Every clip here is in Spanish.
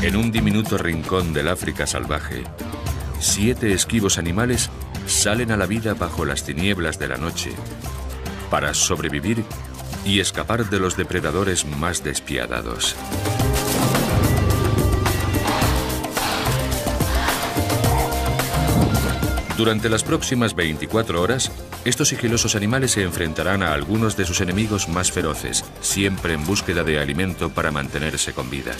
En un diminuto rincón del África salvaje, siete esquivos animales salen a la vida bajo las tinieblas de la noche para sobrevivir y escapar de los depredadores más despiadados. Durante las próximas 24 horas, estos sigilosos animales se enfrentarán a algunos de sus enemigos más feroces, siempre en búsqueda de alimento para mantenerse con vida.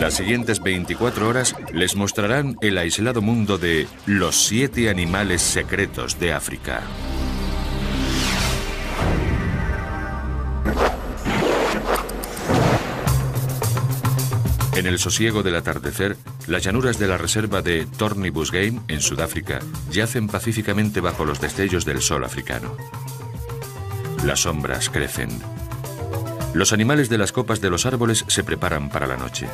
Las siguientes 24 horas les mostrarán el aislado mundo de los siete animales secretos de África. En el sosiego del atardecer, las llanuras de la reserva de Tornibus Game, en Sudáfrica, yacen pacíficamente bajo los destellos del sol africano. Las sombras crecen. Los animales de las copas de los árboles se preparan para la noche.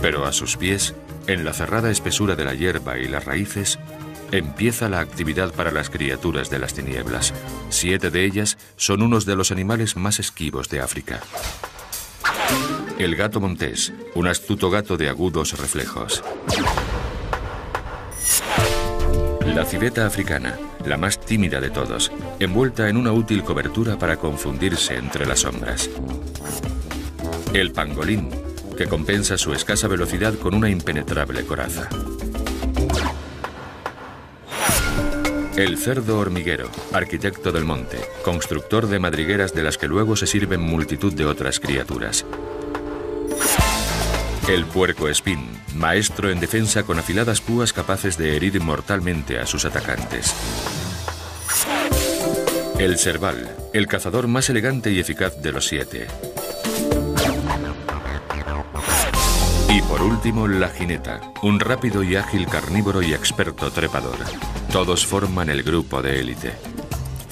Pero a sus pies, en la cerrada espesura de la hierba y las raíces, empieza la actividad para las criaturas de las tinieblas. Siete de ellas son unos de los animales más esquivos de África. El gato montés, un astuto gato de agudos reflejos. La civeta africana, la más tímida de todos, envuelta en una útil cobertura para confundirse entre las sombras. El pangolín, que compensa su escasa velocidad con una impenetrable coraza. El cerdo hormiguero, arquitecto del monte, constructor de madrigueras de las que luego se sirven multitud de otras criaturas. El puerco espín, maestro en defensa con afiladas púas capaces de herir mortalmente a sus atacantes. El cerval, el cazador más elegante y eficaz de los siete. Y por último, la jineta, un rápido y ágil carnívoro y experto trepador. Todos forman el grupo de élite.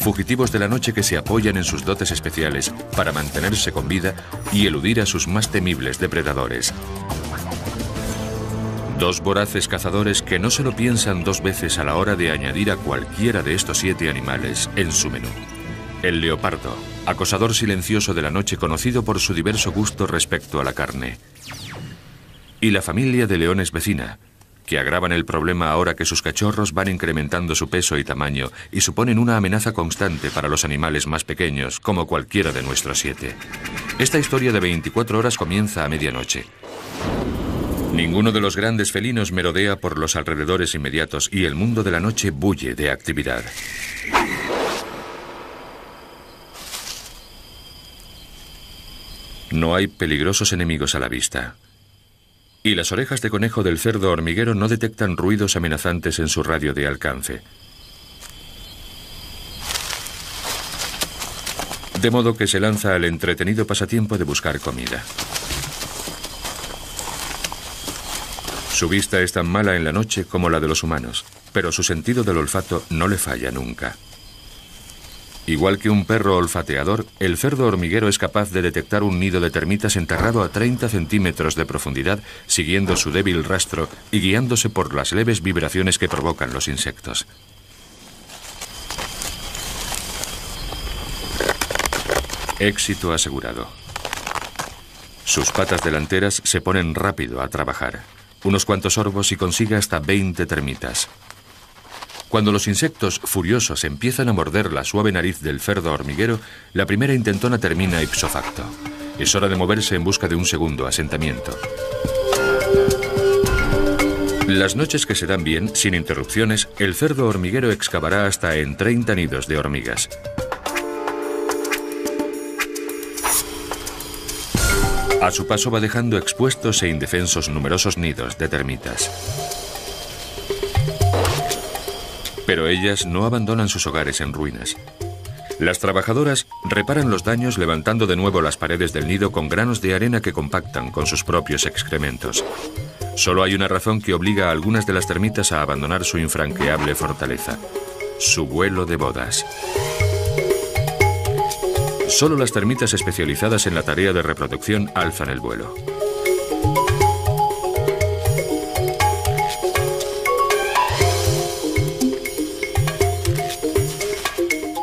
Fugitivos de la noche que se apoyan en sus dotes especiales para mantenerse con vida y eludir a sus más temibles depredadores. Dos voraces cazadores que no se lo piensan dos veces a la hora de añadir a cualquiera de estos siete animales en su menú. El leopardo, acosador silencioso de la noche conocido por su diverso gusto respecto a la carne y la familia de leones vecina, que agravan el problema ahora que sus cachorros van incrementando su peso y tamaño y suponen una amenaza constante para los animales más pequeños, como cualquiera de nuestros siete. Esta historia de 24 horas comienza a medianoche. Ninguno de los grandes felinos merodea por los alrededores inmediatos y el mundo de la noche bulle de actividad. No hay peligrosos enemigos a la vista y las orejas de conejo del cerdo hormiguero no detectan ruidos amenazantes en su radio de alcance. De modo que se lanza al entretenido pasatiempo de buscar comida. Su vista es tan mala en la noche como la de los humanos, pero su sentido del olfato no le falla nunca. Igual que un perro olfateador, el cerdo hormiguero es capaz de detectar un nido de termitas enterrado a 30 centímetros de profundidad, siguiendo su débil rastro y guiándose por las leves vibraciones que provocan los insectos. Éxito asegurado. Sus patas delanteras se ponen rápido a trabajar. Unos cuantos sorbos y consigue hasta 20 termitas. Cuando los insectos furiosos empiezan a morder la suave nariz del cerdo hormiguero, la primera intentona termina ipso facto. Es hora de moverse en busca de un segundo asentamiento. Las noches que se dan bien, sin interrupciones, el cerdo hormiguero excavará hasta en 30 nidos de hormigas. A su paso va dejando expuestos e indefensos numerosos nidos de termitas. Pero ellas no abandonan sus hogares en ruinas. Las trabajadoras reparan los daños levantando de nuevo las paredes del nido con granos de arena que compactan con sus propios excrementos. Solo hay una razón que obliga a algunas de las termitas a abandonar su infranqueable fortaleza. Su vuelo de bodas. Solo las termitas especializadas en la tarea de reproducción alzan el vuelo.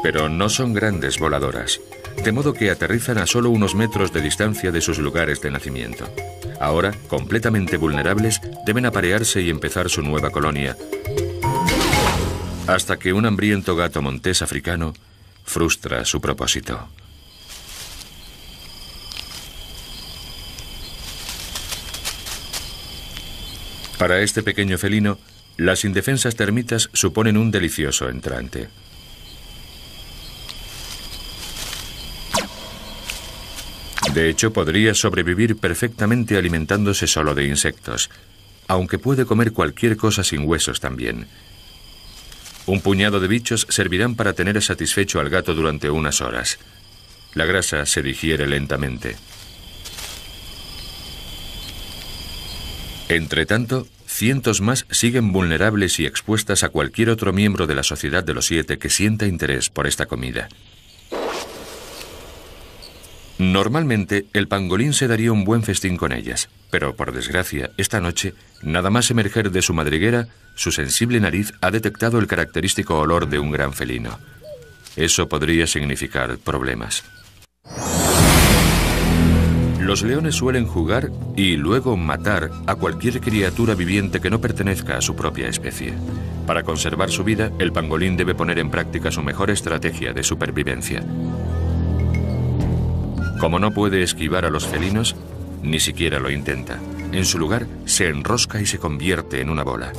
Pero no son grandes voladoras, de modo que aterrizan a solo unos metros de distancia de sus lugares de nacimiento. Ahora, completamente vulnerables, deben aparearse y empezar su nueva colonia, hasta que un hambriento gato montés africano frustra su propósito. Para este pequeño felino, las indefensas termitas suponen un delicioso entrante. De hecho, podría sobrevivir perfectamente alimentándose solo de insectos, aunque puede comer cualquier cosa sin huesos también. Un puñado de bichos servirán para tener satisfecho al gato durante unas horas. La grasa se digiere lentamente. Entre tanto, cientos más siguen vulnerables y expuestas a cualquier otro miembro de la sociedad de los siete que sienta interés por esta comida. Normalmente, el pangolín se daría un buen festín con ellas, pero por desgracia, esta noche, nada más emerger de su madriguera, su sensible nariz ha detectado el característico olor de un gran felino. Eso podría significar problemas. Los leones suelen jugar y luego matar a cualquier criatura viviente que no pertenezca a su propia especie. Para conservar su vida, el pangolín debe poner en práctica su mejor estrategia de supervivencia. Como no puede esquivar a los felinos, ni siquiera lo intenta. En su lugar, se enrosca y se convierte en una bola.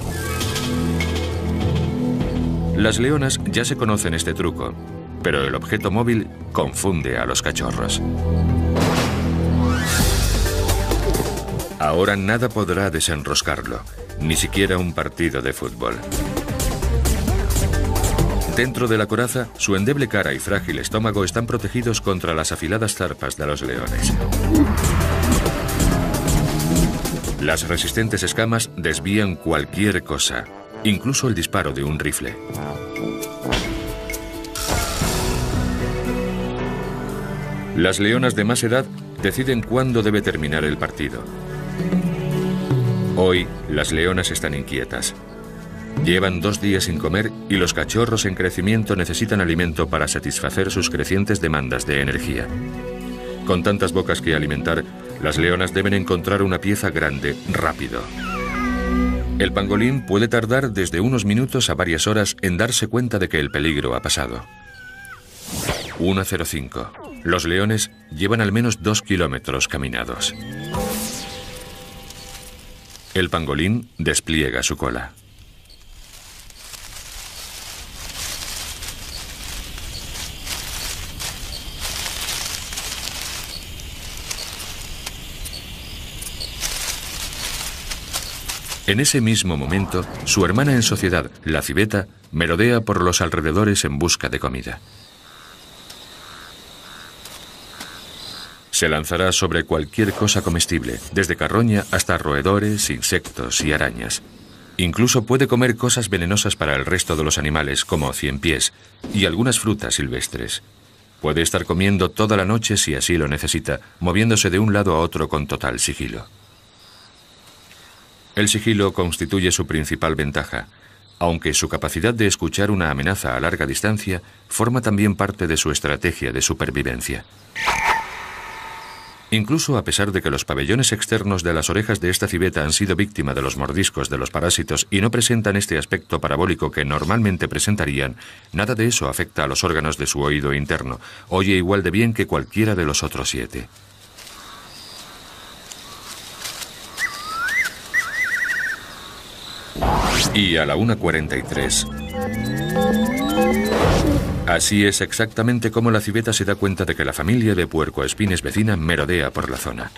Las leonas ya se conocen este truco, pero el objeto móvil confunde a los cachorros. Ahora nada podrá desenroscarlo, ni siquiera un partido de fútbol. Dentro de la coraza, su endeble cara y frágil estómago están protegidos contra las afiladas zarpas de los leones. Las resistentes escamas desvían cualquier cosa, incluso el disparo de un rifle. Las leonas de más edad deciden cuándo debe terminar el partido. Hoy las leonas están inquietas. Llevan dos días sin comer y los cachorros en crecimiento necesitan alimento para satisfacer sus crecientes demandas de energía. Con tantas bocas que alimentar, las leonas deben encontrar una pieza grande rápido. El pangolín puede tardar desde unos minutos a varias horas en darse cuenta de que el peligro ha pasado. 1.05. Los leones llevan al menos dos kilómetros caminados. El pangolín despliega su cola. En ese mismo momento, su hermana en sociedad, la civeta, merodea por los alrededores en busca de comida. Se lanzará sobre cualquier cosa comestible, desde carroña hasta roedores, insectos y arañas. Incluso puede comer cosas venenosas para el resto de los animales, como pies, y algunas frutas silvestres. Puede estar comiendo toda la noche si así lo necesita, moviéndose de un lado a otro con total sigilo. El sigilo constituye su principal ventaja, aunque su capacidad de escuchar una amenaza a larga distancia forma también parte de su estrategia de supervivencia. Incluso a pesar de que los pabellones externos de las orejas de esta civeta han sido víctima de los mordiscos de los parásitos y no presentan este aspecto parabólico que normalmente presentarían, nada de eso afecta a los órganos de su oído interno. Oye igual de bien que cualquiera de los otros siete. Y a la 1.43. Así es exactamente como la civeta se da cuenta de que la familia de puercoespines vecina merodea por la zona.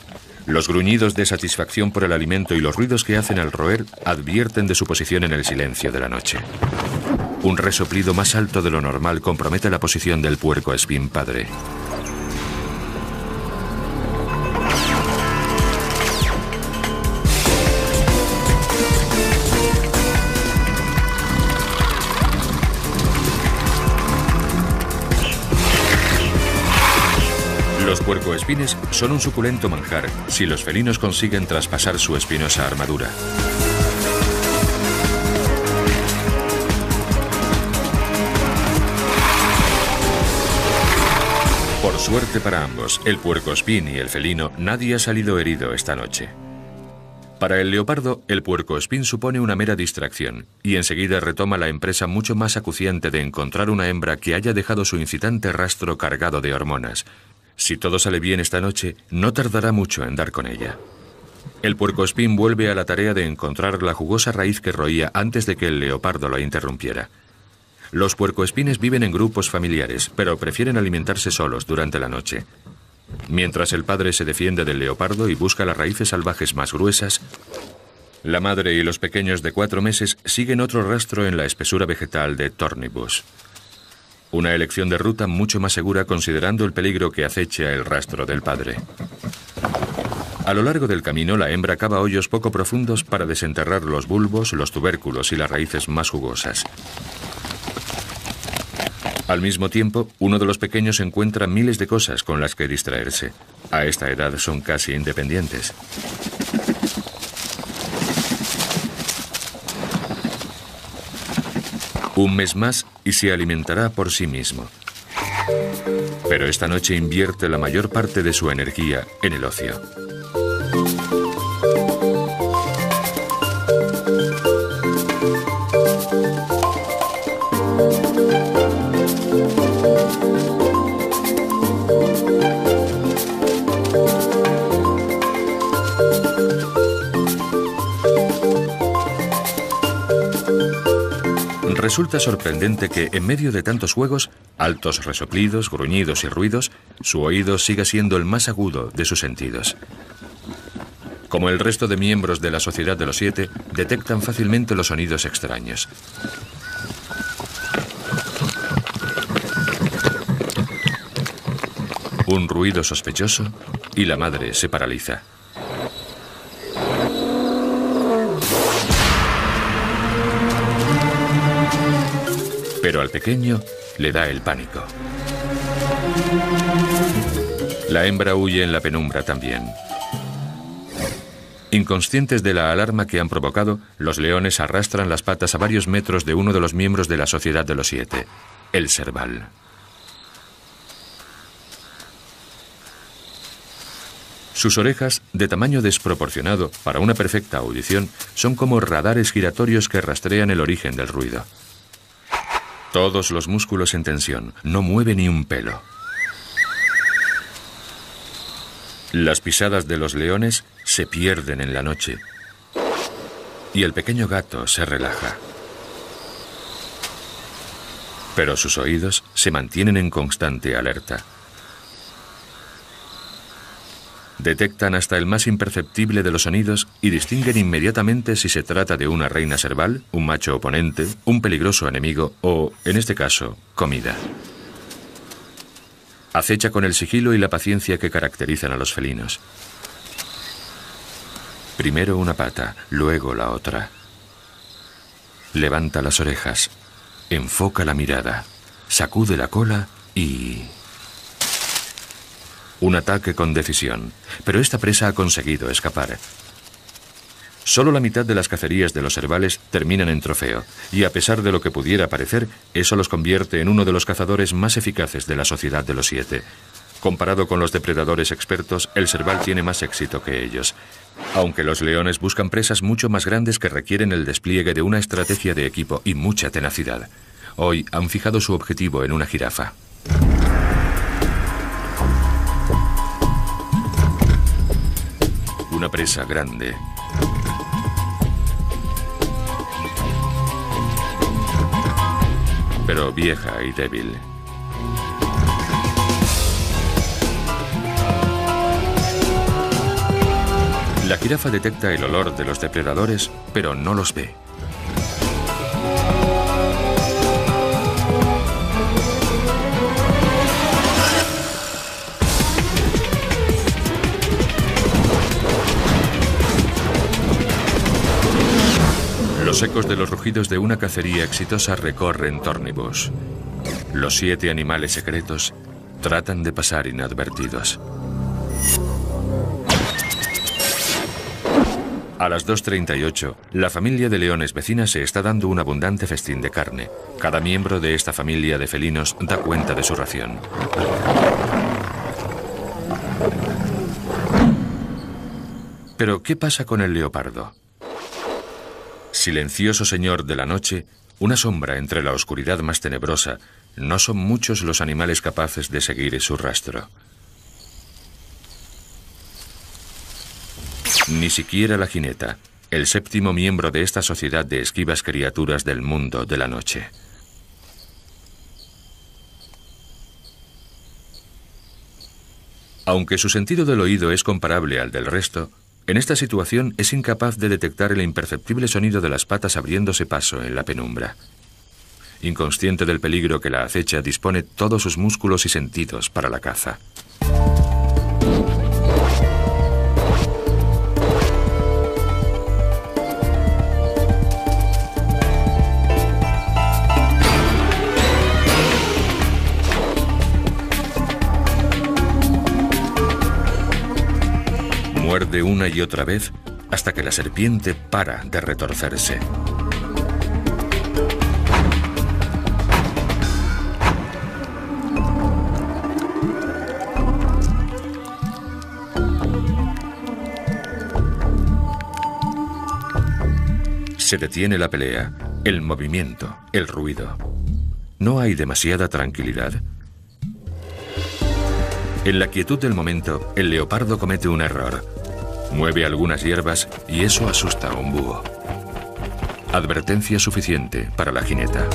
Los gruñidos de satisfacción por el alimento y los ruidos que hacen al roer advierten de su posición en el silencio de la noche. Un resoplido más alto de lo normal compromete la posición del puercoespín padre. Puercoespines son un suculento manjar si los felinos consiguen traspasar su espinosa armadura. Por suerte para ambos, el puercoespín y el felino, nadie ha salido herido esta noche. Para el leopardo, el puercoespín supone una mera distracción, y enseguida retoma la empresa mucho más acuciante de encontrar una hembra que haya dejado su incitante rastro cargado de hormonas. Si todo sale bien esta noche, no tardará mucho en dar con ella. El puercoespín vuelve a la tarea de encontrar la jugosa raíz que roía antes de que el leopardo lo interrumpiera. Los puercoespines viven en grupos familiares, pero prefieren alimentarse solos durante la noche. Mientras el padre se defiende del leopardo y busca las raíces salvajes más gruesas, la madre y los pequeños de cuatro meses siguen otro rastro en la espesura vegetal de Tornibus. Una elección de ruta mucho más segura considerando el peligro que acecha el rastro del padre. A lo largo del camino, la hembra cava hoyos poco profundos para desenterrar los bulbos, los tubérculos y las raíces más jugosas. Al mismo tiempo, uno de los pequeños encuentra miles de cosas con las que distraerse. A esta edad son casi independientes. Un mes más y se alimentará por sí mismo. Pero esta noche invierte la mayor parte de su energía en el ocio. Resulta sorprendente que, en medio de tantos juegos, altos resoplidos, gruñidos y ruidos, su oído siga siendo el más agudo de sus sentidos. Como el resto de miembros de la Sociedad de los Siete, detectan fácilmente los sonidos extraños. Un ruido sospechoso y la madre se paraliza. Pero al pequeño le da el pánico. La hembra huye en la penumbra también. Inconscientes de la alarma que han provocado, los leones arrastran las patas a varios metros de uno de los miembros de la Sociedad de los Siete, el Serval. Sus orejas, de tamaño desproporcionado para una perfecta audición, son como radares giratorios que rastrean el origen del ruido. Todos los músculos en tensión, no mueve ni un pelo. Las pisadas de los leones se pierden en la noche y el pequeño gato se relaja. Pero sus oídos se mantienen en constante alerta. Detectan hasta el más imperceptible de los sonidos y distinguen inmediatamente si se trata de una reina serval, un macho oponente, un peligroso enemigo o, en este caso, comida. Acecha con el sigilo y la paciencia que caracterizan a los felinos. Primero una pata, luego la otra. Levanta las orejas, enfoca la mirada, sacude la cola y... Un ataque con decisión, pero esta presa ha conseguido escapar. Solo la mitad de las cacerías de los herbales terminan en trofeo, y a pesar de lo que pudiera parecer, eso los convierte en uno de los cazadores más eficaces de la sociedad de los siete. Comparado con los depredadores expertos, el cerval tiene más éxito que ellos. Aunque los leones buscan presas mucho más grandes que requieren el despliegue de una estrategia de equipo y mucha tenacidad. Hoy han fijado su objetivo en una jirafa. Una presa grande. Pero vieja y débil. La jirafa detecta el olor de los depredadores, pero no los ve. Los ecos de los rugidos de una cacería exitosa recorren Tornibus. Los siete animales secretos tratan de pasar inadvertidos. A las 2.38, la familia de leones vecinas se está dando un abundante festín de carne. Cada miembro de esta familia de felinos da cuenta de su ración. Pero, ¿qué pasa con el leopardo? Silencioso señor de la noche, una sombra entre la oscuridad más tenebrosa, no son muchos los animales capaces de seguir su rastro. Ni siquiera la jineta, el séptimo miembro de esta sociedad de esquivas criaturas del mundo de la noche. Aunque su sentido del oído es comparable al del resto, en esta situación es incapaz de detectar el imperceptible sonido de las patas abriéndose paso en la penumbra. Inconsciente del peligro que la acecha, dispone todos sus músculos y sentidos para la caza. Muerde una y otra vez hasta que la serpiente para de retorcerse. Se detiene la pelea, el movimiento, el ruido. No hay demasiada tranquilidad. En la quietud del momento, el leopardo comete un error. Mueve algunas hierbas y eso asusta a un búho. Advertencia suficiente para la jineta.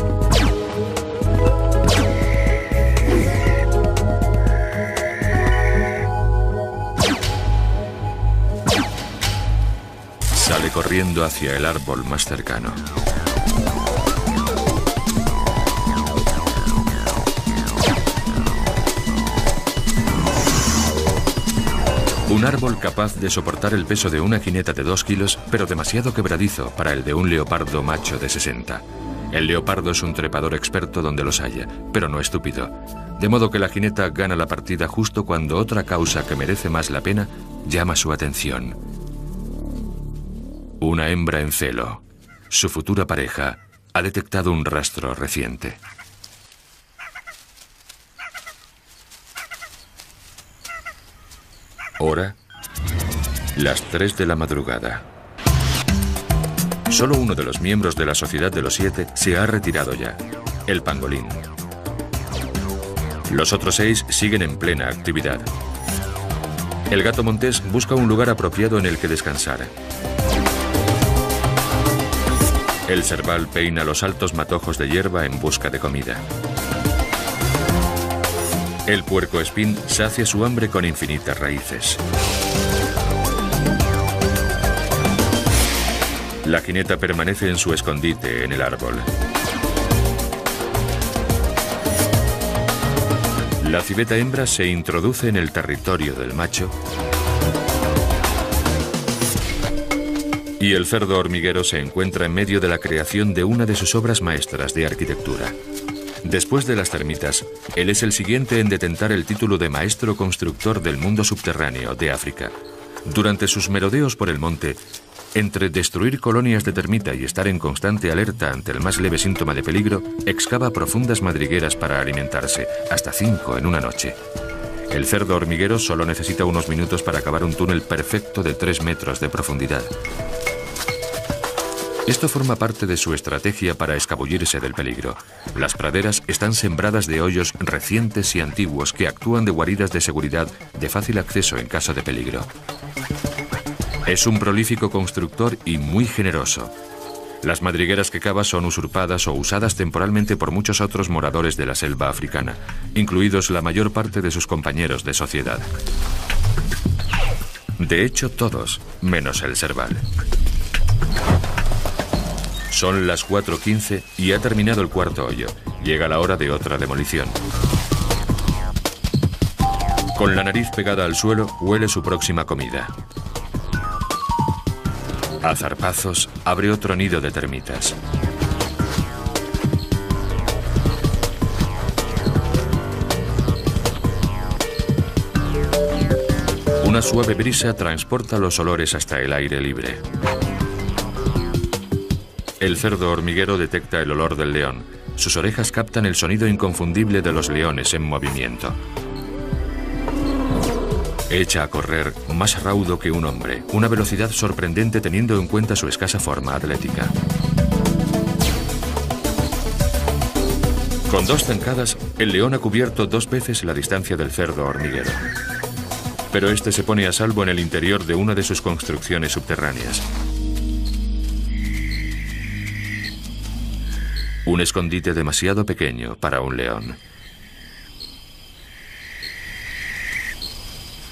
Sale corriendo hacia el árbol más cercano. Un árbol capaz de soportar el peso de una jineta de 2 kilos, pero demasiado quebradizo para el de un leopardo macho de 60. El leopardo es un trepador experto donde los haya, pero no estúpido. De modo que la jineta gana la partida justo cuando otra causa que merece más la pena llama su atención. Una hembra en celo. Su futura pareja ha detectado un rastro reciente. Hora, las 3 de la madrugada. Solo uno de los miembros de la Sociedad de los Siete se ha retirado ya, el pangolín. Los otros seis siguen en plena actividad. El gato montés busca un lugar apropiado en el que descansar. El cerval peina los altos matojos de hierba en busca de comida. El puerco espín sacia su hambre con infinitas raíces. La jineta permanece en su escondite en el árbol. La civeta hembra se introduce en el territorio del macho y el cerdo hormiguero se encuentra en medio de la creación de una de sus obras maestras de arquitectura. Después de las termitas, él es el siguiente en detentar el título de maestro constructor del mundo subterráneo de África. Durante sus merodeos por el monte, entre destruir colonias de termita y estar en constante alerta ante el más leve síntoma de peligro, excava profundas madrigueras para alimentarse, hasta cinco en una noche. El cerdo hormiguero solo necesita unos minutos para acabar un túnel perfecto de tres metros de profundidad. Esto forma parte de su estrategia para escabullirse del peligro. Las praderas están sembradas de hoyos recientes y antiguos que actúan de guaridas de seguridad de fácil acceso en caso de peligro. Es un prolífico constructor y muy generoso. Las madrigueras que cava son usurpadas o usadas temporalmente por muchos otros moradores de la selva africana, incluidos la mayor parte de sus compañeros de sociedad. De hecho, todos, menos el cerval. Son las 4.15 y ha terminado el cuarto hoyo. Llega la hora de otra demolición. Con la nariz pegada al suelo, huele su próxima comida. A zarpazos, abre otro nido de termitas. Una suave brisa transporta los olores hasta el aire libre. El cerdo hormiguero detecta el olor del león. Sus orejas captan el sonido inconfundible de los leones en movimiento. Echa a correr más raudo que un hombre, una velocidad sorprendente teniendo en cuenta su escasa forma atlética. Con dos zancadas, el león ha cubierto dos veces la distancia del cerdo hormiguero. Pero este se pone a salvo en el interior de una de sus construcciones subterráneas. Un escondite demasiado pequeño para un león.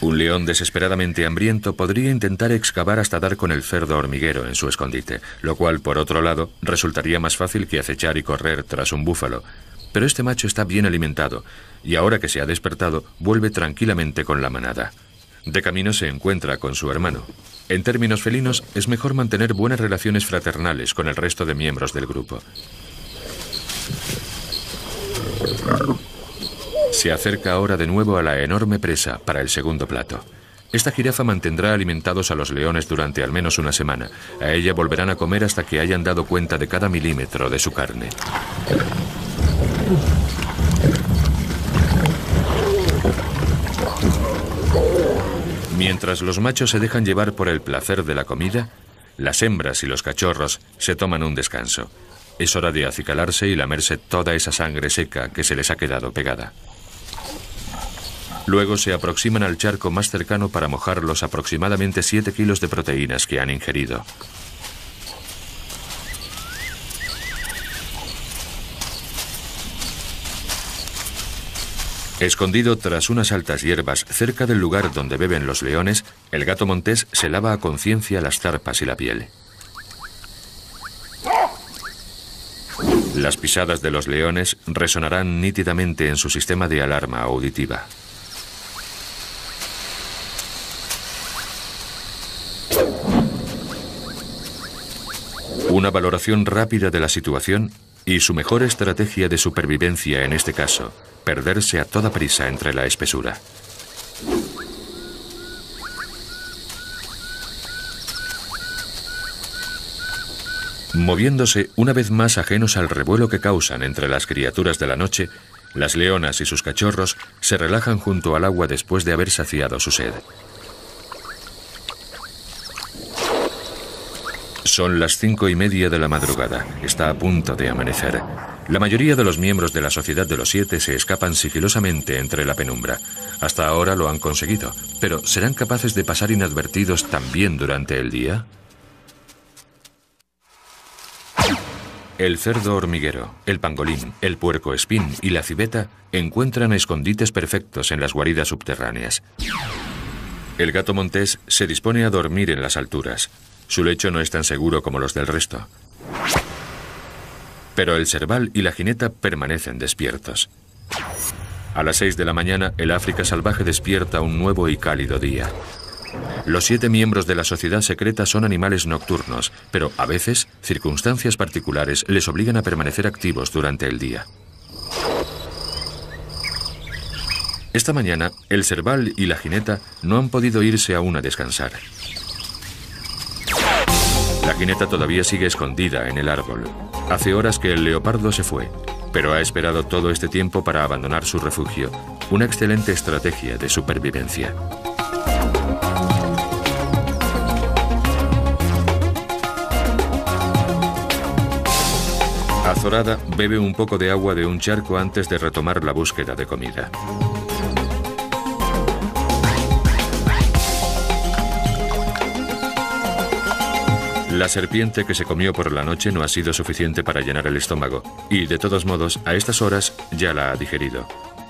Un león desesperadamente hambriento podría intentar excavar hasta dar con el cerdo hormiguero en su escondite, lo cual, por otro lado, resultaría más fácil que acechar y correr tras un búfalo. Pero este macho está bien alimentado, y ahora que se ha despertado, vuelve tranquilamente con la manada. De camino se encuentra con su hermano. En términos felinos, es mejor mantener buenas relaciones fraternales con el resto de miembros del grupo. Se acerca ahora de nuevo a la enorme presa para el segundo plato. Esta jirafa mantendrá alimentados a los leones durante al menos una semana. A ella volverán a comer hasta que hayan dado cuenta de cada milímetro de su carne. Mientras los machos se dejan llevar por el placer de la comida, las hembras y los cachorros se toman un descanso. Es hora de acicalarse y lamerse toda esa sangre seca que se les ha quedado pegada. Luego se aproximan al charco más cercano para mojar los aproximadamente 7 kilos de proteínas que han ingerido. Escondido tras unas altas hierbas cerca del lugar donde beben los leones, el gato montés se lava a conciencia las zarpas y la piel. Las pisadas de los leones resonarán nítidamente en su sistema de alarma auditiva. Una valoración rápida de la situación y su mejor estrategia de supervivencia en este caso, perderse a toda prisa entre la espesura. Moviéndose una vez más ajenos al revuelo que causan entre las criaturas de la noche, las leonas y sus cachorros se relajan junto al agua después de haber saciado su sed. Son las cinco y media de la madrugada. Está a punto de amanecer. La mayoría de los miembros de la Sociedad de los Siete se escapan sigilosamente entre la penumbra. Hasta ahora lo han conseguido, pero ¿serán capaces de pasar inadvertidos también durante el día? El cerdo hormiguero, el pangolín, el puerco espín y la civeta encuentran escondites perfectos en las guaridas subterráneas. El gato montés se dispone a dormir en las alturas. Su lecho no es tan seguro como los del resto. Pero el cerval y la jineta permanecen despiertos. A las seis de la mañana, el África salvaje despierta un nuevo y cálido día. Los siete miembros de la sociedad secreta son animales nocturnos, pero a veces circunstancias particulares les obligan a permanecer activos durante el día. Esta mañana, el cerval y la jineta no han podido irse aún a descansar. La jineta todavía sigue escondida en el árbol. Hace horas que el leopardo se fue, pero ha esperado todo este tiempo para abandonar su refugio. Una excelente estrategia de supervivencia. Azorada bebe un poco de agua de un charco antes de retomar la búsqueda de comida. La serpiente que se comió por la noche no ha sido suficiente para llenar el estómago, y de todos modos, a estas horas ya la ha digerido.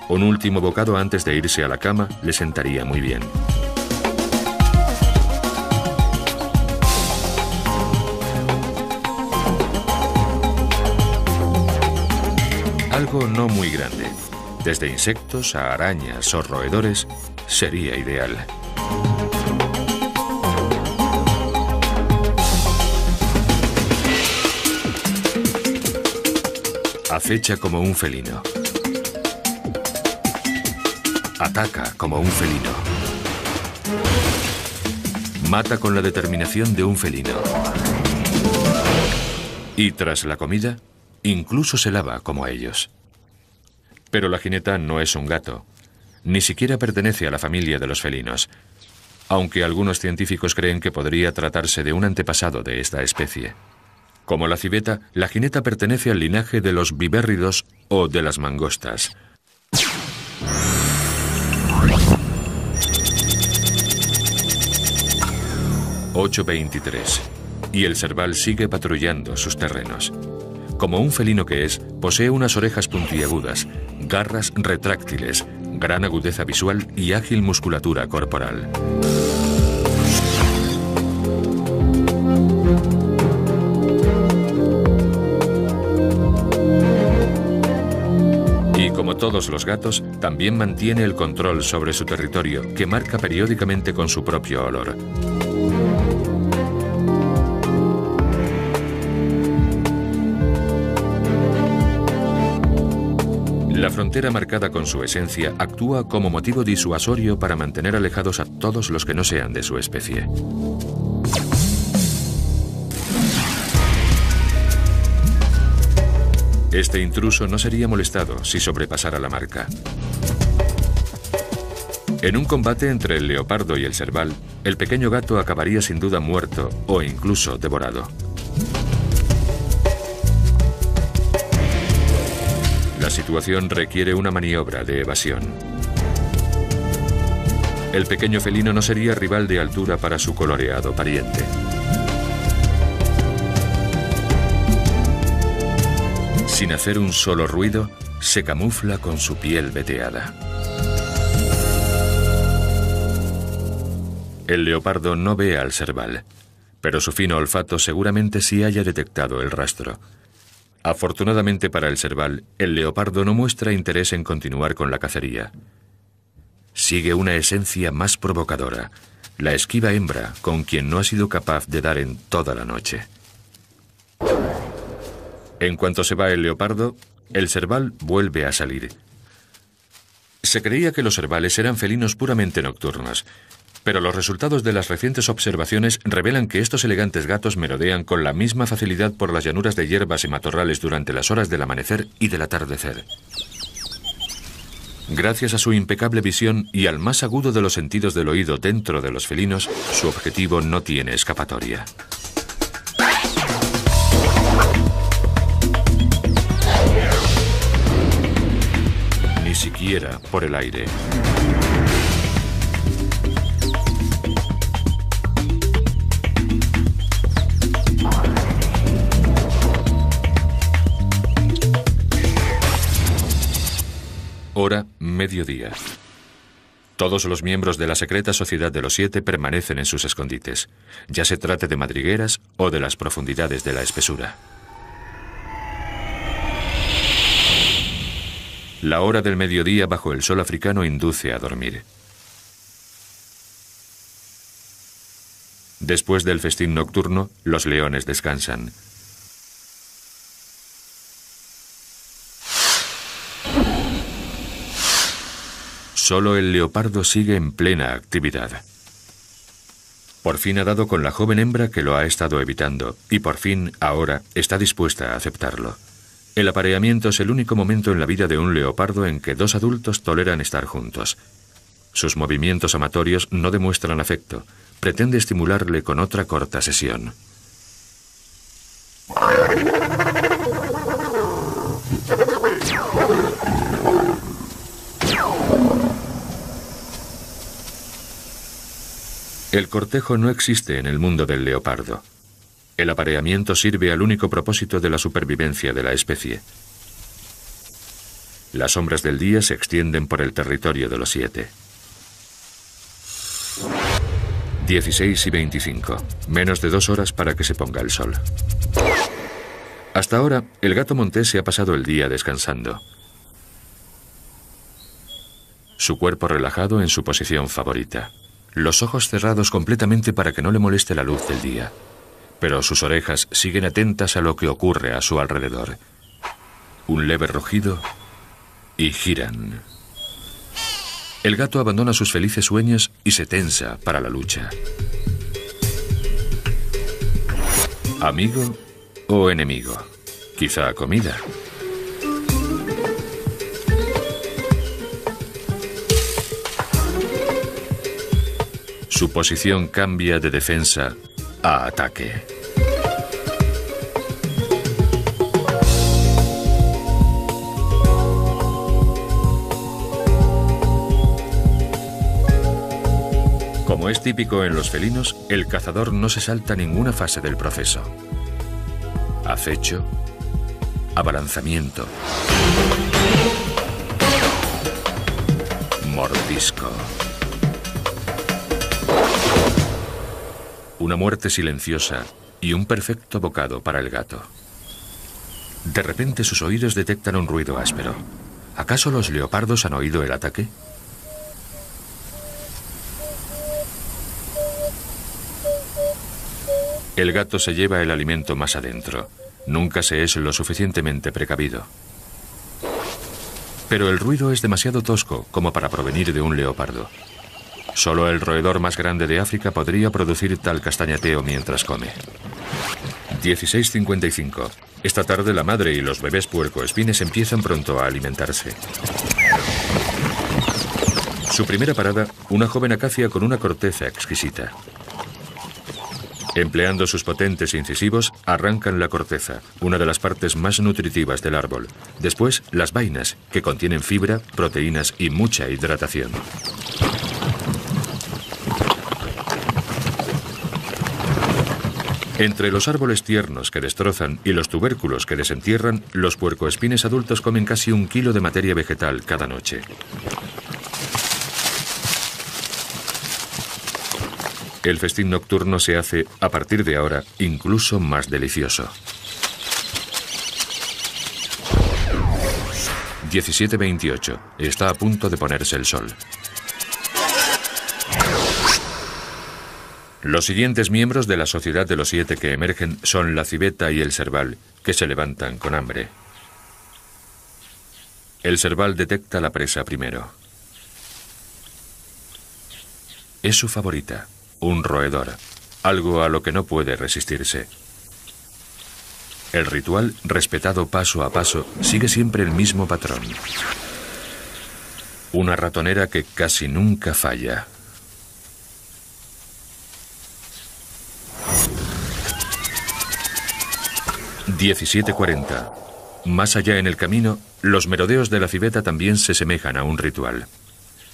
Un último bocado antes de irse a la cama le sentaría muy bien. Algo no muy grande, desde insectos a arañas o roedores, sería ideal. Acecha como un felino. Ataca como un felino. Mata con la determinación de un felino. Y tras la comida, incluso se lava como ellos. Pero la jineta no es un gato. ni siquiera pertenece a la familia de los felinos, aunque algunos científicos creen que podría tratarse de un antepasado de esta especie. Como la civeta, la jineta pertenece al linaje de los vivérridos o de las mangostas. 8.23. Y el cerval sigue patrullando sus terrenos. Como un felino que es, posee unas orejas puntiagudas, garras retráctiles, gran agudeza visual y ágil musculatura corporal. Y como todos los gatos, también mantiene el control sobre su territorio, que marca periódicamente con su propio olor. La frontera marcada con su esencia actúa como motivo disuasorio para mantener alejados a todos los que no sean de su especie. Este intruso no sería molestado si sobrepasara la marca. En un combate entre el leopardo y el cerval, el pequeño gato acabaría sin duda muerto o incluso devorado. La situación requiere una maniobra de evasión. El pequeño felino no sería rival de altura para su coloreado pariente. Sin hacer un solo ruido, se camufla con su piel veteada. El leopardo no ve al cerval, pero su fino olfato seguramente sí haya detectado el rastro. Afortunadamente para el cerval, el leopardo no muestra interés en continuar con la cacería. Sigue una esencia más provocadora, la esquiva hembra con quien no ha sido capaz de dar en toda la noche. En cuanto se va el leopardo, el cerval vuelve a salir. Se creía que los cervales eran felinos puramente nocturnos, pero los resultados de las recientes observaciones revelan que estos elegantes gatos merodean con la misma facilidad por las llanuras de hierbas y matorrales durante las horas del amanecer y del atardecer. Gracias a su impecable visión y al más agudo de los sentidos del oído dentro de los felinos, su objetivo no tiene escapatoria. Ni siquiera por el aire. Hora mediodía. Todos los miembros de la secreta Sociedad de los Siete permanecen en sus escondites, ya se trate de madrigueras o de las profundidades de la espesura. La hora del mediodía bajo el sol africano induce a dormir. Después del festín nocturno, los leones descansan. Solo el leopardo sigue en plena actividad. Por fin ha dado con la joven hembra que lo ha estado evitando y por fin, ahora, está dispuesta a aceptarlo. El apareamiento es el único momento en la vida de un leopardo en que dos adultos toleran estar juntos. Sus movimientos amatorios no demuestran afecto. Pretende estimularle con otra corta sesión. El cortejo no existe en el mundo del leopardo. El apareamiento sirve al único propósito de la supervivencia de la especie. Las sombras del día se extienden por el territorio de los siete. 16 y 25. Menos de dos horas para que se ponga el sol. Hasta ahora, el gato montés se ha pasado el día descansando. Su cuerpo relajado en su posición favorita los ojos cerrados completamente para que no le moleste la luz del día. Pero sus orejas siguen atentas a lo que ocurre a su alrededor. Un leve rugido y giran. El gato abandona sus felices sueños y se tensa para la lucha. ¿Amigo o enemigo? Quizá comida. Su posición cambia de defensa a ataque. Como es típico en los felinos, el cazador no se salta ninguna fase del proceso. Acecho, abalanzamiento, mordisco. Una muerte silenciosa y un perfecto bocado para el gato. De repente sus oídos detectan un ruido áspero. ¿Acaso los leopardos han oído el ataque? El gato se lleva el alimento más adentro. Nunca se es lo suficientemente precavido. Pero el ruido es demasiado tosco como para provenir de un leopardo. Solo el roedor más grande de África podría producir tal castañeteo mientras come. 16.55. Esta tarde la madre y los bebés puercoespines empiezan pronto a alimentarse. Su primera parada, una joven acacia con una corteza exquisita. Empleando sus potentes incisivos, arrancan la corteza, una de las partes más nutritivas del árbol. Después, las vainas, que contienen fibra, proteínas y mucha hidratación. Entre los árboles tiernos que destrozan y los tubérculos que desentierran, los puercoespines adultos comen casi un kilo de materia vegetal cada noche. El festín nocturno se hace, a partir de ahora, incluso más delicioso. 17.28. Está a punto de ponerse el sol. Los siguientes miembros de la sociedad de los siete que emergen son la civeta y el cerval, que se levantan con hambre. El cerval detecta la presa primero. Es su favorita un roedor, algo a lo que no puede resistirse. El ritual, respetado paso a paso, sigue siempre el mismo patrón. Una ratonera que casi nunca falla. «1740. Más allá en el camino, los merodeos de la civeta también se semejan a un ritual.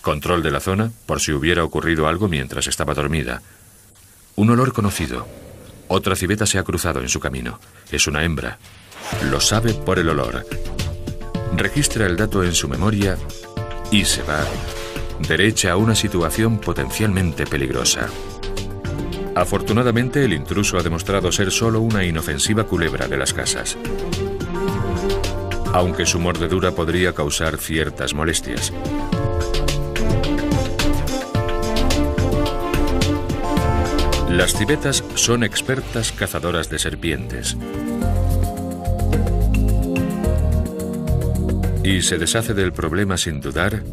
Control de la zona por si hubiera ocurrido algo mientras estaba dormida. Un olor conocido. Otra civeta se ha cruzado en su camino. Es una hembra. Lo sabe por el olor. Registra el dato en su memoria y se va derecha a una situación potencialmente peligrosa. Afortunadamente, el intruso ha demostrado ser solo una inofensiva culebra de las casas. Aunque su mordedura podría causar ciertas molestias. Las civetas son expertas cazadoras de serpientes. Y se deshace del problema sin dudar,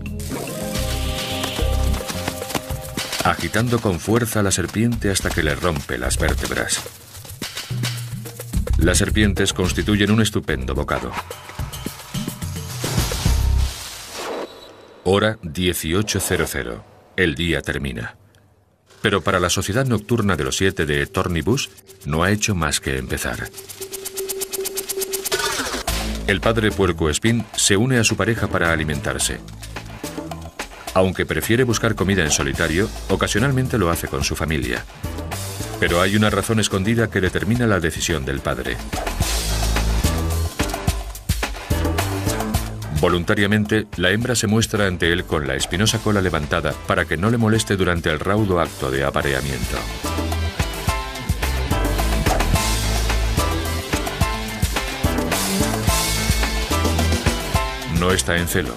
agitando con fuerza a la serpiente hasta que le rompe las vértebras. Las serpientes constituyen un estupendo bocado. Hora 18.00. El día termina. Pero para la sociedad nocturna de los siete de Tornibus no ha hecho más que empezar. El padre Puerco Espín se une a su pareja para alimentarse. Aunque prefiere buscar comida en solitario, ocasionalmente lo hace con su familia. Pero hay una razón escondida que determina la decisión del padre. Voluntariamente, la hembra se muestra ante él con la espinosa cola levantada para que no le moleste durante el raudo acto de apareamiento. No está en celo.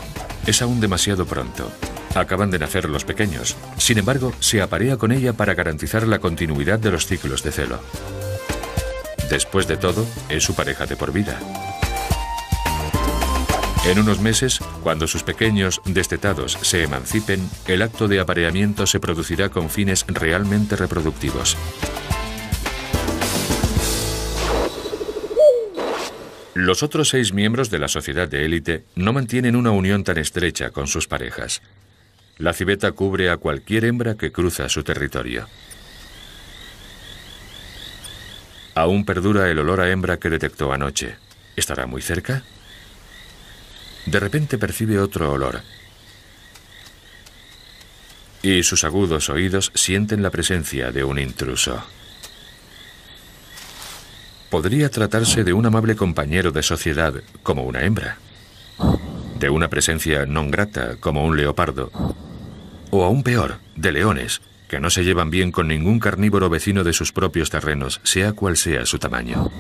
Es aún demasiado pronto. Acaban de nacer los pequeños. Sin embargo, se aparea con ella para garantizar la continuidad de los ciclos de celo. Después de todo, es su pareja de por vida. En unos meses, cuando sus pequeños destetados se emancipen, el acto de apareamiento se producirá con fines realmente reproductivos. Los otros seis miembros de la sociedad de élite no mantienen una unión tan estrecha con sus parejas. La civeta cubre a cualquier hembra que cruza su territorio. Aún perdura el olor a hembra que detectó anoche. ¿Estará muy cerca? De repente percibe otro olor. Y sus agudos oídos sienten la presencia de un intruso. Podría tratarse de un amable compañero de sociedad, como una hembra. De una presencia non grata, como un leopardo. O aún peor, de leones, que no se llevan bien con ningún carnívoro vecino de sus propios terrenos, sea cual sea su tamaño.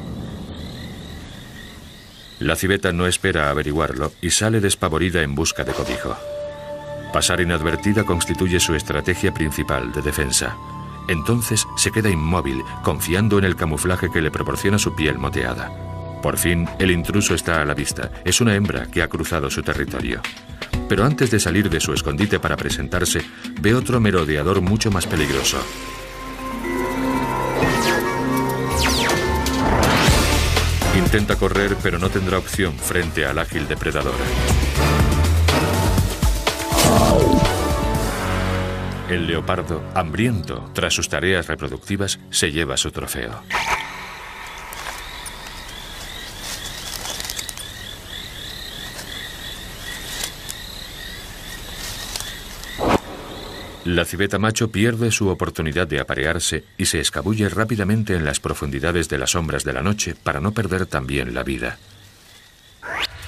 La civeta no espera averiguarlo y sale despavorida en busca de cobijo. Pasar inadvertida constituye su estrategia principal de defensa. Entonces se queda inmóvil, confiando en el camuflaje que le proporciona su piel moteada. Por fin, el intruso está a la vista. Es una hembra que ha cruzado su territorio. Pero antes de salir de su escondite para presentarse, ve otro merodeador mucho más peligroso. Intenta correr, pero no tendrá opción frente al ágil depredador. El leopardo, hambriento tras sus tareas reproductivas, se lleva su trofeo. La civeta macho pierde su oportunidad de aparearse y se escabulle rápidamente en las profundidades de las sombras de la noche para no perder también la vida.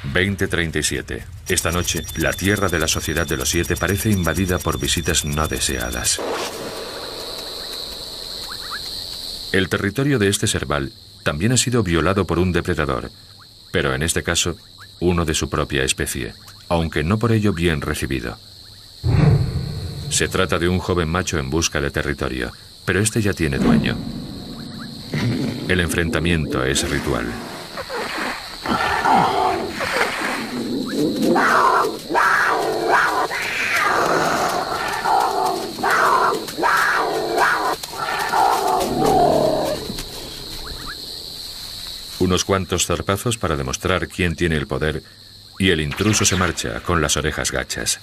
2037. Esta noche, la tierra de la Sociedad de los Siete parece invadida por visitas no deseadas. El territorio de este serval también ha sido violado por un depredador, pero en este caso, uno de su propia especie, aunque no por ello bien recibido. Se trata de un joven macho en busca de territorio, pero este ya tiene dueño. El enfrentamiento es ritual. Unos cuantos zarpazos para demostrar quién tiene el poder y el intruso se marcha con las orejas gachas.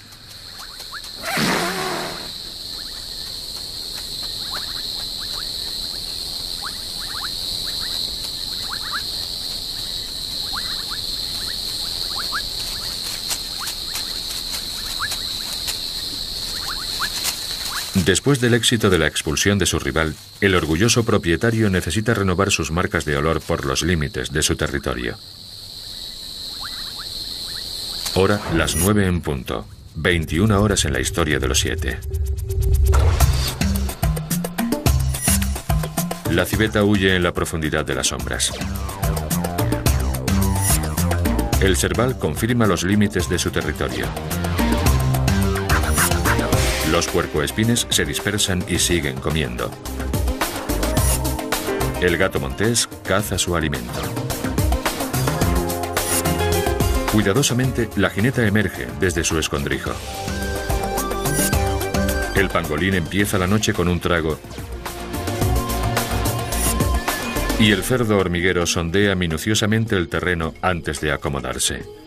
Después del éxito de la expulsión de su rival, el orgulloso propietario necesita renovar sus marcas de olor por los límites de su territorio. Hora las nueve en punto. 21 horas en la historia de los siete. La civeta huye en la profundidad de las sombras. El cerval confirma los límites de su territorio. Los puercoespines se dispersan y siguen comiendo. El gato montés caza su alimento. Cuidadosamente, la jineta emerge desde su escondrijo. El pangolín empieza la noche con un trago y el cerdo hormiguero sondea minuciosamente el terreno antes de acomodarse.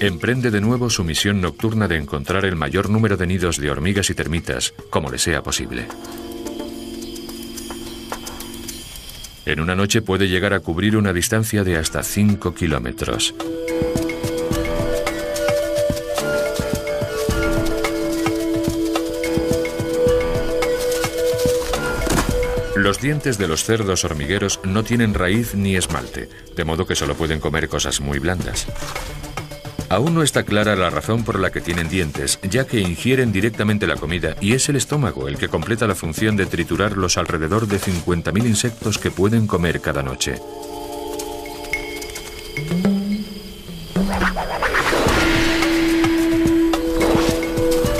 Emprende de nuevo su misión nocturna de encontrar el mayor número de nidos de hormigas y termitas como le sea posible. En una noche puede llegar a cubrir una distancia de hasta 5 kilómetros. Los dientes de los cerdos hormigueros no tienen raíz ni esmalte, de modo que solo pueden comer cosas muy blandas. Aún no está clara la razón por la que tienen dientes, ya que ingieren directamente la comida y es el estómago el que completa la función de triturar los alrededor de 50.000 insectos que pueden comer cada noche.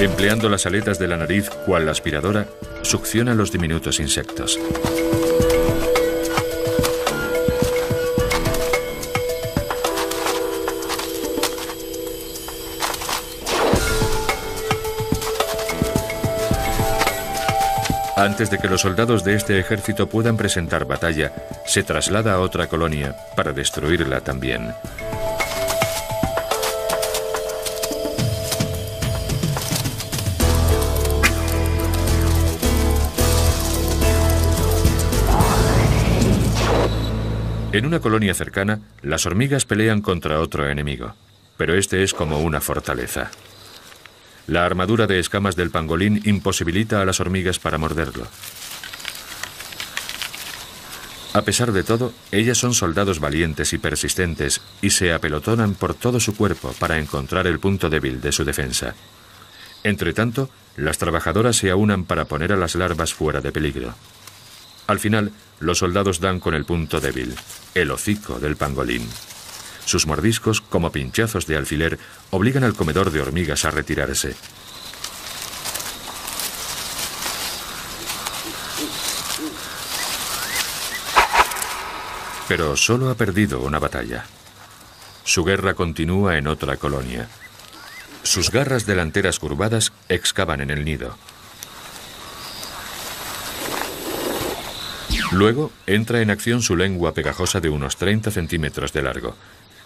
Empleando las aletas de la nariz cual aspiradora, succiona los diminutos insectos. Antes de que los soldados de este ejército puedan presentar batalla, se traslada a otra colonia para destruirla también. En una colonia cercana, las hormigas pelean contra otro enemigo, pero este es como una fortaleza. La armadura de escamas del pangolín imposibilita a las hormigas para morderlo. A pesar de todo, ellas son soldados valientes y persistentes y se apelotonan por todo su cuerpo para encontrar el punto débil de su defensa. Entretanto, las trabajadoras se aunan para poner a las larvas fuera de peligro. Al final, los soldados dan con el punto débil, el hocico del pangolín. Sus mordiscos, como pinchazos de alfiler, obligan al comedor de hormigas a retirarse. Pero solo ha perdido una batalla. Su guerra continúa en otra colonia. Sus garras delanteras curvadas excavan en el nido. Luego entra en acción su lengua pegajosa de unos 30 centímetros de largo.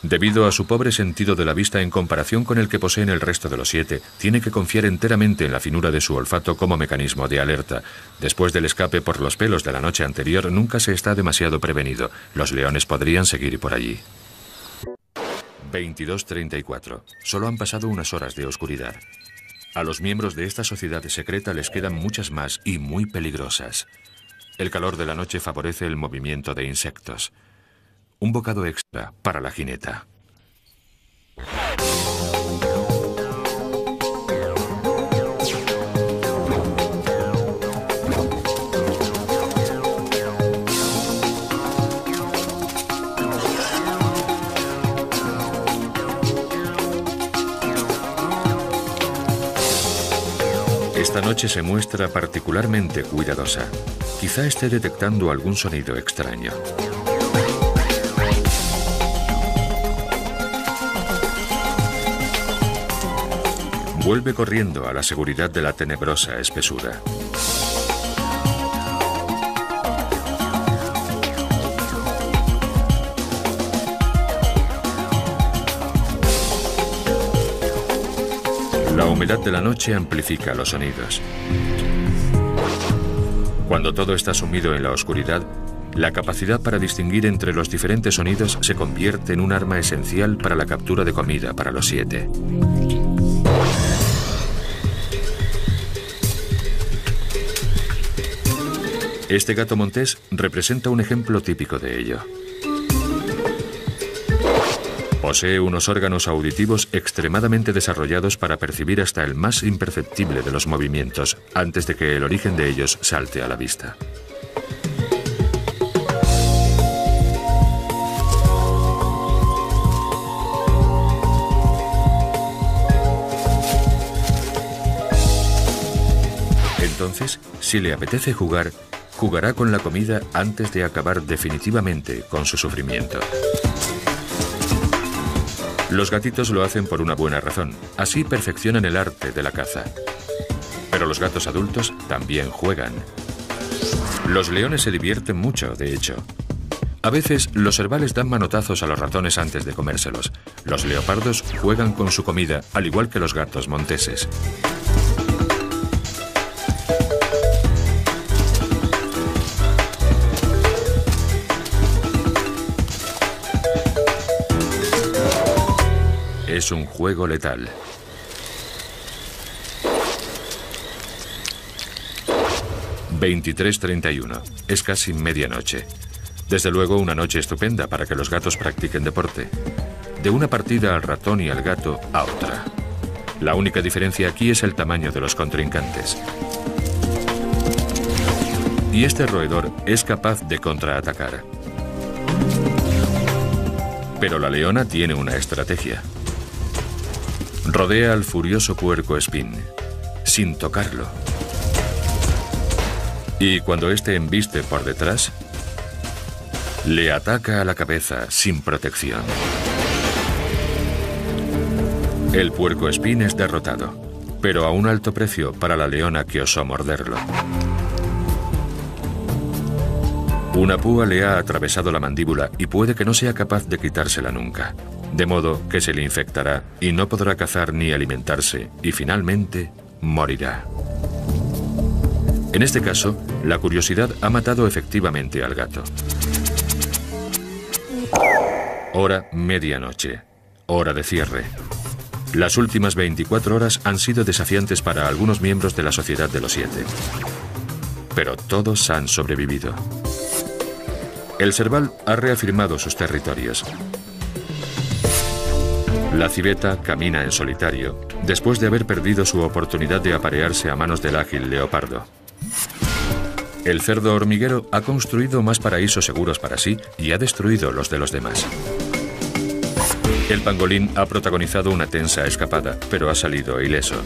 Debido a su pobre sentido de la vista en comparación con el que poseen el resto de los siete, tiene que confiar enteramente en la finura de su olfato como mecanismo de alerta. Después del escape por los pelos de la noche anterior, nunca se está demasiado prevenido. Los leones podrían seguir por allí. 22.34. Solo han pasado unas horas de oscuridad. A los miembros de esta sociedad secreta les quedan muchas más y muy peligrosas. El calor de la noche favorece el movimiento de insectos. Un bocado extra para la jineta. Esta noche se muestra particularmente cuidadosa. Quizá esté detectando algún sonido extraño. Vuelve corriendo a la seguridad de la tenebrosa espesura. La humedad de la noche amplifica los sonidos. Cuando todo está sumido en la oscuridad, la capacidad para distinguir entre los diferentes sonidos se convierte en un arma esencial para la captura de comida para los siete. Este gato montés representa un ejemplo típico de ello. Posee unos órganos auditivos extremadamente desarrollados para percibir hasta el más imperceptible de los movimientos antes de que el origen de ellos salte a la vista. Entonces, si le apetece jugar, jugará con la comida antes de acabar definitivamente con su sufrimiento. Los gatitos lo hacen por una buena razón. Así perfeccionan el arte de la caza. Pero los gatos adultos también juegan. Los leones se divierten mucho, de hecho. A veces los cervales dan manotazos a los ratones antes de comérselos. Los leopardos juegan con su comida, al igual que los gatos monteses. Es un juego letal. ...23.31... Es casi medianoche. Desde luego una noche estupenda para que los gatos practiquen deporte. De una partida al ratón y al gato a otra. La única diferencia aquí es el tamaño de los contrincantes. Y este roedor es capaz de contraatacar. Pero la leona tiene una estrategia. Rodea al furioso puerco espín, sin tocarlo. Y cuando éste embiste por detrás, le ataca a la cabeza sin protección. El puerco espín es derrotado, pero a un alto precio para la leona que osó morderlo. Una púa le ha atravesado la mandíbula y puede que no sea capaz de quitársela nunca de modo que se le infectará y no podrá cazar ni alimentarse y finalmente morirá. En este caso, la curiosidad ha matado efectivamente al gato. Hora medianoche. Hora de cierre. Las últimas 24 horas han sido desafiantes para algunos miembros de la Sociedad de los Siete. Pero todos han sobrevivido. El Serval ha reafirmado sus territorios. La civeta camina en solitario, después de haber perdido su oportunidad de aparearse a manos del ágil leopardo. El cerdo hormiguero ha construido más paraísos seguros para sí y ha destruido los de los demás. El pangolín ha protagonizado una tensa escapada, pero ha salido ileso.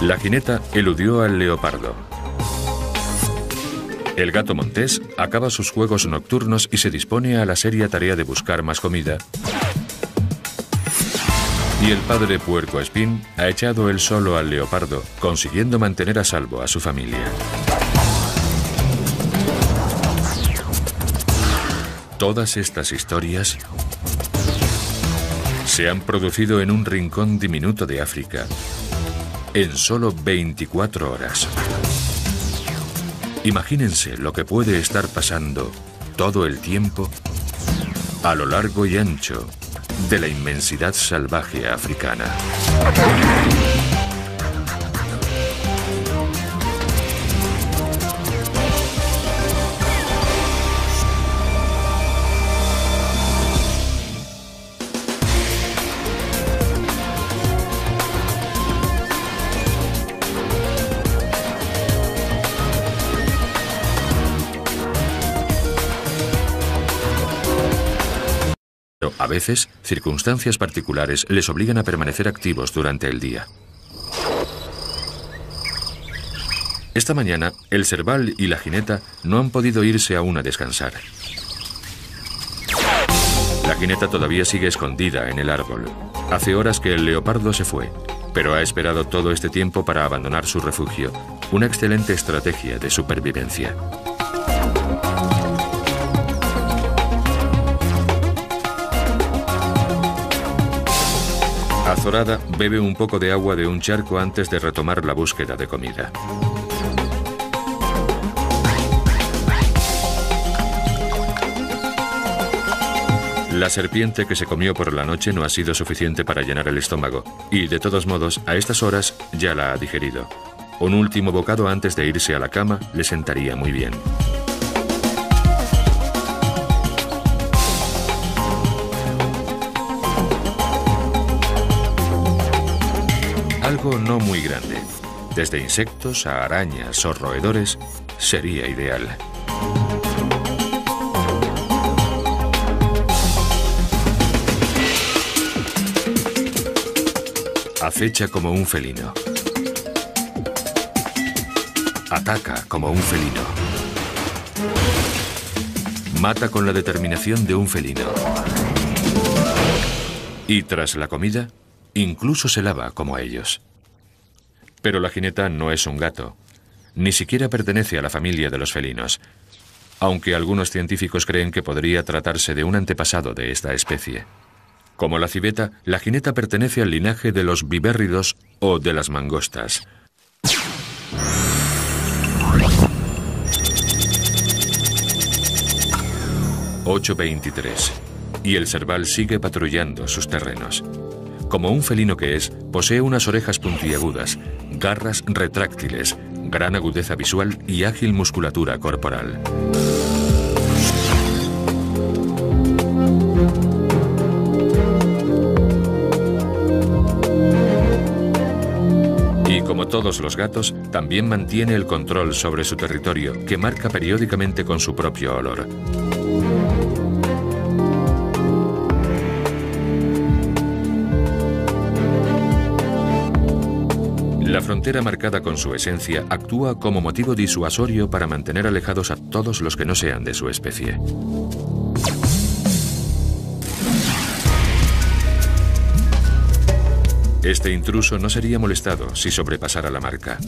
La jineta eludió al leopardo. El gato montés acaba sus juegos nocturnos y se dispone a la seria tarea de buscar más comida. Y el padre puerco espín ha echado él solo al leopardo, consiguiendo mantener a salvo a su familia. Todas estas historias se han producido en un rincón diminuto de África en solo 24 horas. Imagínense lo que puede estar pasando todo el tiempo a lo largo y ancho de la inmensidad salvaje africana. Veces, circunstancias particulares les obligan a permanecer activos durante el día. Esta mañana, el cerval y la jineta no han podido irse aún a descansar. La jineta todavía sigue escondida en el árbol. Hace horas que el leopardo se fue, pero ha esperado todo este tiempo para abandonar su refugio, una excelente estrategia de supervivencia. Azorada bebe un poco de agua de un charco antes de retomar la búsqueda de comida. La serpiente que se comió por la noche no ha sido suficiente para llenar el estómago, y de todos modos, a estas horas ya la ha digerido. Un último bocado antes de irse a la cama le sentaría muy bien. Algo no muy grande, desde insectos a arañas o roedores, sería ideal. Acecha como un felino. Ataca como un felino. Mata con la determinación de un felino. Y tras la comida, Incluso se lava como ellos. Pero la jineta no es un gato. Ni siquiera pertenece a la familia de los felinos. Aunque algunos científicos creen que podría tratarse de un antepasado de esta especie. Como la civeta, la jineta pertenece al linaje de los vivérridos o de las mangostas. ...8.23... Y el cerval sigue patrullando sus terrenos. Como un felino que es, posee unas orejas puntiagudas, garras retráctiles, gran agudeza visual y ágil musculatura corporal. Y como todos los gatos, también mantiene el control sobre su territorio, que marca periódicamente con su propio olor. La frontera marcada con su esencia actúa como motivo disuasorio para mantener alejados a todos los que no sean de su especie. Este intruso no sería molestado si sobrepasara la marca.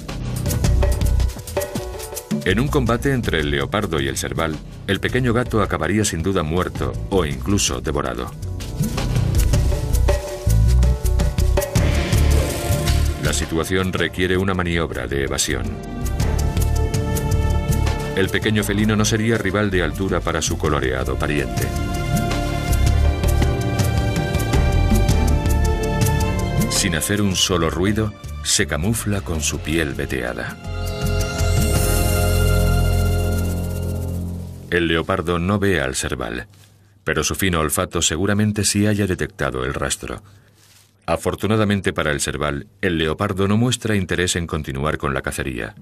En un combate entre el leopardo y el cerval, el pequeño gato acabaría sin duda muerto o incluso devorado. La situación requiere una maniobra de evasión. El pequeño felino no sería rival de altura para su coloreado pariente. Sin hacer un solo ruido, se camufla con su piel veteada. El leopardo no ve al cerval, pero su fino olfato seguramente sí haya detectado el rastro. Afortunadamente para el cerval, el leopardo no muestra interés en continuar con la cacería.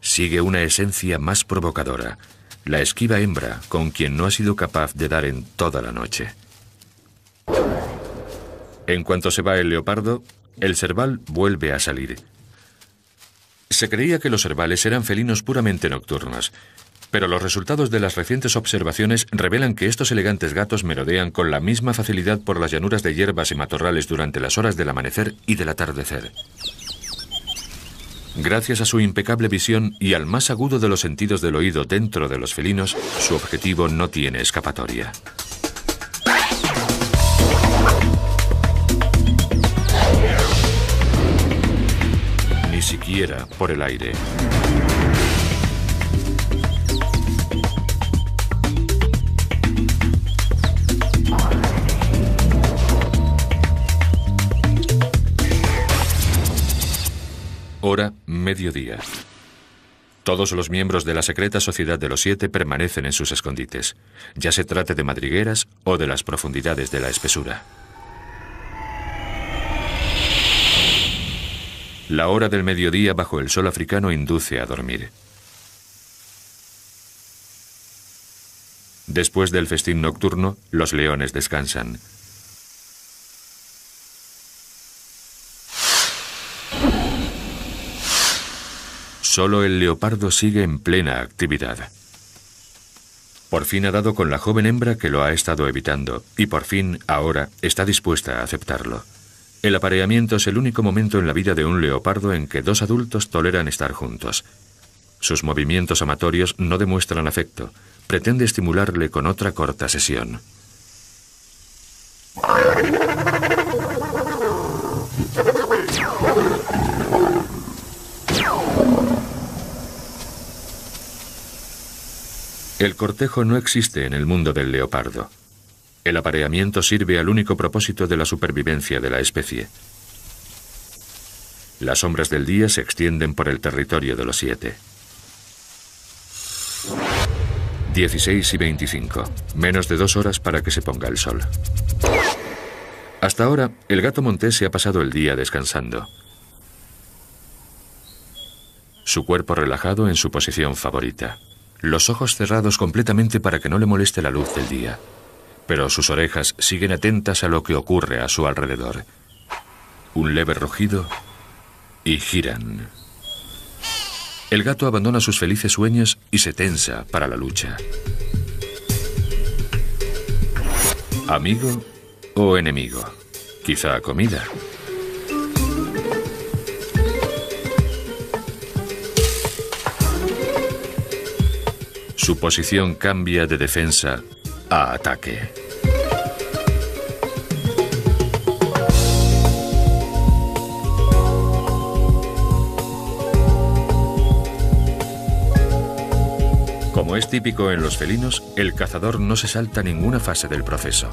Sigue una esencia más provocadora, la esquiva hembra con quien no ha sido capaz de dar en toda la noche. En cuanto se va el leopardo, el cerval vuelve a salir. Se creía que los cervales eran felinos puramente nocturnos, pero los resultados de las recientes observaciones revelan que estos elegantes gatos merodean con la misma facilidad por las llanuras de hierbas y matorrales durante las horas del amanecer y del atardecer. Gracias a su impecable visión y al más agudo de los sentidos del oído dentro de los felinos, su objetivo no tiene escapatoria. Ni siquiera por el aire. Hora mediodía. Todos los miembros de la secreta Sociedad de los Siete permanecen en sus escondites, ya se trate de madrigueras o de las profundidades de la espesura. La hora del mediodía bajo el sol africano induce a dormir. Después del festín nocturno, los leones descansan. Solo el leopardo sigue en plena actividad. Por fin ha dado con la joven hembra que lo ha estado evitando y por fin, ahora, está dispuesta a aceptarlo. El apareamiento es el único momento en la vida de un leopardo en que dos adultos toleran estar juntos. Sus movimientos amatorios no demuestran afecto. Pretende estimularle con otra corta sesión. El cortejo no existe en el mundo del leopardo. El apareamiento sirve al único propósito de la supervivencia de la especie. Las sombras del día se extienden por el territorio de los siete. 16 y 25. Menos de dos horas para que se ponga el sol. Hasta ahora, el gato montés se ha pasado el día descansando. Su cuerpo relajado en su posición favorita los ojos cerrados completamente para que no le moleste la luz del día. Pero sus orejas siguen atentas a lo que ocurre a su alrededor. Un leve rugido y giran. El gato abandona sus felices sueños y se tensa para la lucha. ¿Amigo o enemigo? Quizá comida. Su posición cambia de defensa a ataque. Como es típico en los felinos, el cazador no se salta ninguna fase del proceso.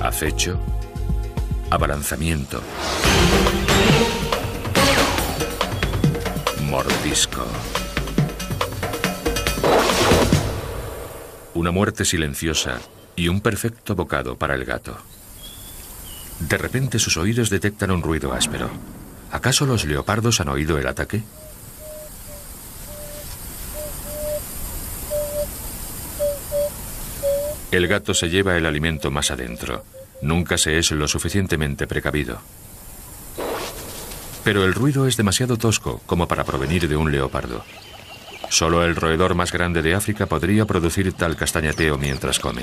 Acecho, abalanzamiento, mordisco. Una muerte silenciosa y un perfecto bocado para el gato. De repente sus oídos detectan un ruido áspero. ¿Acaso los leopardos han oído el ataque? El gato se lleva el alimento más adentro. Nunca se es lo suficientemente precavido. Pero el ruido es demasiado tosco como para provenir de un leopardo. Solo el roedor más grande de África podría producir tal castañeteo mientras come.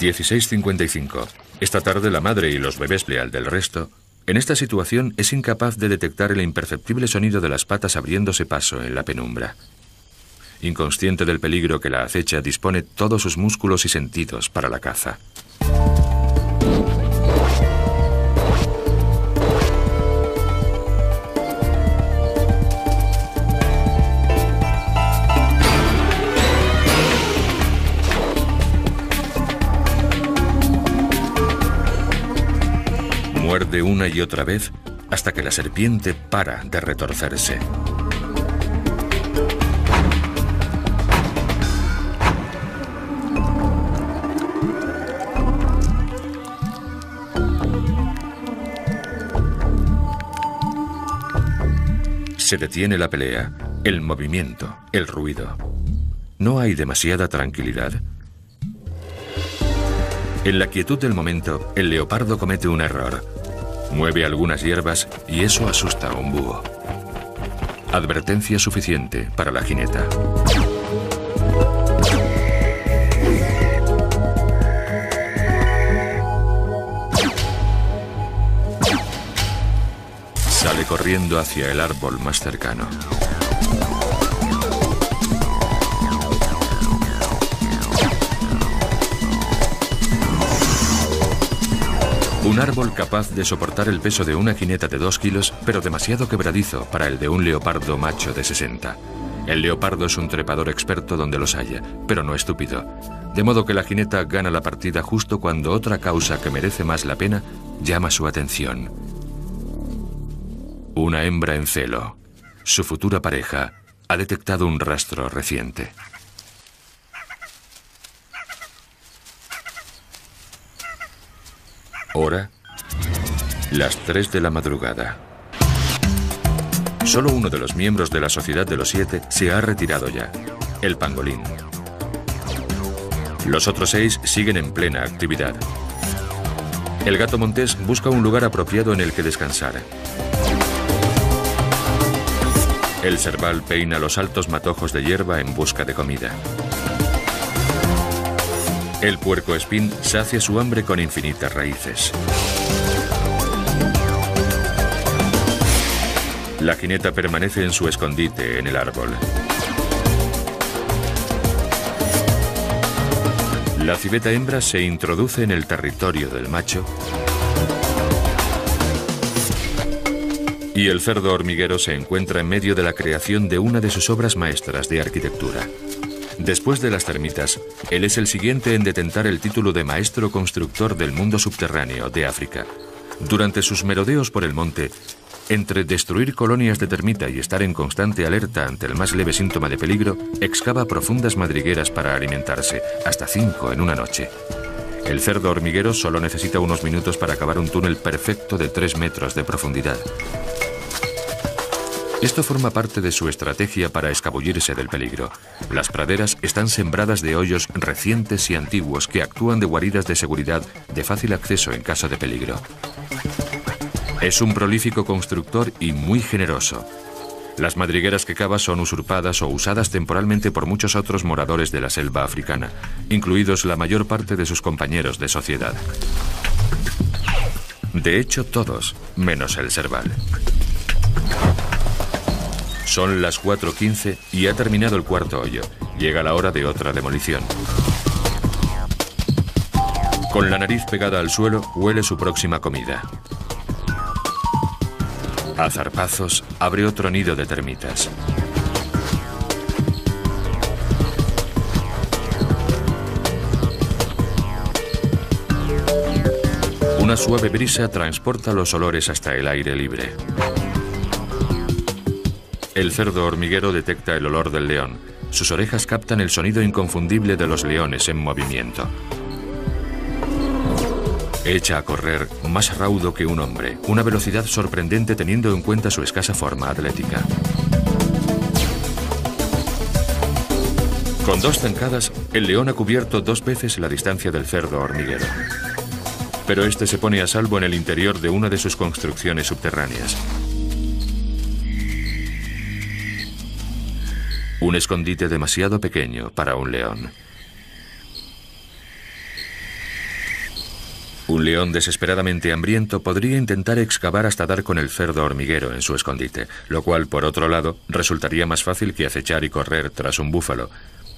16.55. Esta tarde la madre y los bebés pleal del resto, en esta situación es incapaz de detectar el imperceptible sonido de las patas abriéndose paso en la penumbra. Inconsciente del peligro que la acecha, dispone todos sus músculos y sentidos para la caza. Muerde una y otra vez hasta que la serpiente para de retorcerse. Se detiene la pelea, el movimiento, el ruido. No hay demasiada tranquilidad. En la quietud del momento, el leopardo comete un error. Mueve algunas hierbas y eso asusta a un búho. Advertencia suficiente para la jineta. Sale corriendo hacia el árbol más cercano. Un árbol capaz de soportar el peso de una jineta de 2 kilos, pero demasiado quebradizo para el de un leopardo macho de 60. El leopardo es un trepador experto donde los haya, pero no estúpido. De modo que la jineta gana la partida justo cuando otra causa que merece más la pena llama su atención. Una hembra en celo. Su futura pareja ha detectado un rastro reciente. Hora, las 3 de la madrugada. Solo uno de los miembros de la Sociedad de los Siete se ha retirado ya, el pangolín. Los otros seis siguen en plena actividad. El gato montés busca un lugar apropiado en el que descansar. El cerval peina los altos matojos de hierba en busca de comida. El puerco espín sacia su hambre con infinitas raíces. La jineta permanece en su escondite en el árbol. La civeta hembra se introduce en el territorio del macho y el cerdo hormiguero se encuentra en medio de la creación de una de sus obras maestras de arquitectura. Después de las termitas, él es el siguiente en detentar el título de maestro constructor del mundo subterráneo de África. Durante sus merodeos por el monte, entre destruir colonias de termita y estar en constante alerta ante el más leve síntoma de peligro, excava profundas madrigueras para alimentarse, hasta cinco en una noche. El cerdo hormiguero solo necesita unos minutos para acabar un túnel perfecto de tres metros de profundidad. Esto forma parte de su estrategia para escabullirse del peligro. Las praderas están sembradas de hoyos recientes y antiguos que actúan de guaridas de seguridad de fácil acceso en caso de peligro. Es un prolífico constructor y muy generoso. Las madrigueras que cava son usurpadas o usadas temporalmente por muchos otros moradores de la selva africana, incluidos la mayor parte de sus compañeros de sociedad. De hecho, todos, menos el cerval. Son las 4.15 y ha terminado el cuarto hoyo. Llega la hora de otra demolición. Con la nariz pegada al suelo, huele su próxima comida. A zarpazos, abre otro nido de termitas. Una suave brisa transporta los olores hasta el aire libre. El cerdo hormiguero detecta el olor del león. Sus orejas captan el sonido inconfundible de los leones en movimiento. Echa a correr más raudo que un hombre, una velocidad sorprendente teniendo en cuenta su escasa forma atlética. Con dos zancadas, el león ha cubierto dos veces la distancia del cerdo hormiguero. Pero este se pone a salvo en el interior de una de sus construcciones subterráneas. Un escondite demasiado pequeño para un león. Un león desesperadamente hambriento podría intentar excavar hasta dar con el cerdo hormiguero en su escondite, lo cual, por otro lado, resultaría más fácil que acechar y correr tras un búfalo.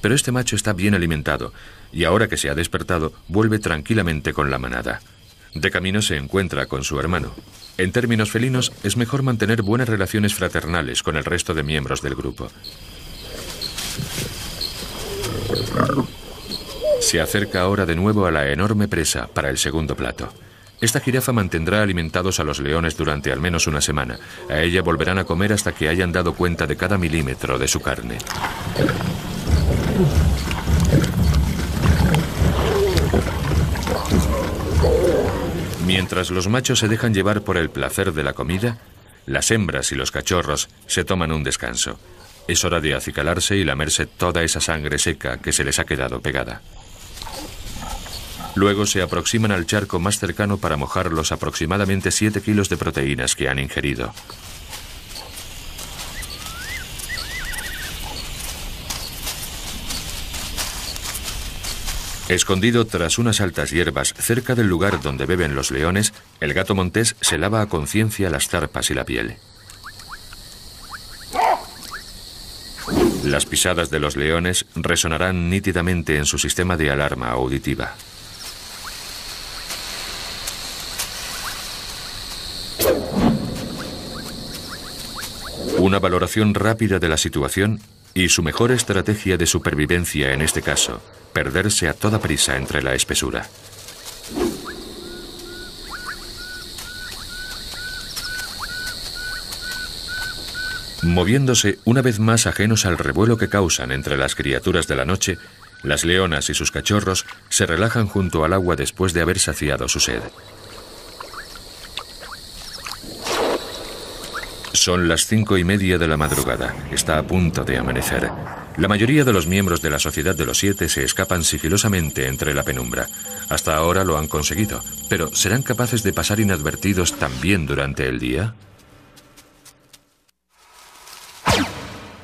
Pero este macho está bien alimentado, y ahora que se ha despertado, vuelve tranquilamente con la manada. De camino se encuentra con su hermano. En términos felinos, es mejor mantener buenas relaciones fraternales con el resto de miembros del grupo. Se acerca ahora de nuevo a la enorme presa para el segundo plato. Esta jirafa mantendrá alimentados a los leones durante al menos una semana. A ella volverán a comer hasta que hayan dado cuenta de cada milímetro de su carne. Mientras los machos se dejan llevar por el placer de la comida, las hembras y los cachorros se toman un descanso. Es hora de acicalarse y lamerse toda esa sangre seca que se les ha quedado pegada. Luego se aproximan al charco más cercano para mojar los aproximadamente 7 kilos de proteínas que han ingerido. Escondido tras unas altas hierbas cerca del lugar donde beben los leones, el gato montés se lava a conciencia las zarpas y la piel. Las pisadas de los leones resonarán nítidamente en su sistema de alarma auditiva. Una valoración rápida de la situación y su mejor estrategia de supervivencia en este caso, perderse a toda prisa entre la espesura. Moviéndose una vez más ajenos al revuelo que causan entre las criaturas de la noche, las leonas y sus cachorros se relajan junto al agua después de haber saciado su sed. Son las cinco y media de la madrugada. Está a punto de amanecer. La mayoría de los miembros de la Sociedad de los Siete se escapan sigilosamente entre la penumbra. Hasta ahora lo han conseguido, pero ¿serán capaces de pasar inadvertidos también durante el día?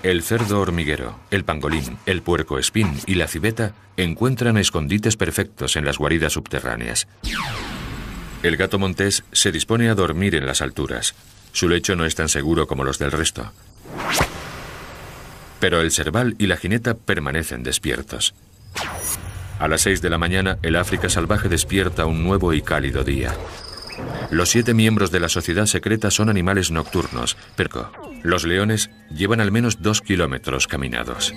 El cerdo hormiguero, el pangolín, el puerco espín y la civeta encuentran escondites perfectos en las guaridas subterráneas. El gato montés se dispone a dormir en las alturas. Su lecho no es tan seguro como los del resto. Pero el cerval y la jineta permanecen despiertos. A las seis de la mañana, el África salvaje despierta un nuevo y cálido día. Los siete miembros de la sociedad secreta son animales nocturnos, pero los leones llevan al menos dos kilómetros caminados.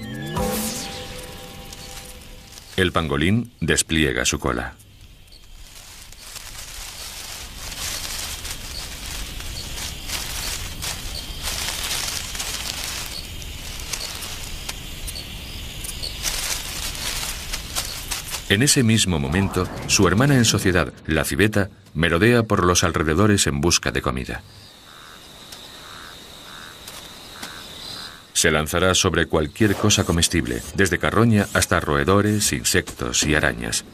El pangolín despliega su cola. En ese mismo momento, su hermana en sociedad, la civeta, merodea por los alrededores en busca de comida. Se lanzará sobre cualquier cosa comestible, desde carroña hasta roedores, insectos y arañas.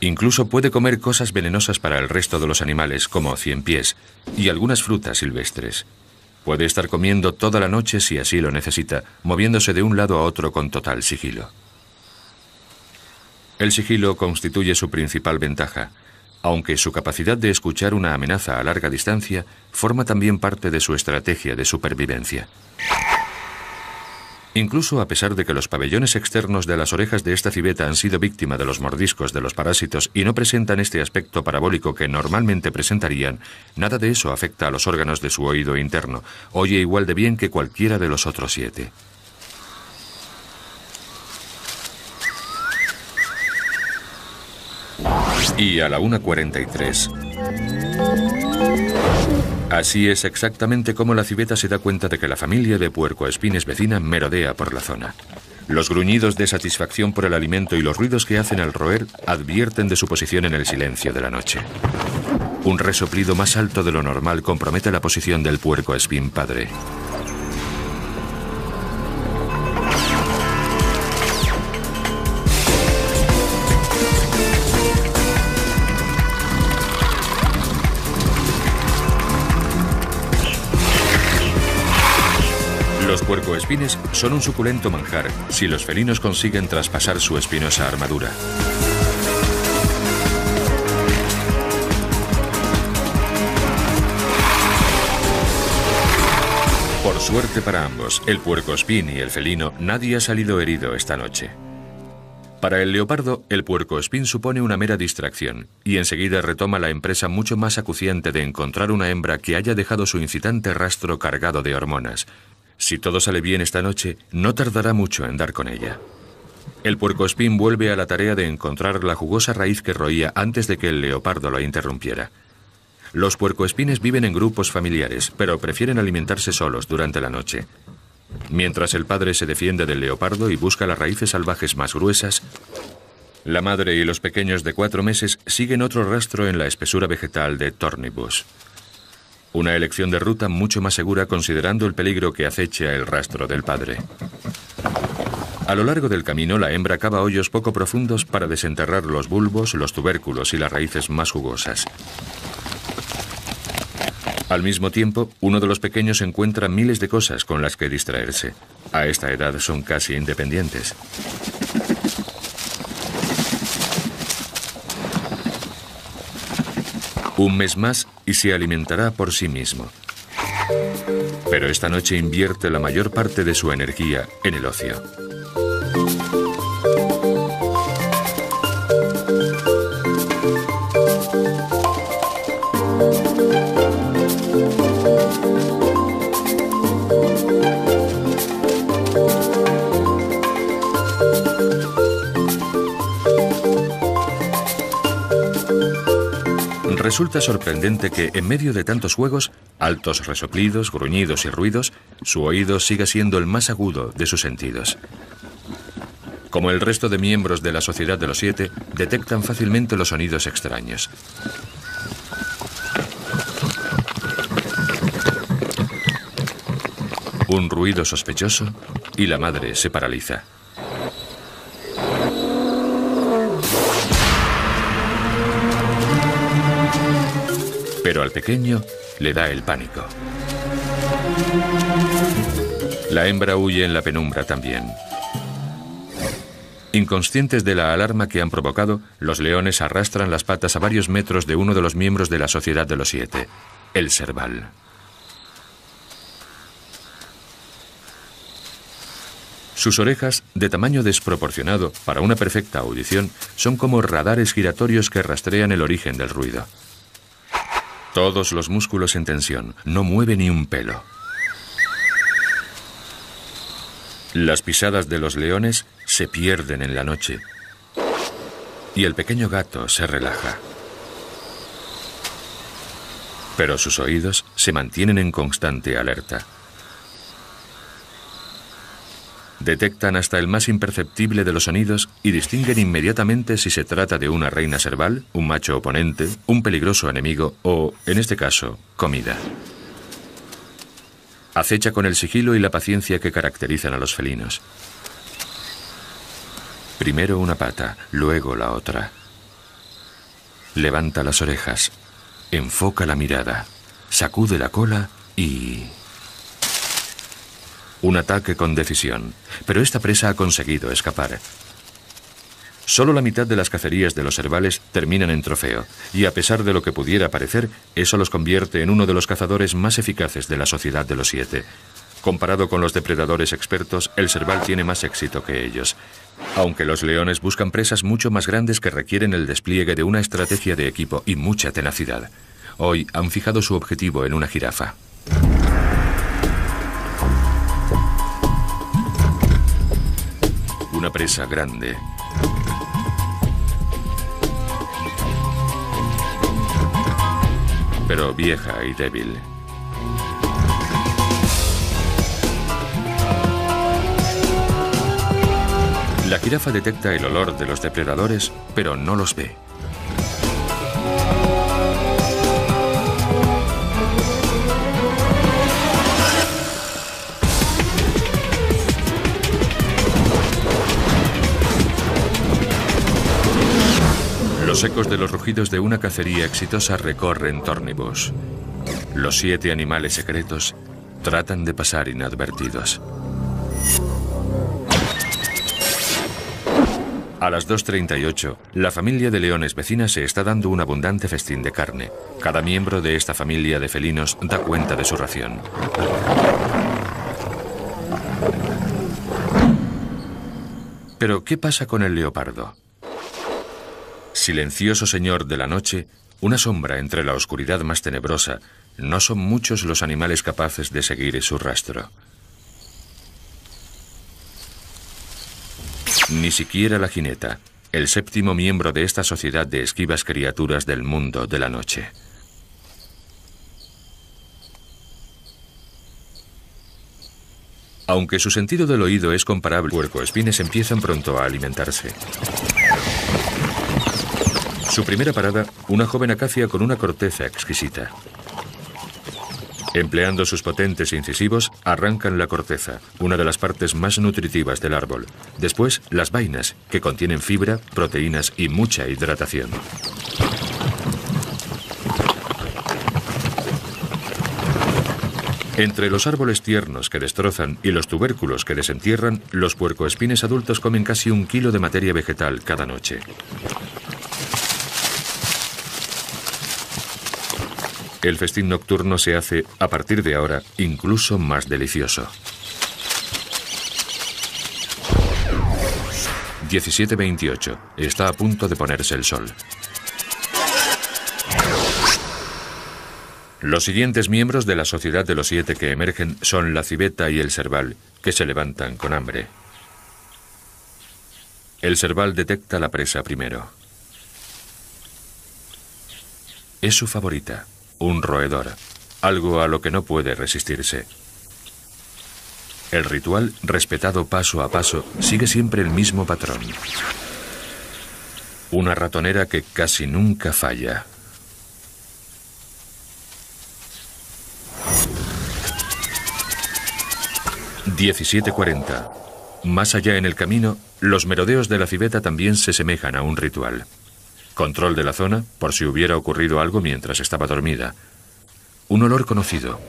Incluso puede comer cosas venenosas para el resto de los animales, como cien pies, y algunas frutas silvestres. Puede estar comiendo toda la noche si así lo necesita, moviéndose de un lado a otro con total sigilo. El sigilo constituye su principal ventaja, aunque su capacidad de escuchar una amenaza a larga distancia forma también parte de su estrategia de supervivencia. Incluso a pesar de que los pabellones externos de las orejas de esta civeta han sido víctima de los mordiscos de los parásitos y no presentan este aspecto parabólico que normalmente presentarían, nada de eso afecta a los órganos de su oído interno. Oye igual de bien que cualquiera de los otros siete. Y a la 1.43. Así es exactamente como la civeta se da cuenta de que la familia de puercoespines vecina merodea por la zona. Los gruñidos de satisfacción por el alimento y los ruidos que hacen al roer advierten de su posición en el silencio de la noche. Un resoplido más alto de lo normal compromete la posición del puercoespín padre. Puercoespines son un suculento manjar si los felinos consiguen traspasar su espinosa armadura. Por suerte para ambos, el puercoespín y el felino, nadie ha salido herido esta noche. Para el leopardo, el puercoespín supone una mera distracción, y enseguida retoma la empresa mucho más acuciante de encontrar una hembra que haya dejado su incitante rastro cargado de hormonas, si todo sale bien esta noche, no tardará mucho en dar con ella. El puercoespín vuelve a la tarea de encontrar la jugosa raíz que roía antes de que el leopardo lo interrumpiera. Los puercoespines viven en grupos familiares, pero prefieren alimentarse solos durante la noche. Mientras el padre se defiende del leopardo y busca las raíces salvajes más gruesas, la madre y los pequeños de cuatro meses siguen otro rastro en la espesura vegetal de Tornibus. Una elección de ruta mucho más segura considerando el peligro que acecha el rastro del padre. A lo largo del camino, la hembra cava hoyos poco profundos para desenterrar los bulbos, los tubérculos y las raíces más jugosas. Al mismo tiempo, uno de los pequeños encuentra miles de cosas con las que distraerse. A esta edad son casi independientes. Un mes más y se alimentará por sí mismo. Pero esta noche invierte la mayor parte de su energía en el ocio. Resulta sorprendente que, en medio de tantos juegos, altos resoplidos, gruñidos y ruidos, su oído siga siendo el más agudo de sus sentidos. Como el resto de miembros de la Sociedad de los Siete, detectan fácilmente los sonidos extraños. Un ruido sospechoso y la madre se paraliza. Pero al pequeño le da el pánico. La hembra huye en la penumbra también. Inconscientes de la alarma que han provocado, los leones arrastran las patas a varios metros de uno de los miembros de la Sociedad de los Siete, el Serval. Sus orejas, de tamaño desproporcionado para una perfecta audición, son como radares giratorios que rastrean el origen del ruido. Todos los músculos en tensión, no mueve ni un pelo. Las pisadas de los leones se pierden en la noche y el pequeño gato se relaja. Pero sus oídos se mantienen en constante alerta. Detectan hasta el más imperceptible de los sonidos y distinguen inmediatamente si se trata de una reina serval, un macho oponente, un peligroso enemigo o, en este caso, comida. Acecha con el sigilo y la paciencia que caracterizan a los felinos. Primero una pata, luego la otra. Levanta las orejas, enfoca la mirada, sacude la cola y... Un ataque con decisión, pero esta presa ha conseguido escapar. Solo la mitad de las cacerías de los herbales terminan en trofeo, y a pesar de lo que pudiera parecer, eso los convierte en uno de los cazadores más eficaces de la sociedad de los siete. Comparado con los depredadores expertos, el cerval tiene más éxito que ellos. Aunque los leones buscan presas mucho más grandes que requieren el despliegue de una estrategia de equipo y mucha tenacidad. Hoy han fijado su objetivo en una jirafa. Una presa grande. Pero vieja y débil. La jirafa detecta el olor de los depredadores, pero no los ve. Los ecos de los rugidos de una cacería exitosa recorren Tornibus. Los siete animales secretos tratan de pasar inadvertidos. A las 2.38, la familia de leones vecinas se está dando un abundante festín de carne. Cada miembro de esta familia de felinos da cuenta de su ración. Pero, ¿qué pasa con el leopardo? Silencioso señor de la noche, una sombra entre la oscuridad más tenebrosa, no son muchos los animales capaces de seguir su rastro. Ni siquiera la jineta, el séptimo miembro de esta sociedad de esquivas criaturas del mundo de la noche. Aunque su sentido del oído es comparable, puercoespines empiezan pronto a alimentarse. Su primera parada, una joven acacia con una corteza exquisita. Empleando sus potentes incisivos, arrancan la corteza, una de las partes más nutritivas del árbol. Después, las vainas, que contienen fibra, proteínas y mucha hidratación. Entre los árboles tiernos que destrozan y los tubérculos que desentierran, los puercoespines adultos comen casi un kilo de materia vegetal cada noche. El festín nocturno se hace, a partir de ahora, incluso más delicioso. 17.28. Está a punto de ponerse el sol. Los siguientes miembros de la sociedad de los siete que emergen son la civeta y el cerval, que se levantan con hambre. El cerval detecta la presa primero. Es su favorita un roedor, algo a lo que no puede resistirse. El ritual, respetado paso a paso, sigue siempre el mismo patrón. Una ratonera que casi nunca falla. «1740. Más allá en el camino, los merodeos de la civeta también se semejan a un ritual. Control de la zona por si hubiera ocurrido algo mientras estaba dormida. Un olor conocido.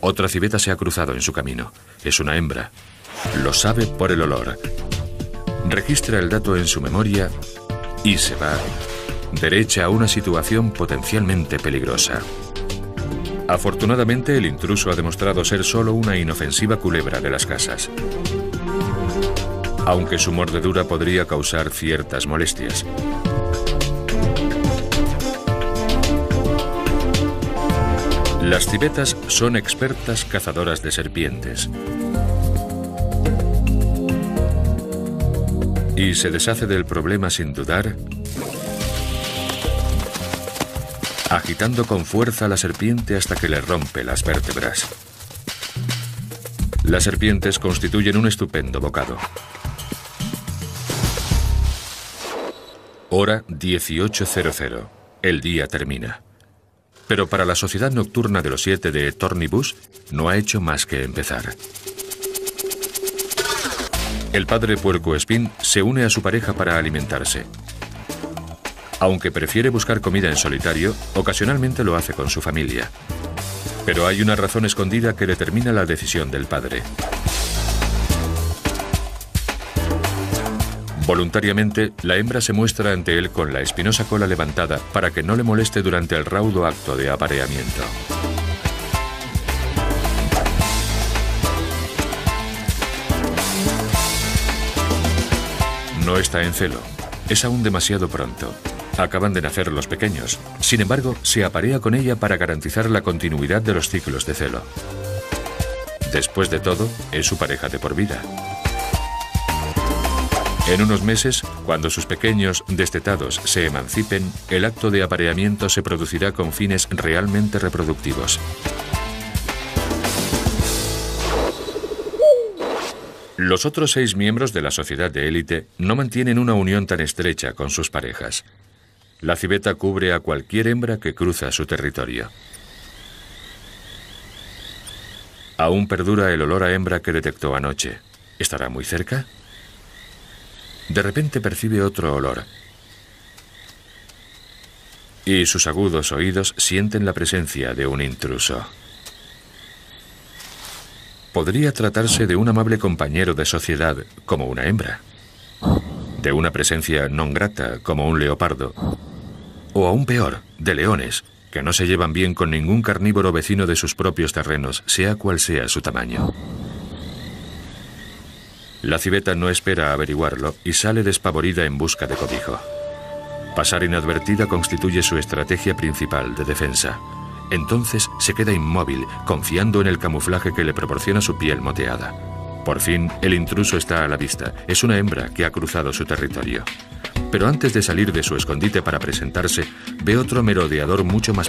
Otra civeta se ha cruzado en su camino. Es una hembra. Lo sabe por el olor. Registra el dato en su memoria y se va derecha a una situación potencialmente peligrosa. Afortunadamente, el intruso ha demostrado ser solo una inofensiva culebra de las casas. Aunque su mordedura podría causar ciertas molestias. Las civetas son expertas cazadoras de serpientes. Y se deshace del problema sin dudar, agitando con fuerza la serpiente hasta que le rompe las vértebras. Las serpientes constituyen un estupendo bocado. Hora 18.00. El día termina. Pero para la sociedad nocturna de los siete de Tornibus no ha hecho más que empezar. El padre Puerco Espín se une a su pareja para alimentarse. Aunque prefiere buscar comida en solitario, ocasionalmente lo hace con su familia. Pero hay una razón escondida que determina la decisión del padre. Voluntariamente, la hembra se muestra ante él con la espinosa cola levantada para que no le moleste durante el raudo acto de apareamiento. No está en celo. Es aún demasiado pronto. Acaban de nacer los pequeños. Sin embargo, se aparea con ella para garantizar la continuidad de los ciclos de celo. Después de todo, es su pareja de por vida. En unos meses, cuando sus pequeños destetados se emancipen, el acto de apareamiento se producirá con fines realmente reproductivos. Los otros seis miembros de la sociedad de élite no mantienen una unión tan estrecha con sus parejas. La civeta cubre a cualquier hembra que cruza su territorio. Aún perdura el olor a hembra que detectó anoche. ¿Estará muy cerca? De repente percibe otro olor. Y sus agudos oídos sienten la presencia de un intruso. Podría tratarse de un amable compañero de sociedad, como una hembra. De una presencia non grata, como un leopardo. O aún peor, de leones, que no se llevan bien con ningún carnívoro vecino de sus propios terrenos, sea cual sea su tamaño. La civeta no espera averiguarlo y sale despavorida en busca de cobijo. Pasar inadvertida constituye su estrategia principal de defensa. Entonces se queda inmóvil, confiando en el camuflaje que le proporciona su piel moteada. Por fin, el intruso está a la vista. Es una hembra que ha cruzado su territorio. Pero antes de salir de su escondite para presentarse, ve otro merodeador mucho más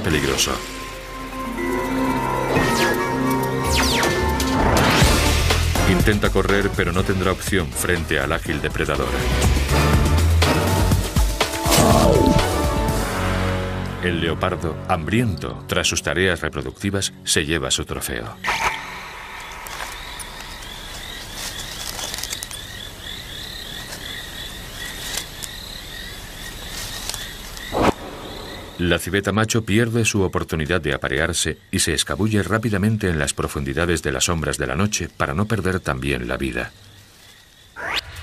Intenta correr, pero no tendrá opción frente al ágil depredador. El leopardo, hambriento tras sus tareas reproductivas, se lleva su trofeo. La civeta macho pierde su oportunidad de aparearse y se escabulle rápidamente en las profundidades de las sombras de la noche para no perder también la vida.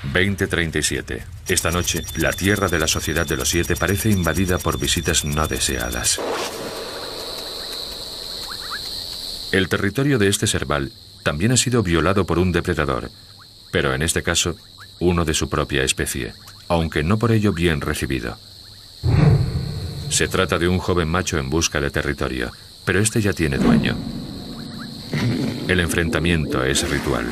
2037. Esta noche, la tierra de la Sociedad de los Siete parece invadida por visitas no deseadas. El territorio de este serval también ha sido violado por un depredador, pero en este caso, uno de su propia especie, aunque no por ello bien recibido. Se trata de un joven macho en busca de territorio, pero este ya tiene dueño. El enfrentamiento es ritual.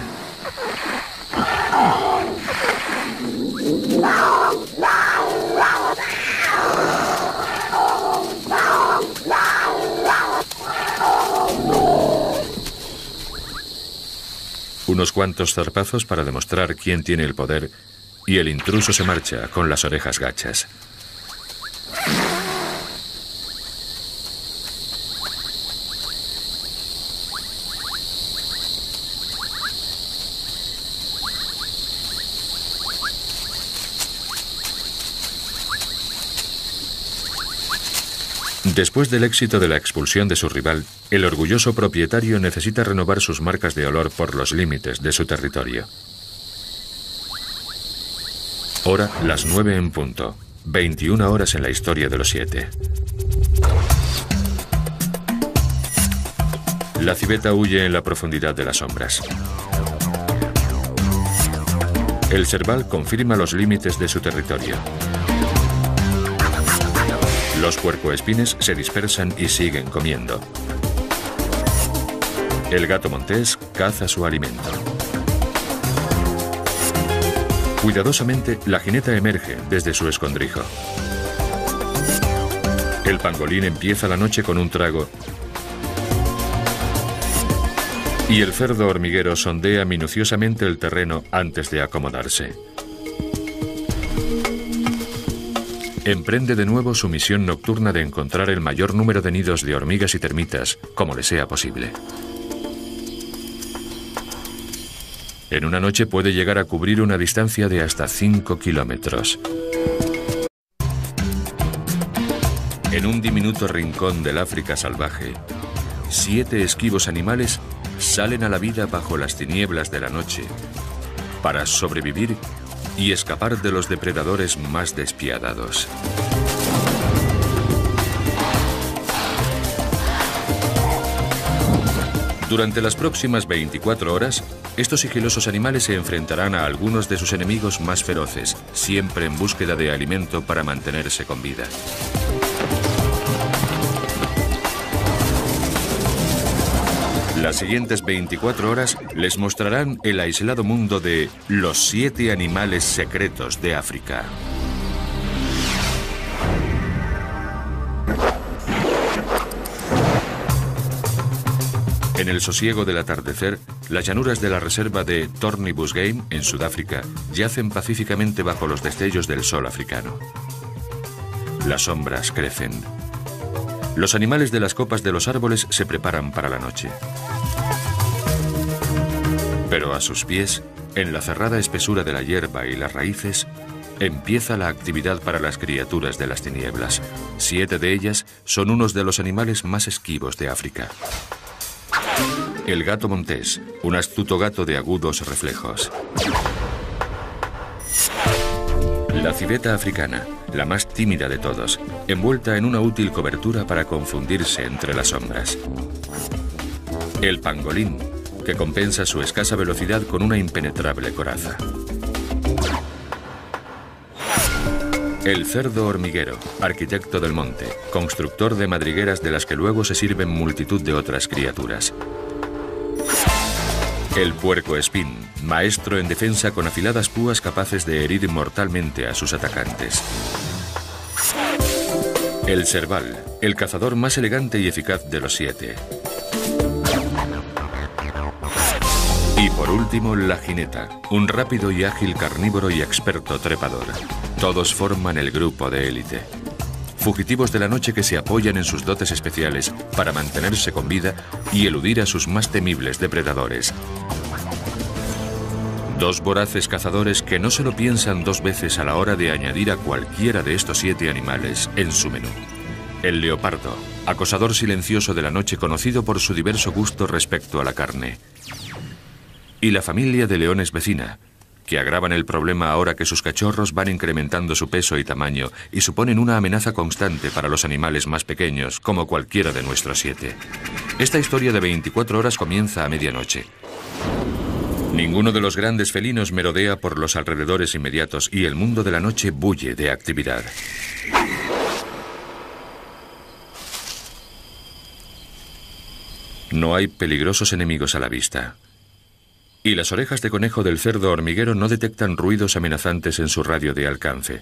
Unos cuantos zarpazos para demostrar quién tiene el poder y el intruso se marcha con las orejas gachas. Después del éxito de la expulsión de su rival, el orgulloso propietario necesita renovar sus marcas de olor por los límites de su territorio. Hora las nueve en punto. 21 horas en la historia de los siete. La civeta huye en la profundidad de las sombras. El cerval confirma los límites de su territorio. Los puercoespines se dispersan y siguen comiendo. El gato montés caza su alimento. Cuidadosamente, la jineta emerge desde su escondrijo. El pangolín empieza la noche con un trago y el cerdo hormiguero sondea minuciosamente el terreno antes de acomodarse. Emprende de nuevo su misión nocturna de encontrar el mayor número de nidos de hormigas y termitas como le sea posible. En una noche puede llegar a cubrir una distancia de hasta 5 kilómetros. En un diminuto rincón del África salvaje, siete esquivos animales salen a la vida bajo las tinieblas de la noche para sobrevivir y escapar de los depredadores más despiadados. Durante las próximas 24 horas, estos sigilosos animales se enfrentarán a algunos de sus enemigos más feroces, siempre en búsqueda de alimento para mantenerse con vida. Las siguientes 24 horas les mostrarán el aislado mundo de los siete animales secretos de África. En el sosiego del atardecer, las llanuras de la reserva de Tornibus Game, en Sudáfrica, yacen pacíficamente bajo los destellos del sol africano. Las sombras crecen. Los animales de las copas de los árboles se preparan para la noche. Pero a sus pies, en la cerrada espesura de la hierba y las raíces, empieza la actividad para las criaturas de las tinieblas. Siete de ellas son unos de los animales más esquivos de África. El gato montés, un astuto gato de agudos reflejos. La civeta africana, la más tímida de todos, envuelta en una útil cobertura para confundirse entre las sombras. El pangolín, que compensa su escasa velocidad con una impenetrable coraza. El cerdo hormiguero, arquitecto del monte, constructor de madrigueras de las que luego se sirven multitud de otras criaturas. El puerco espín, maestro en defensa con afiladas púas capaces de herir mortalmente a sus atacantes. El cerval, el cazador más elegante y eficaz de los siete. por último, la jineta, un rápido y ágil carnívoro y experto trepador. Todos forman el grupo de élite. Fugitivos de la noche que se apoyan en sus dotes especiales para mantenerse con vida y eludir a sus más temibles depredadores. Dos voraces cazadores que no se lo piensan dos veces a la hora de añadir a cualquiera de estos siete animales en su menú. El leopardo, acosador silencioso de la noche conocido por su diverso gusto respecto a la carne. Y la familia de leones vecina, que agravan el problema ahora que sus cachorros van incrementando su peso y tamaño y suponen una amenaza constante para los animales más pequeños, como cualquiera de nuestros siete. Esta historia de 24 horas comienza a medianoche. Ninguno de los grandes felinos merodea por los alrededores inmediatos y el mundo de la noche bulle de actividad. No hay peligrosos enemigos a la vista. Y las orejas de conejo del cerdo hormiguero no detectan ruidos amenazantes en su radio de alcance.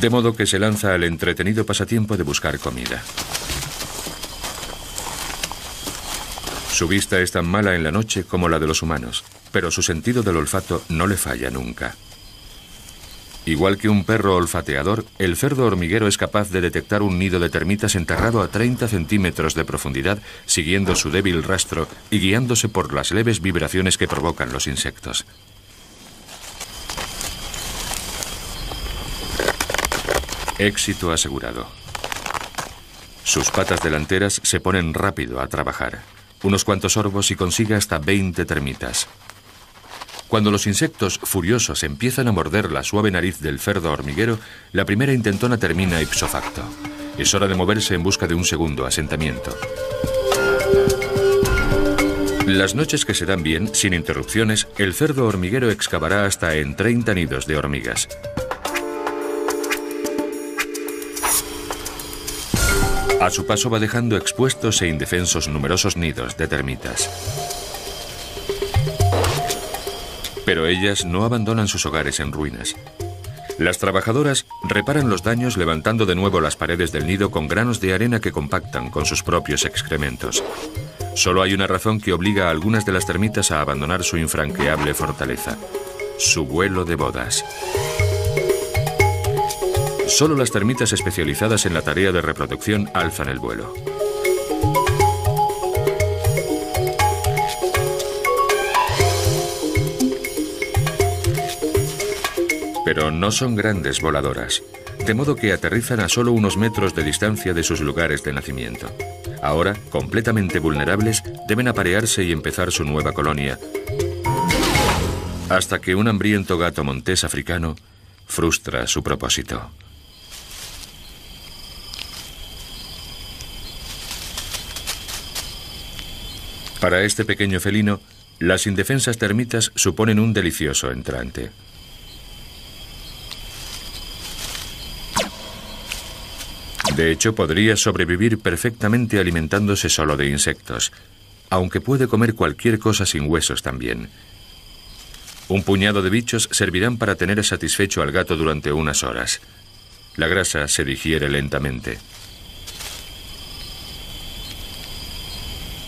De modo que se lanza al entretenido pasatiempo de buscar comida. Su vista es tan mala en la noche como la de los humanos, pero su sentido del olfato no le falla nunca. Igual que un perro olfateador, el cerdo hormiguero es capaz de detectar un nido de termitas enterrado a 30 centímetros de profundidad, siguiendo su débil rastro y guiándose por las leves vibraciones que provocan los insectos. Éxito asegurado. Sus patas delanteras se ponen rápido a trabajar. Unos cuantos sorbos y consigue hasta 20 termitas. Cuando los insectos furiosos empiezan a morder la suave nariz del cerdo hormiguero, la primera intentona termina ipso facto. Es hora de moverse en busca de un segundo asentamiento. Las noches que se dan bien, sin interrupciones, el cerdo hormiguero excavará hasta en 30 nidos de hormigas. A su paso va dejando expuestos e indefensos numerosos nidos de termitas. Pero ellas no abandonan sus hogares en ruinas. Las trabajadoras reparan los daños levantando de nuevo las paredes del nido con granos de arena que compactan con sus propios excrementos. Solo hay una razón que obliga a algunas de las termitas a abandonar su infranqueable fortaleza. Su vuelo de bodas. Solo las termitas especializadas en la tarea de reproducción alzan el vuelo. pero no son grandes voladoras, de modo que aterrizan a solo unos metros de distancia de sus lugares de nacimiento. Ahora, completamente vulnerables, deben aparearse y empezar su nueva colonia, hasta que un hambriento gato montés africano frustra su propósito. Para este pequeño felino, las indefensas termitas suponen un delicioso entrante. De hecho, podría sobrevivir perfectamente alimentándose solo de insectos, aunque puede comer cualquier cosa sin huesos también. Un puñado de bichos servirán para tener satisfecho al gato durante unas horas. La grasa se digiere lentamente.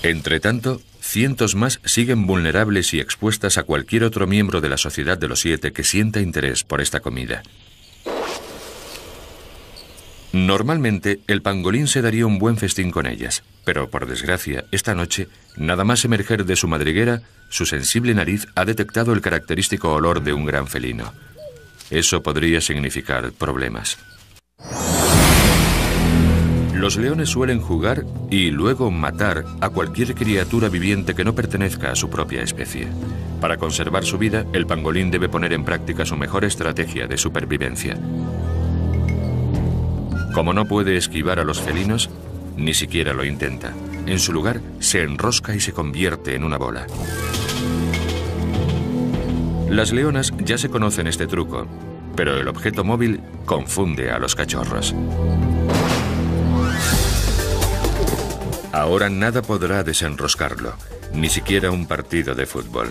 Entre tanto, cientos más siguen vulnerables y expuestas a cualquier otro miembro de la sociedad de los siete que sienta interés por esta comida. Normalmente el pangolín se daría un buen festín con ellas, pero por desgracia, esta noche, nada más emerger de su madriguera, su sensible nariz ha detectado el característico olor de un gran felino. Eso podría significar problemas. Los leones suelen jugar y luego matar a cualquier criatura viviente que no pertenezca a su propia especie. Para conservar su vida, el pangolín debe poner en práctica su mejor estrategia de supervivencia. Como no puede esquivar a los felinos, ni siquiera lo intenta. En su lugar, se enrosca y se convierte en una bola. Las leonas ya se conocen este truco, pero el objeto móvil confunde a los cachorros. Ahora nada podrá desenroscarlo, ni siquiera un partido de fútbol.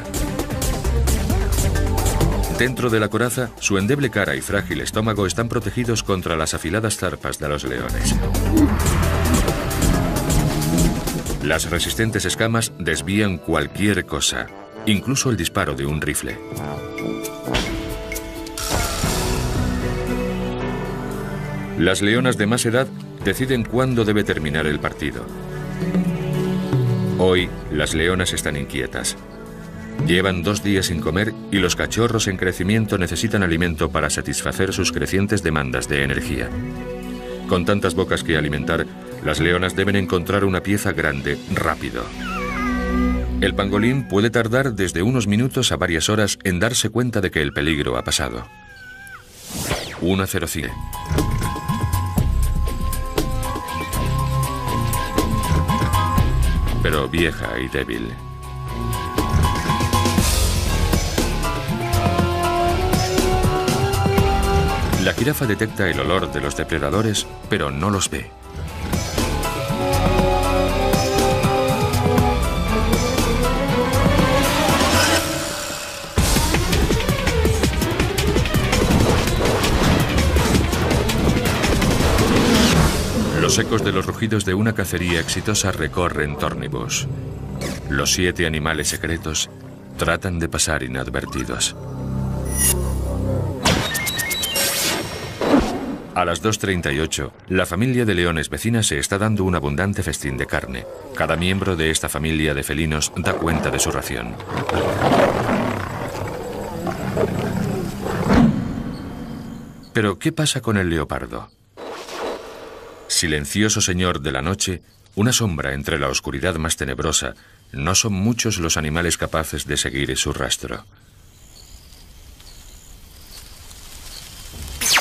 Dentro de la coraza, su endeble cara y frágil estómago están protegidos contra las afiladas zarpas de los leones. Las resistentes escamas desvían cualquier cosa, incluso el disparo de un rifle. Las leonas de más edad deciden cuándo debe terminar el partido. Hoy las leonas están inquietas. Llevan dos días sin comer y los cachorros en crecimiento necesitan alimento para satisfacer sus crecientes demandas de energía. Con tantas bocas que alimentar, las leonas deben encontrar una pieza grande rápido. El pangolín puede tardar desde unos minutos a varias horas en darse cuenta de que el peligro ha pasado. 105. Pero vieja y débil. La jirafa detecta el olor de los depredadores, pero no los ve. Los ecos de los rugidos de una cacería exitosa recorren Tornibus. Los siete animales secretos tratan de pasar inadvertidos. A las 2.38, la familia de leones vecinas se está dando un abundante festín de carne. Cada miembro de esta familia de felinos da cuenta de su ración. Pero, ¿qué pasa con el leopardo? Silencioso señor de la noche, una sombra entre la oscuridad más tenebrosa, no son muchos los animales capaces de seguir su rastro.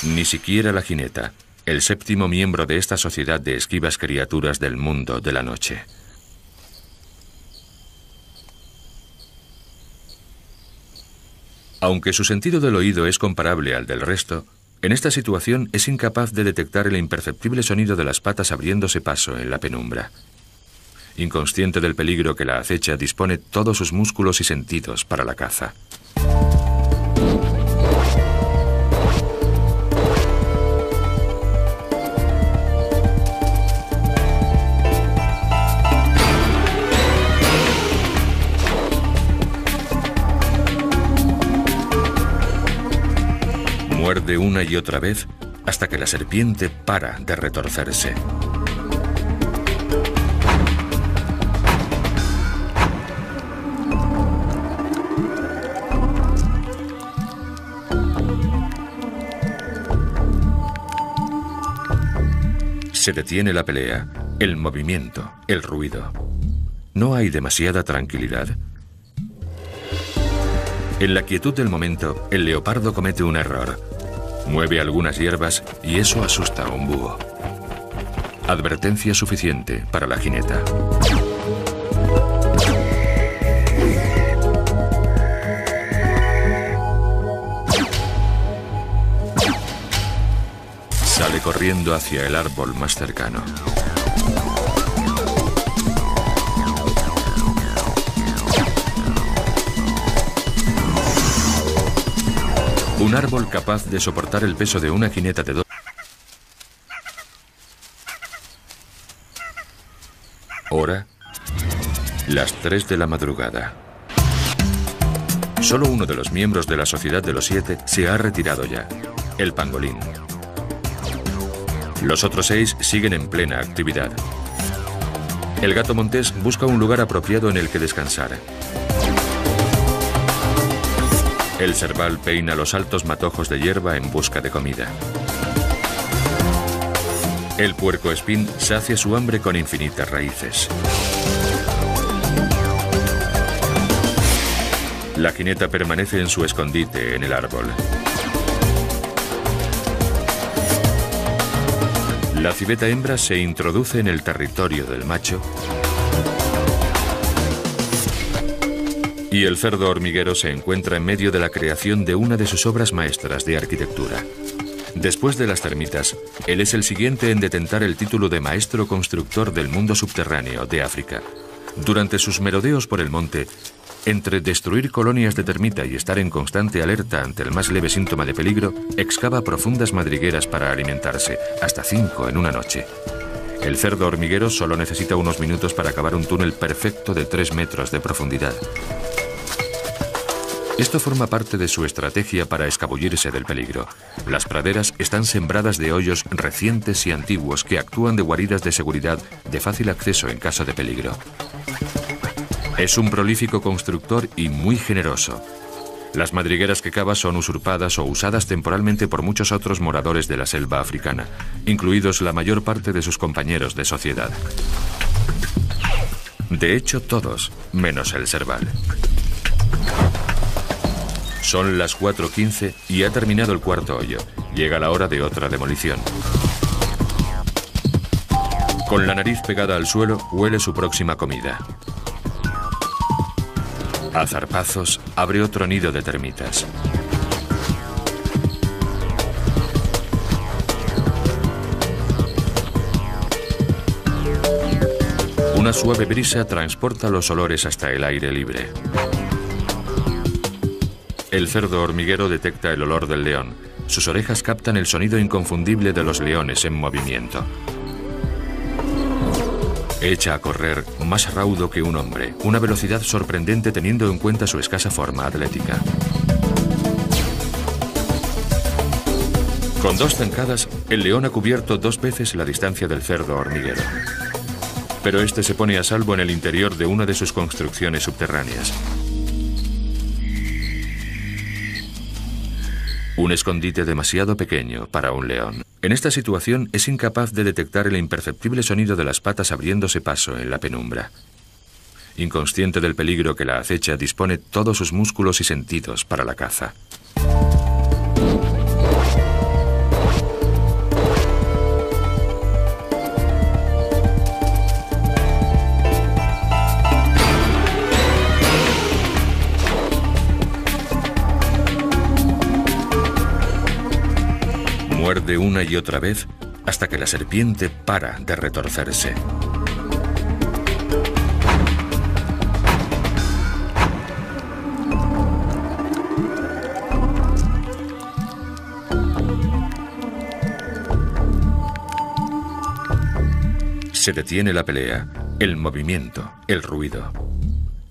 Ni siquiera la jineta, el séptimo miembro de esta sociedad de esquivas criaturas del mundo de la noche. Aunque su sentido del oído es comparable al del resto, en esta situación es incapaz de detectar el imperceptible sonido de las patas abriéndose paso en la penumbra. Inconsciente del peligro que la acecha, dispone todos sus músculos y sentidos para la caza. Muerde una y otra vez hasta que la serpiente para de retorcerse. Se detiene la pelea, el movimiento, el ruido. No hay demasiada tranquilidad. En la quietud del momento, el leopardo comete un error. Mueve algunas hierbas y eso asusta a un búho. Advertencia suficiente para la jineta. Sale corriendo hacia el árbol más cercano. Un árbol capaz de soportar el peso de una jineta de dos. Hora, las 3 de la madrugada. Solo uno de los miembros de la Sociedad de los Siete se ha retirado ya, el pangolín. Los otros seis siguen en plena actividad. El gato montés busca un lugar apropiado en el que descansar. El cerval peina los altos matojos de hierba en busca de comida. El puerco espín sacia su hambre con infinitas raíces. La jineta permanece en su escondite en el árbol. La civeta hembra se introduce en el territorio del macho y el cerdo hormiguero se encuentra en medio de la creación de una de sus obras maestras de arquitectura. Después de las termitas, él es el siguiente en detentar el título de maestro constructor del mundo subterráneo de África. Durante sus merodeos por el monte, entre destruir colonias de termita y estar en constante alerta ante el más leve síntoma de peligro, excava profundas madrigueras para alimentarse, hasta cinco en una noche. El cerdo hormiguero solo necesita unos minutos para acabar un túnel perfecto de 3 metros de profundidad. Esto forma parte de su estrategia para escabullirse del peligro. Las praderas están sembradas de hoyos recientes y antiguos que actúan de guaridas de seguridad de fácil acceso en caso de peligro. Es un prolífico constructor y muy generoso. Las madrigueras que cava son usurpadas o usadas temporalmente por muchos otros moradores de la selva africana, incluidos la mayor parte de sus compañeros de sociedad. De hecho, todos, menos el Serval. Son las 4.15 y ha terminado el cuarto hoyo. Llega la hora de otra demolición. Con la nariz pegada al suelo, huele su próxima comida. A zarpazos, abre otro nido de termitas. Una suave brisa transporta los olores hasta el aire libre. El cerdo hormiguero detecta el olor del león. Sus orejas captan el sonido inconfundible de los leones en movimiento. Echa a correr más raudo que un hombre, una velocidad sorprendente teniendo en cuenta su escasa forma atlética. Con dos zancadas, el león ha cubierto dos veces la distancia del cerdo hormiguero. Pero este se pone a salvo en el interior de una de sus construcciones subterráneas. Un escondite demasiado pequeño para un león. En esta situación es incapaz de detectar el imperceptible sonido de las patas abriéndose paso en la penumbra. Inconsciente del peligro que la acecha, dispone todos sus músculos y sentidos para la caza. Una y otra vez hasta que la serpiente para de retorcerse. Se detiene la pelea, el movimiento, el ruido.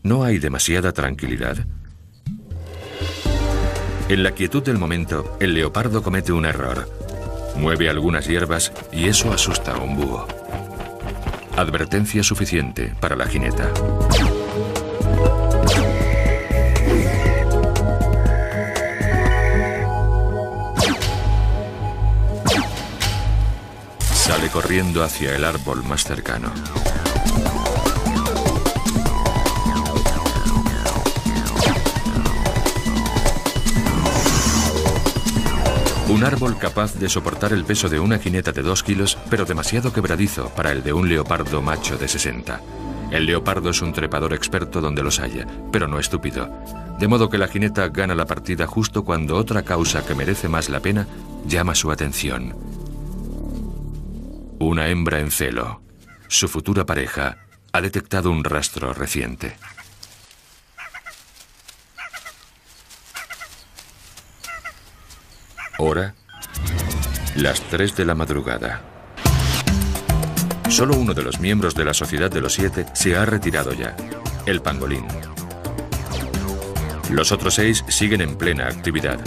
No hay demasiada tranquilidad. En la quietud del momento, el leopardo comete un error. Mueve algunas hierbas y eso asusta a un búho. Advertencia suficiente para la jineta. Sale corriendo hacia el árbol más cercano. Un árbol capaz de soportar el peso de una jineta de 2 kilos, pero demasiado quebradizo para el de un leopardo macho de 60. El leopardo es un trepador experto donde los haya, pero no estúpido. De modo que la jineta gana la partida justo cuando otra causa que merece más la pena llama su atención. Una hembra en celo. Su futura pareja ha detectado un rastro reciente. Hora, las 3 de la madrugada. Solo uno de los miembros de la Sociedad de los Siete se ha retirado ya, el pangolín. Los otros seis siguen en plena actividad.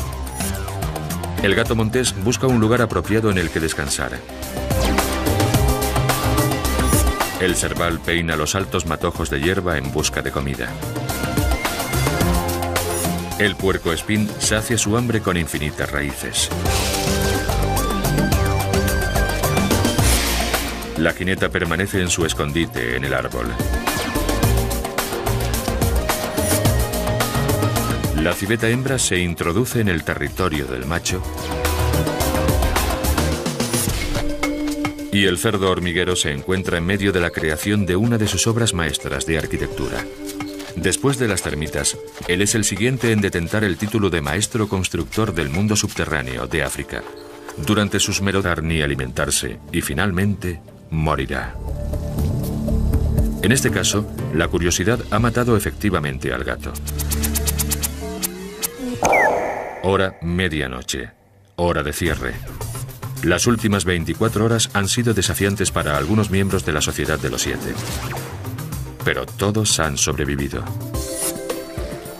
El gato montés busca un lugar apropiado en el que descansar. El cerval peina los altos matojos de hierba en busca de comida. El puerco espín sacia su hambre con infinitas raíces. La jineta permanece en su escondite en el árbol. La civeta hembra se introduce en el territorio del macho y el cerdo hormiguero se encuentra en medio de la creación de una de sus obras maestras de arquitectura. Después de las termitas, él es el siguiente en detentar el título de maestro constructor del mundo subterráneo de África. Durante sus merodar ni alimentarse y finalmente morirá. En este caso, la curiosidad ha matado efectivamente al gato. Hora medianoche. Hora de cierre. Las últimas 24 horas han sido desafiantes para algunos miembros de la Sociedad de los Siete. Pero todos han sobrevivido.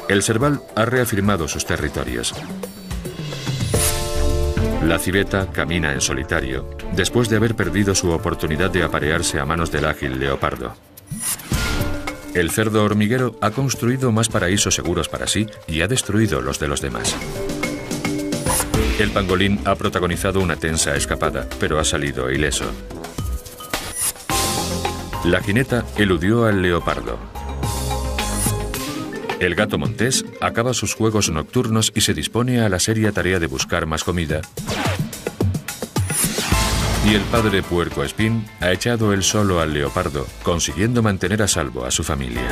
El Serval ha reafirmado sus territorios. La civeta camina en solitario, después de haber perdido su oportunidad de aparearse a manos del ágil leopardo. El cerdo hormiguero ha construido más paraísos seguros para sí y ha destruido los de los demás. El pangolín ha protagonizado una tensa escapada, pero ha salido ileso. La jineta eludió al leopardo. El gato montés acaba sus juegos nocturnos y se dispone a la seria tarea de buscar más comida. Y el padre puerco espín ha echado el solo al leopardo, consiguiendo mantener a salvo a su familia.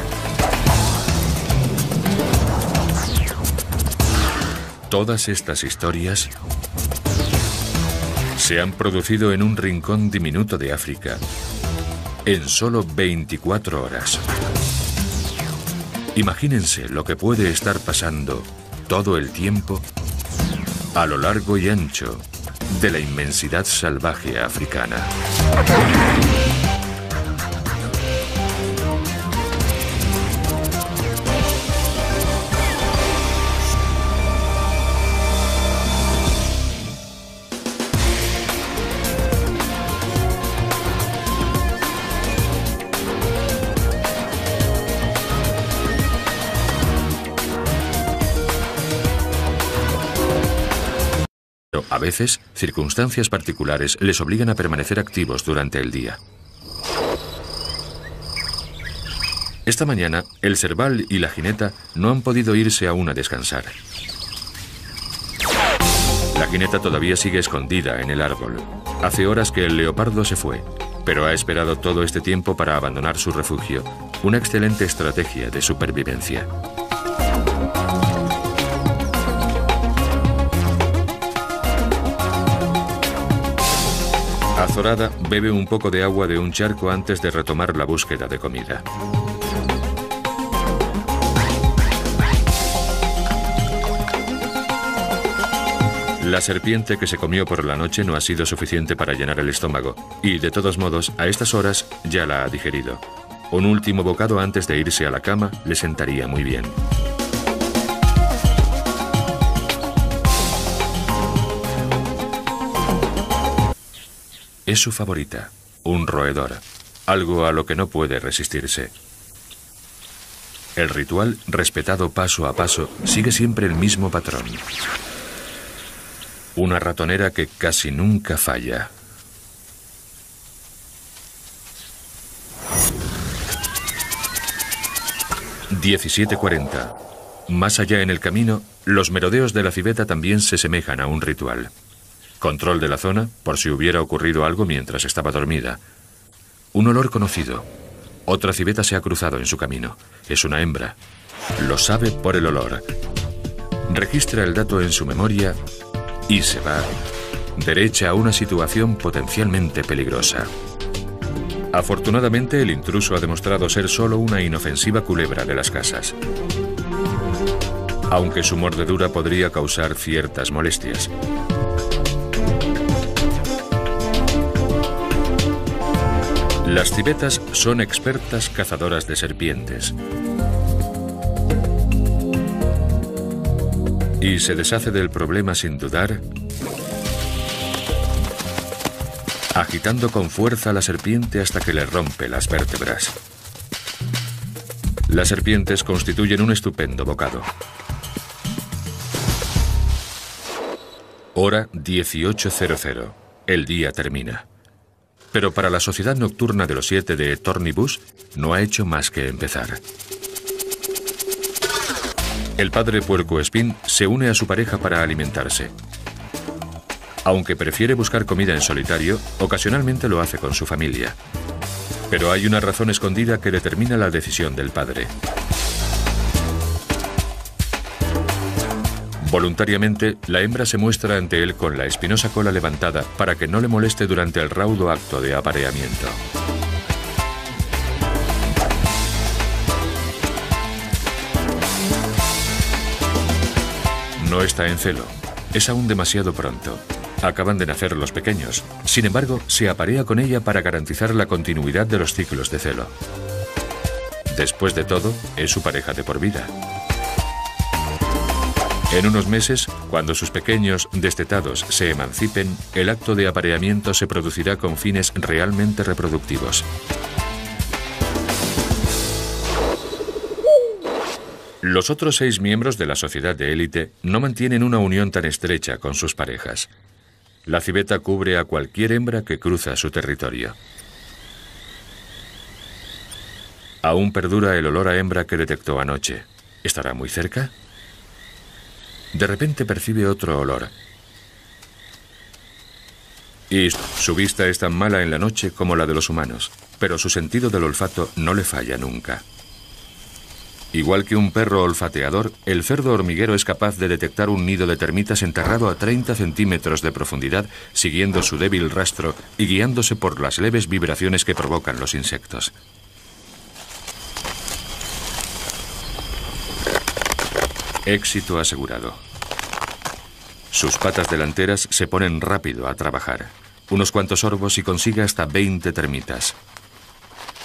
Todas estas historias se han producido en un rincón diminuto de África en solo 24 horas. Imagínense lo que puede estar pasando todo el tiempo a lo largo y ancho de la inmensidad salvaje africana. A veces, circunstancias particulares les obligan a permanecer activos durante el día. Esta mañana, el cerval y la jineta no han podido irse aún a descansar. La jineta todavía sigue escondida en el árbol. Hace horas que el leopardo se fue, pero ha esperado todo este tiempo para abandonar su refugio, una excelente estrategia de supervivencia. Bebe un poco de agua de un charco antes de retomar la búsqueda de comida. La serpiente que se comió por la noche no ha sido suficiente para llenar el estómago, y de todos modos, a estas horas ya la ha digerido. Un último bocado antes de irse a la cama le sentaría muy bien. Es su favorita, un roedor, algo a lo que no puede resistirse. El ritual, respetado paso a paso, sigue siempre el mismo patrón. Una ratonera que casi nunca falla. «1740. Más allá en el camino, los merodeos de la civeta también se semejan a un ritual. Control de la zona por si hubiera ocurrido algo mientras estaba dormida. Un olor conocido. Otra civeta se ha cruzado en su camino. Es una hembra. Lo sabe por el olor. Registra el dato en su memoria y se va derecha a una situación potencialmente peligrosa. Afortunadamente, el intruso ha demostrado ser solo una inofensiva culebra de las casas. Aunque su mordedura podría causar ciertas molestias. Las civetas son expertas cazadoras de serpientes. Y se deshace del problema sin dudar, agitando con fuerza la serpiente hasta que le rompe las vértebras. Las serpientes constituyen un estupendo bocado. Hora 18.00. El día termina. Pero para la sociedad nocturna de los siete de Tornibus no ha hecho más que empezar. El padre Puerco Espín se une a su pareja para alimentarse. Aunque prefiere buscar comida en solitario, ocasionalmente lo hace con su familia. Pero hay una razón escondida que determina la decisión del padre. Voluntariamente, la hembra se muestra ante él con la espinosa cola levantada para que no le moleste durante el raudo acto de apareamiento. No está en celo. Es aún demasiado pronto. Acaban de nacer los pequeños. Sin embargo, se aparea con ella para garantizar la continuidad de los ciclos de celo. Después de todo, es su pareja de por vida. En unos meses, cuando sus pequeños destetados se emancipen, el acto de apareamiento se producirá con fines realmente reproductivos. Los otros seis miembros de la sociedad de élite no mantienen una unión tan estrecha con sus parejas. La civeta cubre a cualquier hembra que cruza su territorio. Aún perdura el olor a hembra que detectó anoche. ¿Estará muy cerca? De repente percibe otro olor. Y su vista es tan mala en la noche como la de los humanos, pero su sentido del olfato no le falla nunca. Igual que un perro olfateador, el cerdo hormiguero es capaz de detectar un nido de termitas enterrado a 30 centímetros de profundidad, siguiendo su débil rastro y guiándose por las leves vibraciones que provocan los insectos. Éxito asegurado. Sus patas delanteras se ponen rápido a trabajar. Unos cuantos sorbos y consigue hasta 20 termitas.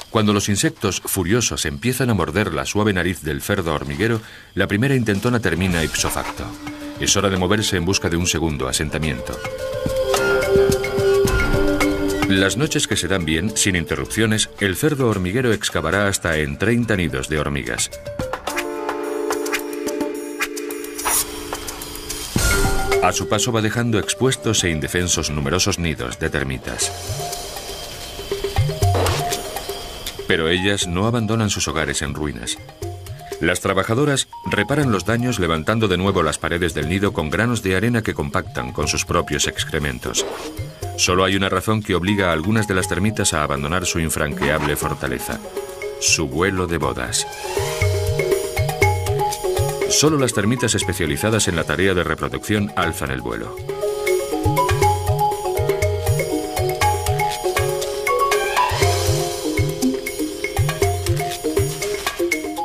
Cuando los insectos furiosos empiezan a morder la suave nariz del cerdo hormiguero, la primera intentona termina ipso facto. Es hora de moverse en busca de un segundo asentamiento. Las noches que se dan bien, sin interrupciones, el cerdo hormiguero excavará hasta en 30 nidos de hormigas. A su paso va dejando expuestos e indefensos numerosos nidos de termitas. Pero ellas no abandonan sus hogares en ruinas. Las trabajadoras reparan los daños levantando de nuevo las paredes del nido con granos de arena que compactan con sus propios excrementos. Solo hay una razón que obliga a algunas de las termitas a abandonar su infranqueable fortaleza. Su vuelo de bodas. Solo las termitas especializadas en la tarea de reproducción alzan el vuelo.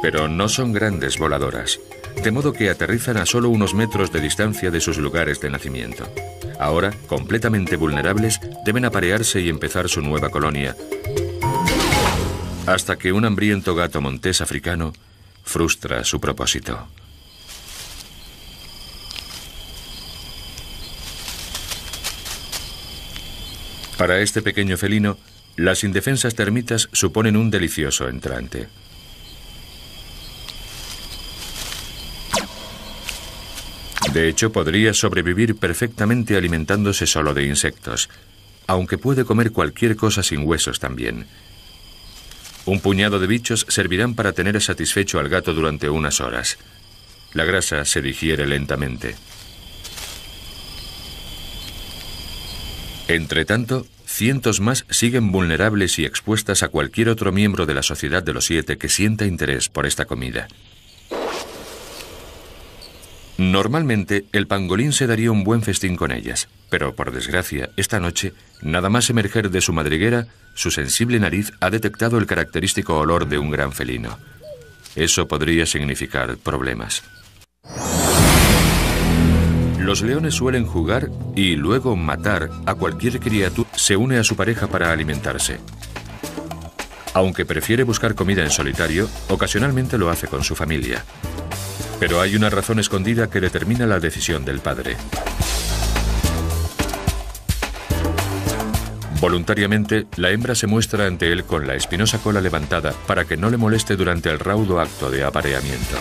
pero no son grandes voladoras, de modo que aterrizan a solo unos metros de distancia de sus lugares de nacimiento. Ahora, completamente vulnerables, deben aparearse y empezar su nueva colonia, hasta que un hambriento gato montés africano frustra su propósito. Para este pequeño felino, las indefensas termitas suponen un delicioso entrante. De hecho, podría sobrevivir perfectamente alimentándose solo de insectos, aunque puede comer cualquier cosa sin huesos también. Un puñado de bichos servirán para tener satisfecho al gato durante unas horas. La grasa se digiere lentamente. Entre tanto, cientos más siguen vulnerables y expuestas a cualquier otro miembro de la sociedad de los siete que sienta interés por esta comida. Normalmente, el pangolín se daría un buen festín con ellas, pero por desgracia, esta noche, nada más emerger de su madriguera, su sensible nariz ha detectado el característico olor de un gran felino. Eso podría significar problemas. Los leones suelen jugar y luego matar a cualquier criatura se une a su pareja para alimentarse. Aunque prefiere buscar comida en solitario, ocasionalmente lo hace con su familia. Pero hay una razón escondida que determina la decisión del padre. Voluntariamente, la hembra se muestra ante él con la espinosa cola levantada para que no le moleste durante el raudo acto de apareamiento.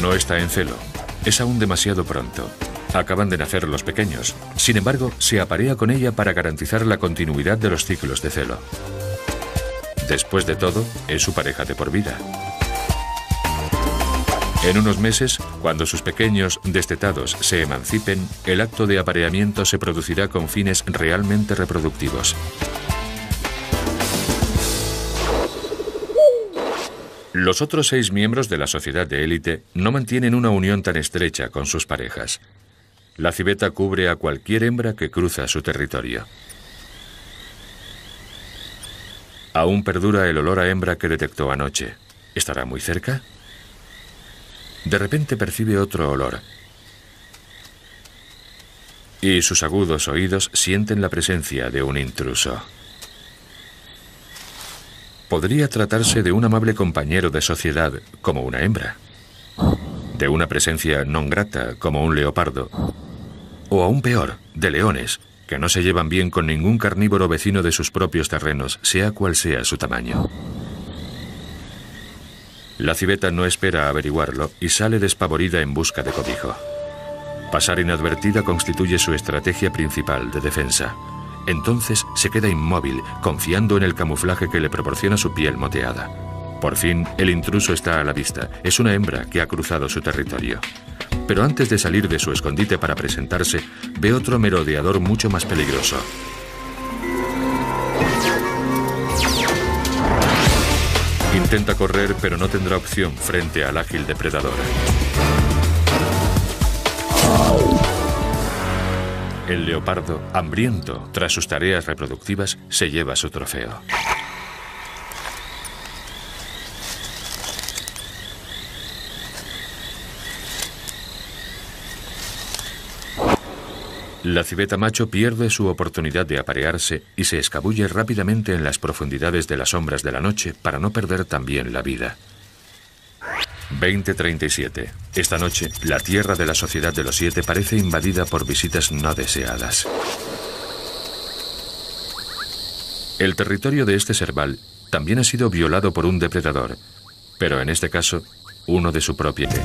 No está en celo. Es aún demasiado pronto. Acaban de nacer los pequeños. Sin embargo, se aparea con ella para garantizar la continuidad de los ciclos de celo. Después de todo, es su pareja de por vida. En unos meses, cuando sus pequeños destetados se emancipen, el acto de apareamiento se producirá con fines realmente reproductivos. Los otros seis miembros de la sociedad de élite no mantienen una unión tan estrecha con sus parejas. La civeta cubre a cualquier hembra que cruza su territorio. Aún perdura el olor a hembra que detectó anoche. ¿Estará muy cerca? De repente percibe otro olor. Y sus agudos oídos sienten la presencia de un intruso. Podría tratarse de un amable compañero de sociedad como una hembra, de una presencia non grata como un leopardo, o aún peor, de leones, que no se llevan bien con ningún carnívoro vecino de sus propios terrenos, sea cual sea su tamaño. La civeta no espera averiguarlo y sale despavorida en busca de cobijo. Pasar inadvertida constituye su estrategia principal de defensa. Entonces se queda inmóvil, confiando en el camuflaje que le proporciona su piel moteada. Por fin, el intruso está a la vista. Es una hembra que ha cruzado su territorio pero antes de salir de su escondite para presentarse, ve otro merodeador mucho más peligroso. Intenta correr, pero no tendrá opción frente al ágil depredador. El leopardo, hambriento tras sus tareas reproductivas, se lleva su trofeo. La civeta macho pierde su oportunidad de aparearse y se escabulle rápidamente en las profundidades de las sombras de la noche para no perder también la vida. 2037. Esta noche, la tierra de la Sociedad de los Siete parece invadida por visitas no deseadas. El territorio de este serval también ha sido violado por un depredador, pero en este caso, uno de su propiedad.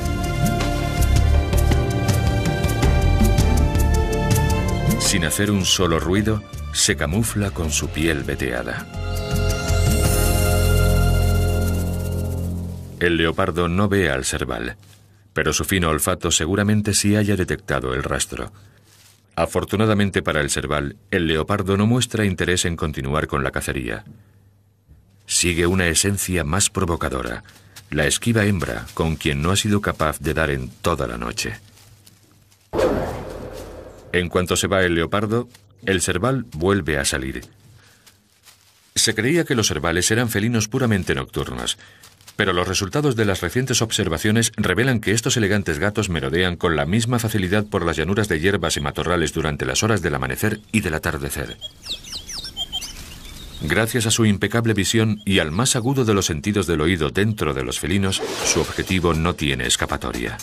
Sin hacer un solo ruido, se camufla con su piel veteada. El leopardo no ve al cerval, pero su fino olfato seguramente sí haya detectado el rastro. Afortunadamente para el cerval, el leopardo no muestra interés en continuar con la cacería. Sigue una esencia más provocadora, la esquiva hembra con quien no ha sido capaz de dar en toda la noche. En cuanto se va el leopardo, el cerval vuelve a salir. Se creía que los cervales eran felinos puramente nocturnos, pero los resultados de las recientes observaciones revelan que estos elegantes gatos merodean con la misma facilidad por las llanuras de hierbas y matorrales durante las horas del amanecer y del atardecer. Gracias a su impecable visión y al más agudo de los sentidos del oído dentro de los felinos, su objetivo no tiene escapatoria.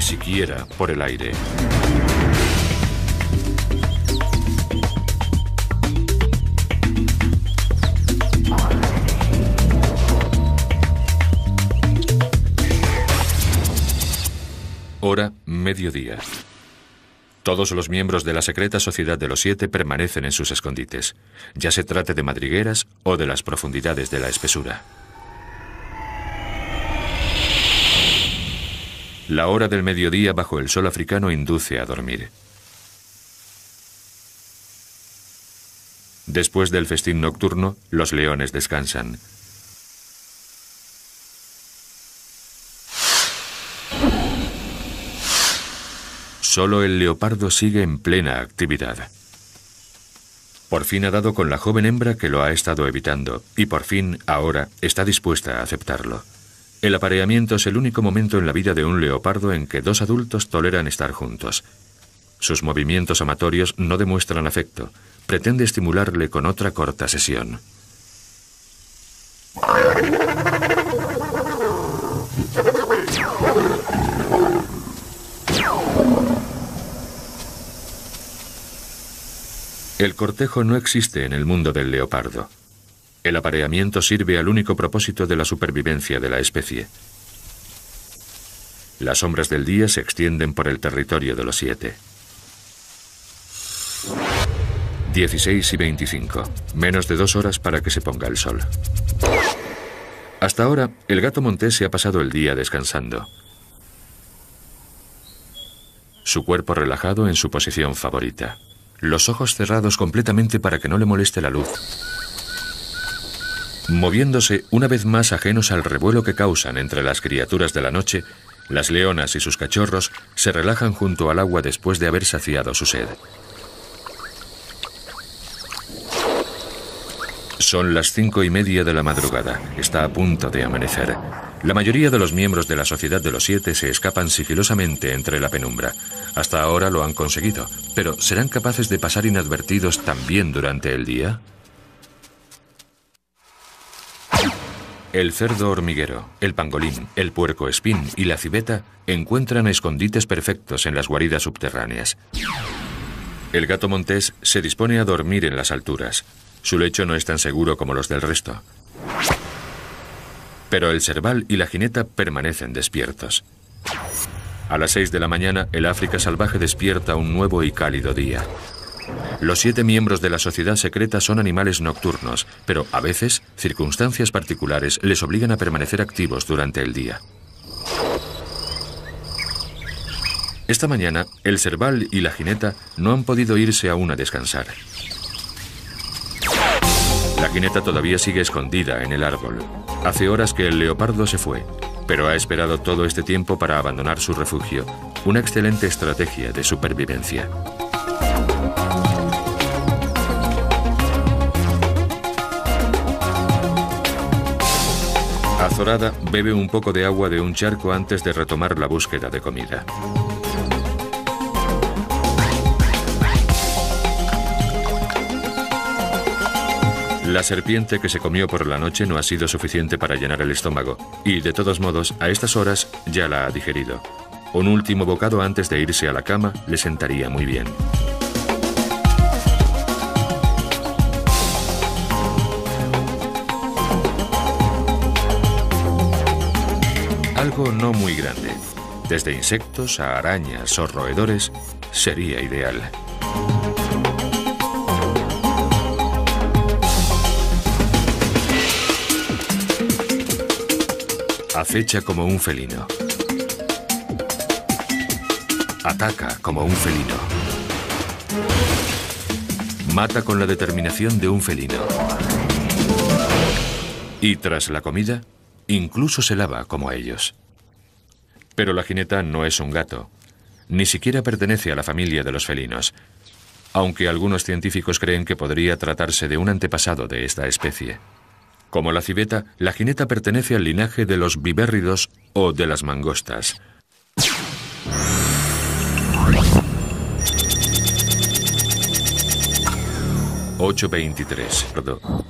siquiera por el aire. Hora mediodía. Todos los miembros de la secreta Sociedad de los Siete permanecen en sus escondites, ya se trate de madrigueras o de las profundidades de la espesura. La hora del mediodía bajo el sol africano induce a dormir. Después del festín nocturno, los leones descansan. Solo el leopardo sigue en plena actividad. Por fin ha dado con la joven hembra que lo ha estado evitando y por fin, ahora, está dispuesta a aceptarlo. El apareamiento es el único momento en la vida de un leopardo en que dos adultos toleran estar juntos. Sus movimientos amatorios no demuestran afecto. Pretende estimularle con otra corta sesión. El cortejo no existe en el mundo del leopardo. El apareamiento sirve al único propósito de la supervivencia de la especie. Las sombras del día se extienden por el territorio de los siete. 16 y 25. Menos de dos horas para que se ponga el sol. Hasta ahora, el gato montés se ha pasado el día descansando. Su cuerpo relajado en su posición favorita. Los ojos cerrados completamente para que no le moleste la luz Moviéndose una vez más ajenos al revuelo que causan entre las criaturas de la noche, las leonas y sus cachorros se relajan junto al agua después de haber saciado su sed. Son las cinco y media de la madrugada. Está a punto de amanecer. La mayoría de los miembros de la Sociedad de los Siete se escapan sigilosamente entre la penumbra. Hasta ahora lo han conseguido, pero ¿serán capaces de pasar inadvertidos también durante el día? El cerdo hormiguero, el pangolín, el puerco espín y la civeta encuentran escondites perfectos en las guaridas subterráneas. El gato montés se dispone a dormir en las alturas. Su lecho no es tan seguro como los del resto. Pero el cerval y la jineta permanecen despiertos. A las seis de la mañana, el África salvaje despierta un nuevo y cálido día. Los siete miembros de la sociedad secreta son animales nocturnos, pero a veces circunstancias particulares les obligan a permanecer activos durante el día. Esta mañana, el cerval y la jineta no han podido irse aún a descansar. La jineta todavía sigue escondida en el árbol. Hace horas que el leopardo se fue, pero ha esperado todo este tiempo para abandonar su refugio. Una excelente estrategia de supervivencia. Azorada bebe un poco de agua de un charco antes de retomar la búsqueda de comida. La serpiente que se comió por la noche no ha sido suficiente para llenar el estómago, y de todos modos, a estas horas ya la ha digerido. Un último bocado antes de irse a la cama le sentaría muy bien. Algo no muy grande, desde insectos a arañas o roedores, sería ideal. Acecha como un felino. Ataca como un felino. Mata con la determinación de un felino. Y tras la comida, incluso se lava como ellos. Pero la jineta no es un gato. Ni siquiera pertenece a la familia de los felinos, aunque algunos científicos creen que podría tratarse de un antepasado de esta especie. Como la civeta, la jineta pertenece al linaje de los vivérridos o de las mangostas. ...823...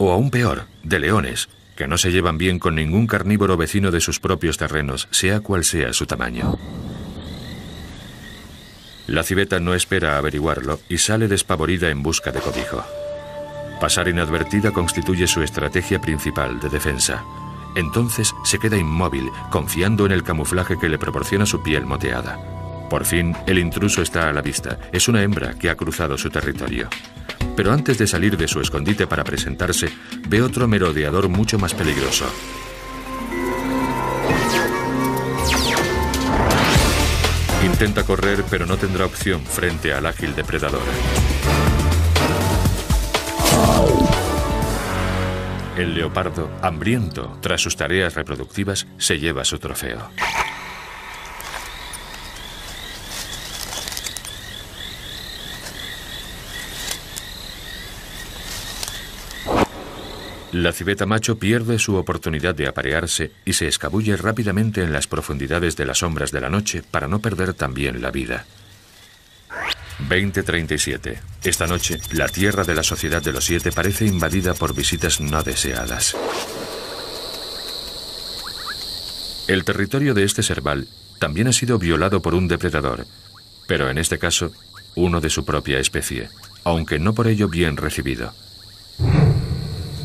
O aún peor, de leones, que no se llevan bien con ningún carnívoro vecino de sus propios terrenos, sea cual sea su tamaño. La civeta no espera averiguarlo y sale despavorida en busca de cobijo. Pasar inadvertida constituye su estrategia principal de defensa. Entonces se queda inmóvil, confiando en el camuflaje que le proporciona su piel moteada. Por fin, el intruso está a la vista. Es una hembra que ha cruzado su territorio. Pero antes de salir de su escondite para presentarse, ve otro merodeador mucho más peligroso. Intenta correr, pero no tendrá opción frente al ágil depredador. El leopardo, hambriento tras sus tareas reproductivas, se lleva su trofeo. La civeta macho pierde su oportunidad de aparearse y se escabulle rápidamente en las profundidades de las sombras de la noche para no perder también la vida. 2037. Esta noche, la Tierra de la Sociedad de los Siete parece invadida por visitas no deseadas. El territorio de este serval también ha sido violado por un depredador, pero en este caso, uno de su propia especie, aunque no por ello bien recibido.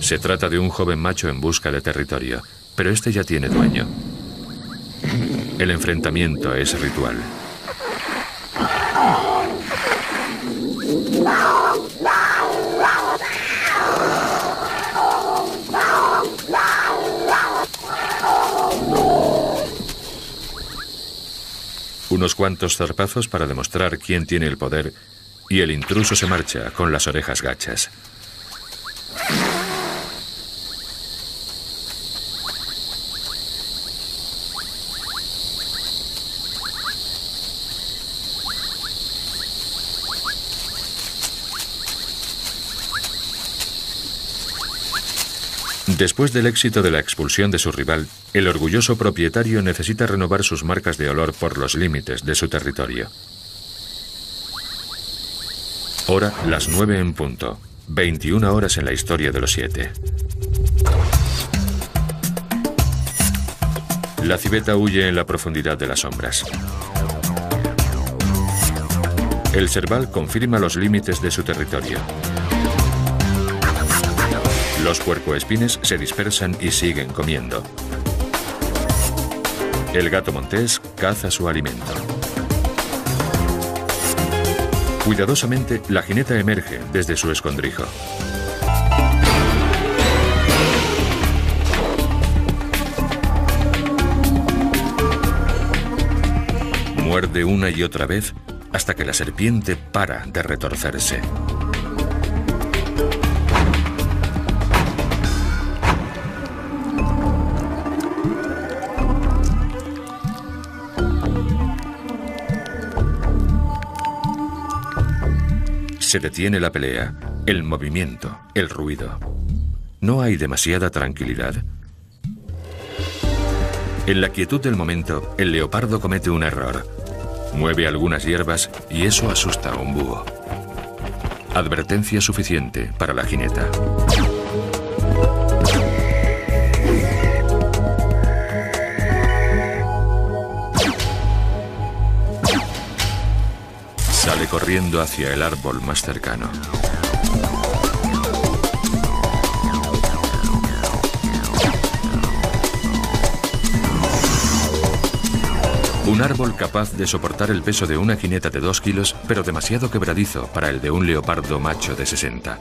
Se trata de un joven macho en busca de territorio, pero este ya tiene dueño. El enfrentamiento es ritual. Unos cuantos zarpazos para demostrar quién tiene el poder y el intruso se marcha con las orejas gachas. Después del éxito de la expulsión de su rival, el orgulloso propietario necesita renovar sus marcas de olor por los límites de su territorio. Hora las 9 en punto. 21 horas en la historia de los siete. La civeta huye en la profundidad de las sombras. El cerval confirma los límites de su territorio. Los puercoespines se dispersan y siguen comiendo. El gato montés caza su alimento. Cuidadosamente, la jineta emerge desde su escondrijo. Muerde una y otra vez hasta que la serpiente para de retorcerse. Se detiene la pelea, el movimiento, el ruido. No hay demasiada tranquilidad. En la quietud del momento, el leopardo comete un error. Mueve algunas hierbas y eso asusta a un búho. Advertencia suficiente para la jineta. Corriendo hacia el árbol más cercano. Un árbol capaz de soportar el peso de una jineta de 2 kilos, pero demasiado quebradizo para el de un leopardo macho de 60.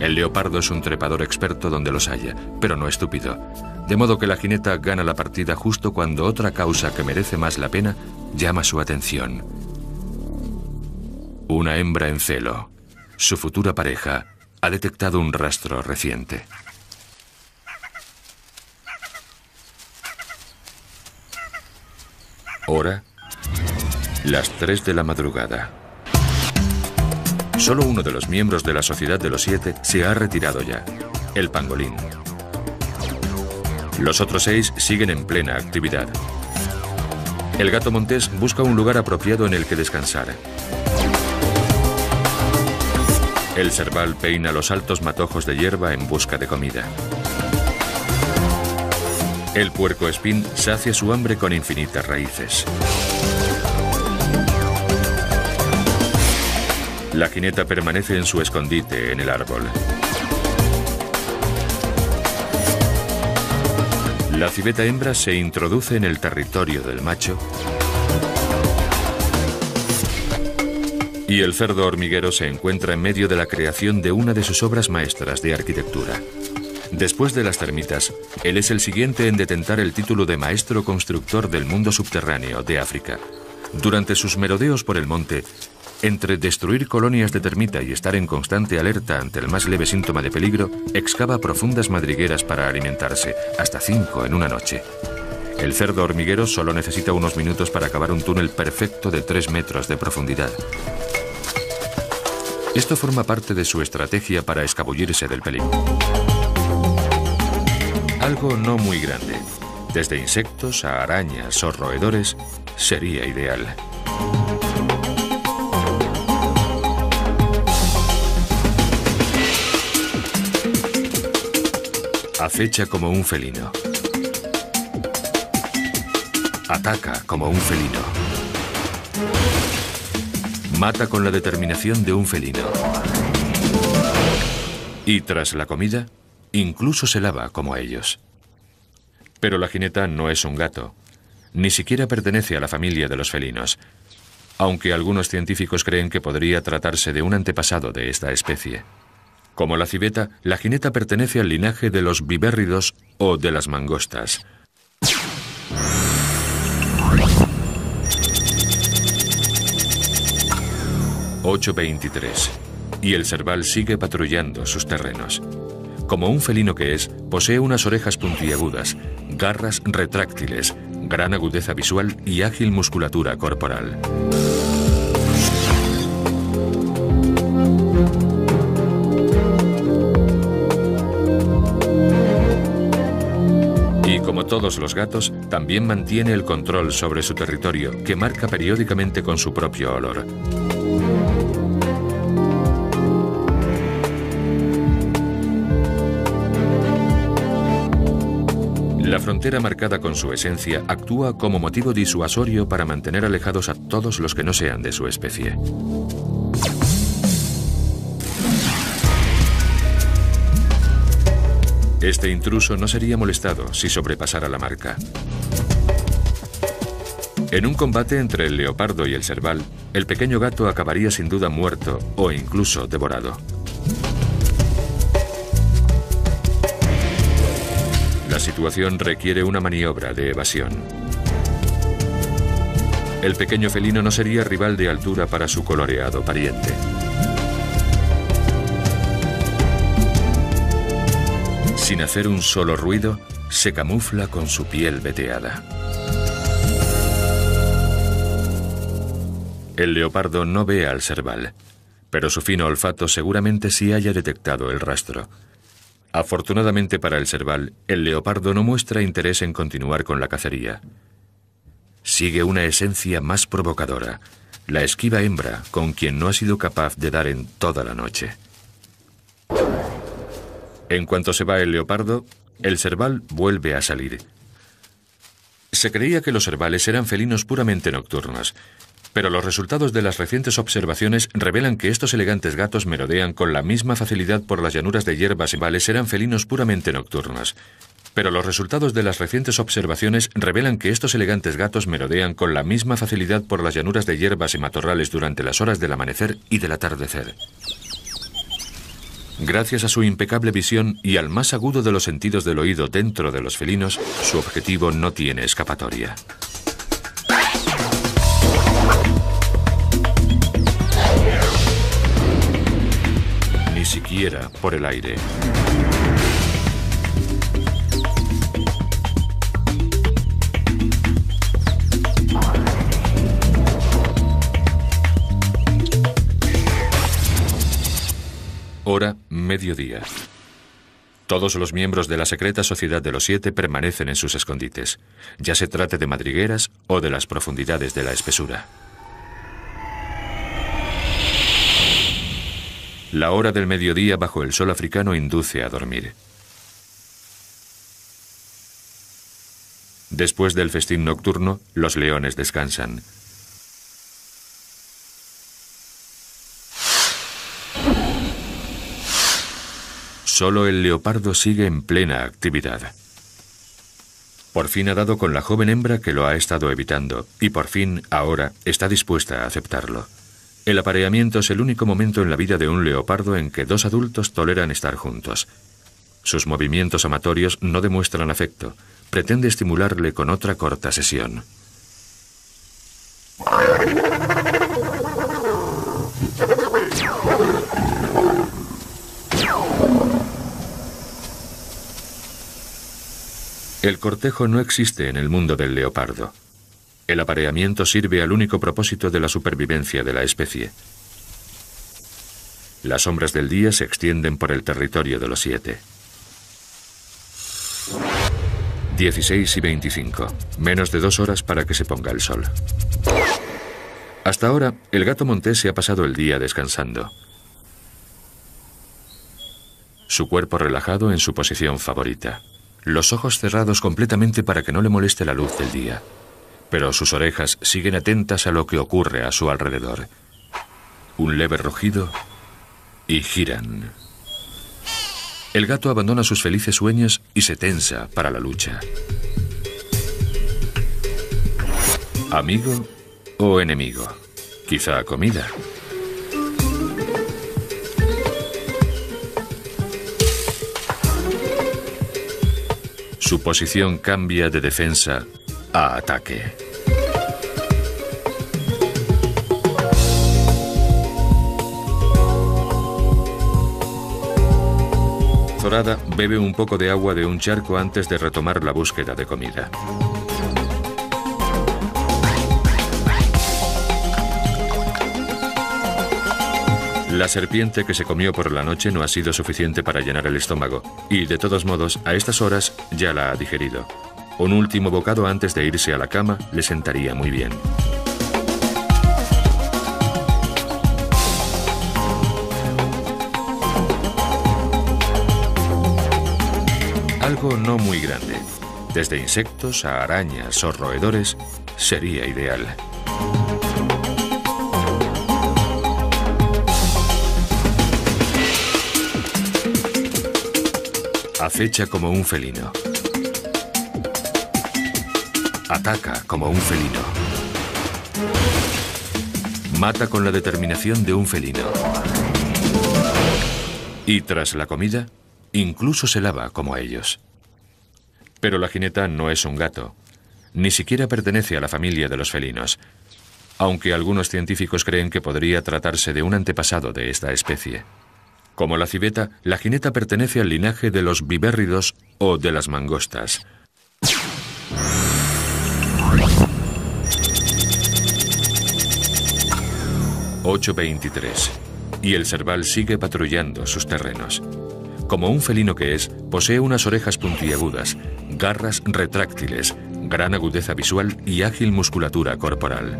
El leopardo es un trepador experto donde los haya, pero no estúpido. De modo que la jineta gana la partida justo cuando otra causa que merece más la pena llama su atención. Una hembra en celo. Su futura pareja ha detectado un rastro reciente. Hora, las 3 de la madrugada. Solo uno de los miembros de la Sociedad de los Siete se ha retirado ya, el pangolín. Los otros seis siguen en plena actividad. El gato montés busca un lugar apropiado en el que descansar. El cerval peina los altos matojos de hierba en busca de comida. El puerco espín sacia su hambre con infinitas raíces. La jineta permanece en su escondite en el árbol. La civeta hembra se introduce en el territorio del macho y el cerdo hormiguero se encuentra en medio de la creación de una de sus obras maestras de arquitectura. Después de las termitas, él es el siguiente en detentar el título de maestro constructor del mundo subterráneo de África. Durante sus merodeos por el monte, entre destruir colonias de termita y estar en constante alerta ante el más leve síntoma de peligro, excava profundas madrigueras para alimentarse, hasta cinco en una noche. El cerdo hormiguero solo necesita unos minutos para acabar un túnel perfecto de tres metros de profundidad. Esto forma parte de su estrategia para escabullirse del peligro. Algo no muy grande, desde insectos a arañas o roedores, sería ideal. Acecha como un felino. Ataca como un felino. Mata con la determinación de un felino. Y tras la comida, Incluso se lava como ellos. Pero la jineta no es un gato. Ni siquiera pertenece a la familia de los felinos, aunque algunos científicos creen que podría tratarse de un antepasado de esta especie. Como la civeta, la jineta pertenece al linaje de los vivérridos o de las mangostas. ...8.23... Y el cerval sigue patrullando sus terrenos. Como un felino que es, posee unas orejas puntiagudas, garras retráctiles, gran agudeza visual y ágil musculatura corporal. Como todos los gatos, también mantiene el control sobre su territorio, que marca periódicamente con su propio olor. La frontera marcada con su esencia actúa como motivo disuasorio para mantener alejados a todos los que no sean de su especie. Este intruso no sería molestado si sobrepasara la marca. En un combate entre el leopardo y el cerval, el pequeño gato acabaría sin duda muerto o incluso devorado. La situación requiere una maniobra de evasión. El pequeño felino no sería rival de altura para su coloreado pariente. Sin hacer un solo ruido, se camufla con su piel veteada. El leopardo no ve al cerval, pero su fino olfato seguramente sí haya detectado el rastro. Afortunadamente para el cerval, el leopardo no muestra interés en continuar con la cacería. Sigue una esencia más provocadora, la esquiva hembra con quien no ha sido capaz de dar en toda la noche. En cuanto se va el leopardo, el cerval vuelve a salir. Se creía que los cervales eran felinos puramente nocturnos, pero los resultados de las recientes observaciones revelan que estos elegantes gatos merodean con la misma facilidad por las llanuras de hierbas y vales eran felinos puramente nocturnos. Pero los resultados de las recientes observaciones revelan que estos elegantes gatos merodean con la misma facilidad por las llanuras de hierbas y matorrales durante las horas del amanecer y del atardecer. Gracias a su impecable visión y al más agudo de los sentidos del oído dentro de los felinos, su objetivo no tiene escapatoria. Por el aire. Hora mediodía. Todos los miembros de la secreta Sociedad de los Siete permanecen en sus escondites, ya se trate de madrigueras o de las profundidades de la espesura. La hora del mediodía bajo el sol africano induce a dormir. Después del festín nocturno, los leones descansan. Solo el leopardo sigue en plena actividad. Por fin ha dado con la joven hembra que lo ha estado evitando y por fin, ahora, está dispuesta a aceptarlo. El apareamiento es el único momento en la vida de un leopardo en que dos adultos toleran estar juntos. Sus movimientos amatorios no demuestran afecto. Pretende estimularle con otra corta sesión. El cortejo no existe en el mundo del leopardo. El apareamiento sirve al único propósito de la supervivencia de la especie. Las sombras del día se extienden por el territorio de los siete. 16 y 25. Menos de dos horas para que se ponga el sol. Hasta ahora, el gato montés se ha pasado el día descansando. Su cuerpo relajado en su posición favorita. Los ojos cerrados completamente para que no le moleste la luz del día pero sus orejas siguen atentas a lo que ocurre a su alrededor. Un leve rugido y giran. El gato abandona sus felices sueños y se tensa para la lucha. ¿Amigo o enemigo? Quizá comida. Su posición cambia de defensa a ataque. Zorada bebe un poco de agua de un charco antes de retomar la búsqueda de comida. La serpiente que se comió por la noche no ha sido suficiente para llenar el estómago, y de todos modos, a estas horas ya la ha digerido. Un último bocado antes de irse a la cama le sentaría muy bien. Algo no muy grande, desde insectos a arañas o roedores, sería ideal. Acecha como un felino. Ataca como un felino. Mata con la determinación de un felino. Y tras la comida, incluso se lava como ellos. Pero la jineta no es un gato. Ni siquiera pertenece a la familia de los felinos, aunque algunos científicos creen que podría tratarse de un antepasado de esta especie. Como la civeta, la jineta pertenece al linaje de los vivérridos o de las mangostas. ...8.23... Y el cerval sigue patrullando sus terrenos. Como un felino que es, posee unas orejas puntiagudas, garras retráctiles, gran agudeza visual y ágil musculatura corporal.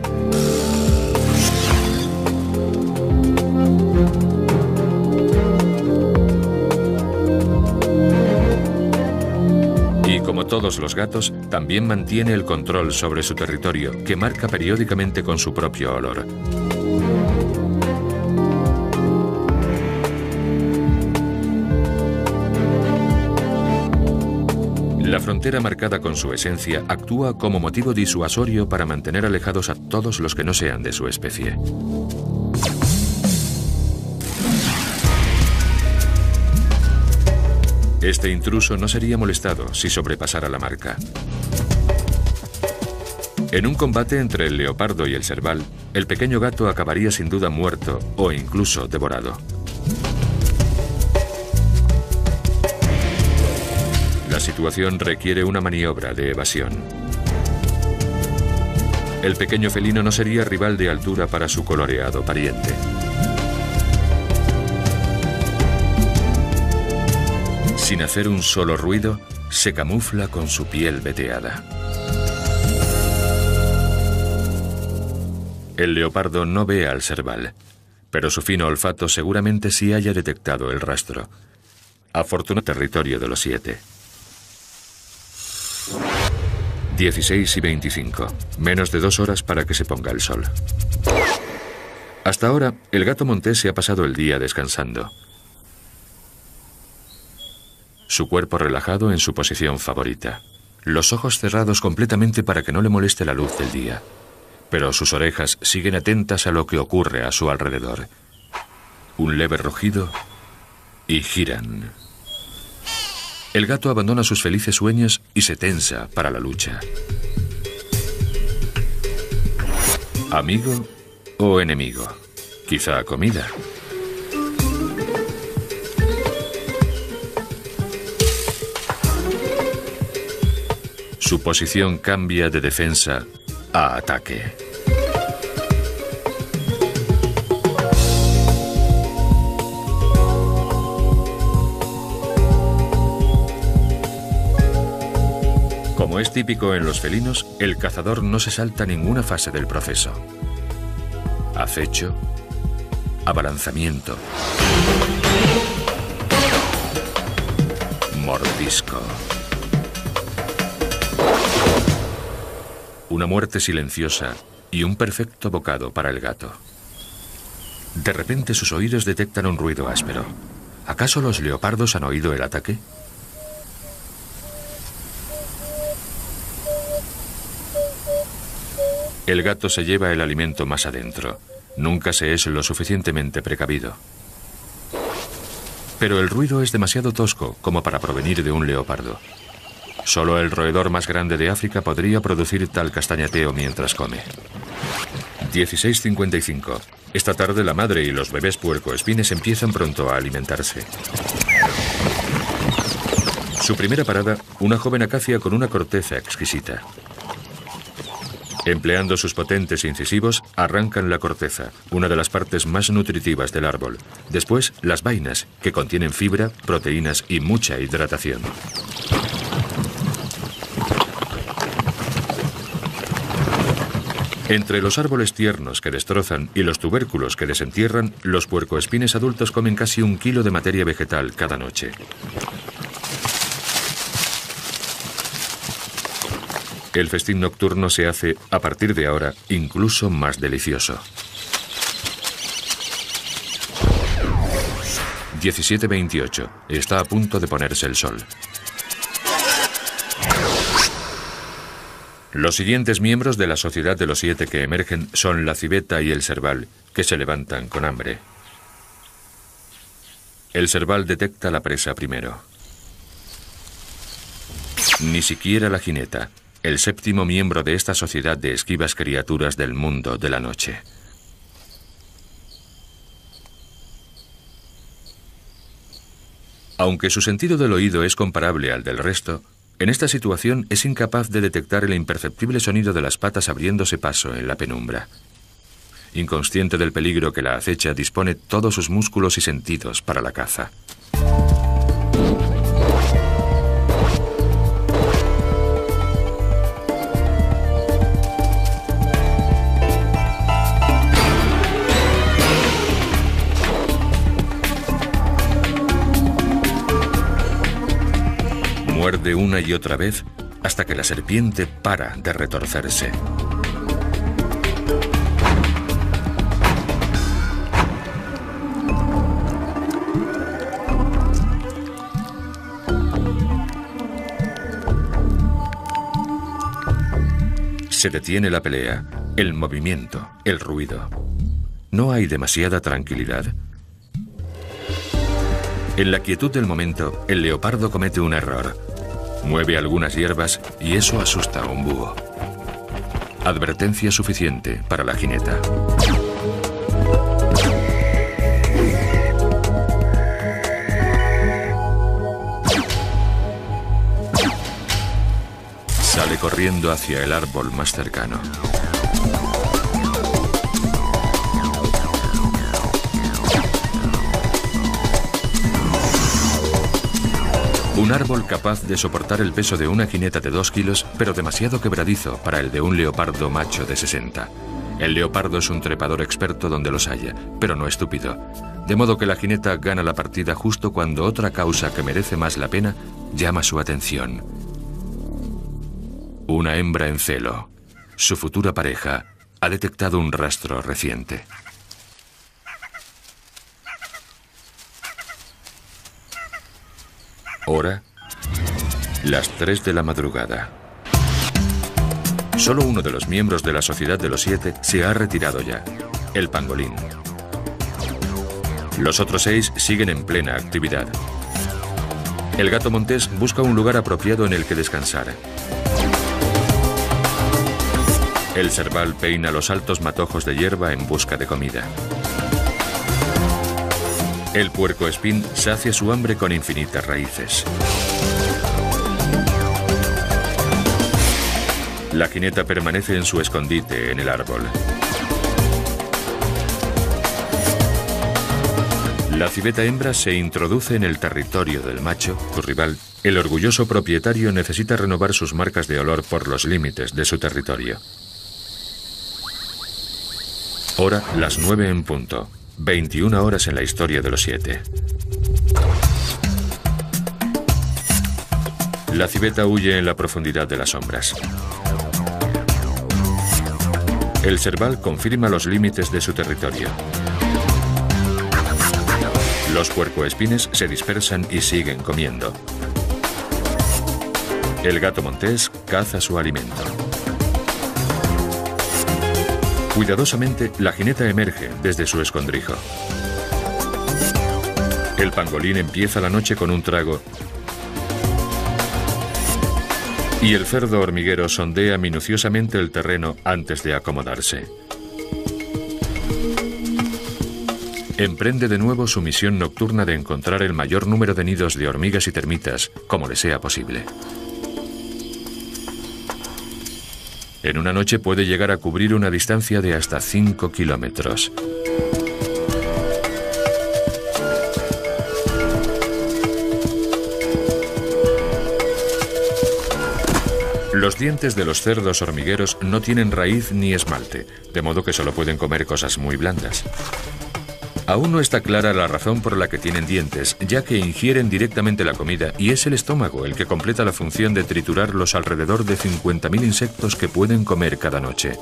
como todos los gatos, también mantiene el control sobre su territorio, que marca periódicamente con su propio olor. Frontera marcada con su esencia actúa como motivo disuasorio para mantener alejados a todos los que no sean de su especie. Este intruso no sería molestado si sobrepasara la marca. En un combate entre el leopardo y el cerval, el pequeño gato acabaría sin duda muerto o incluso devorado. La situación requiere una maniobra de evasión. El pequeño felino no sería rival de altura para su coloreado pariente. Sin hacer un solo ruido, se camufla con su piel veteada. El leopardo no ve al cerval, pero su fino olfato seguramente sí haya detectado el rastro. Afortunado territorio de los siete. 16 y 25. Menos de dos horas para que se ponga el sol. Hasta ahora, el gato montés se ha pasado el día descansando su cuerpo relajado en su posición favorita, los ojos cerrados completamente para que no le moleste la luz del día, pero sus orejas siguen atentas a lo que ocurre a su alrededor. Un leve rugido y giran. El gato abandona sus felices sueños y se tensa para la lucha. ¿Amigo o enemigo? Quizá comida. Su posición cambia de defensa a ataque. Como es típico en los felinos, el cazador no se salta ninguna fase del proceso. Acecho, abalanzamiento, mordisco. una muerte silenciosa y un perfecto bocado para el gato. De repente sus oídos detectan un ruido áspero. ¿Acaso los leopardos han oído el ataque? El gato se lleva el alimento más adentro. Nunca se es lo suficientemente precavido. Pero el ruido es demasiado tosco como para provenir de un leopardo. Solo el roedor más grande de África podría producir tal castañeteo mientras come. 16.55. Esta tarde la madre y los bebés puercoespines empiezan pronto a alimentarse. Su primera parada, una joven acacia con una corteza exquisita. Empleando sus potentes incisivos, arrancan la corteza, una de las partes más nutritivas del árbol. Después, las vainas, que contienen fibra, proteínas y mucha hidratación. Entre los árboles tiernos que destrozan y los tubérculos que desentierran, los puercoespines adultos comen casi un kilo de materia vegetal cada noche. El festín nocturno se hace, a partir de ahora, incluso más delicioso. 17.28. Está a punto de ponerse el sol. Los siguientes miembros de la sociedad de los siete que emergen son la civeta y el cerval, que se levantan con hambre. El cerval detecta la presa primero. Ni siquiera la jineta, el séptimo miembro de esta sociedad de esquivas criaturas del mundo de la noche. Aunque su sentido del oído es comparable al del resto, en esta situación es incapaz de detectar el imperceptible sonido de las patas abriéndose paso en la penumbra. Inconsciente del peligro que la acecha, dispone todos sus músculos y sentidos para la caza. Muerde una y otra vez hasta que la serpiente para de retorcerse. Se detiene la pelea, el movimiento, el ruido. No hay demasiada tranquilidad. En la quietud del momento, el leopardo comete un error. Mueve algunas hierbas y eso asusta a un búho. Advertencia suficiente para la jineta. Sale corriendo hacia el árbol más cercano. Un árbol capaz de soportar el peso de una jineta de 2 kilos, pero demasiado quebradizo para el de un leopardo macho de 60. El leopardo es un trepador experto donde los haya, pero no estúpido. De modo que la jineta gana la partida justo cuando otra causa que merece más la pena llama su atención. Una hembra en celo. Su futura pareja ha detectado un rastro reciente. Hora, las 3 de la madrugada. Solo uno de los miembros de la Sociedad de los Siete se ha retirado ya, el pangolín. Los otros seis siguen en plena actividad. El gato montés busca un lugar apropiado en el que descansar. El cerval peina los altos matojos de hierba en busca de comida. El puerco espín sacia su hambre con infinitas raíces. La jineta permanece en su escondite en el árbol. La civeta hembra se introduce en el territorio del macho, su rival. El orgulloso propietario necesita renovar sus marcas de olor por los límites de su territorio. Hora las nueve en punto. 21 horas en la historia de los siete. La civeta huye en la profundidad de las sombras. El cerval confirma los límites de su territorio. Los puercoespines se dispersan y siguen comiendo. El gato montés caza su alimento. Cuidadosamente, la jineta emerge desde su escondrijo. El pangolín empieza la noche con un trago y el cerdo hormiguero sondea minuciosamente el terreno antes de acomodarse. Emprende de nuevo su misión nocturna de encontrar el mayor número de nidos de hormigas y termitas como le sea posible. En una noche puede llegar a cubrir una distancia de hasta 5 kilómetros. Los dientes de los cerdos hormigueros no tienen raíz ni esmalte, de modo que solo pueden comer cosas muy blandas. Aún no está clara la razón por la que tienen dientes, ya que ingieren directamente la comida y es el estómago el que completa la función de triturar los alrededor de 50.000 insectos que pueden comer cada noche.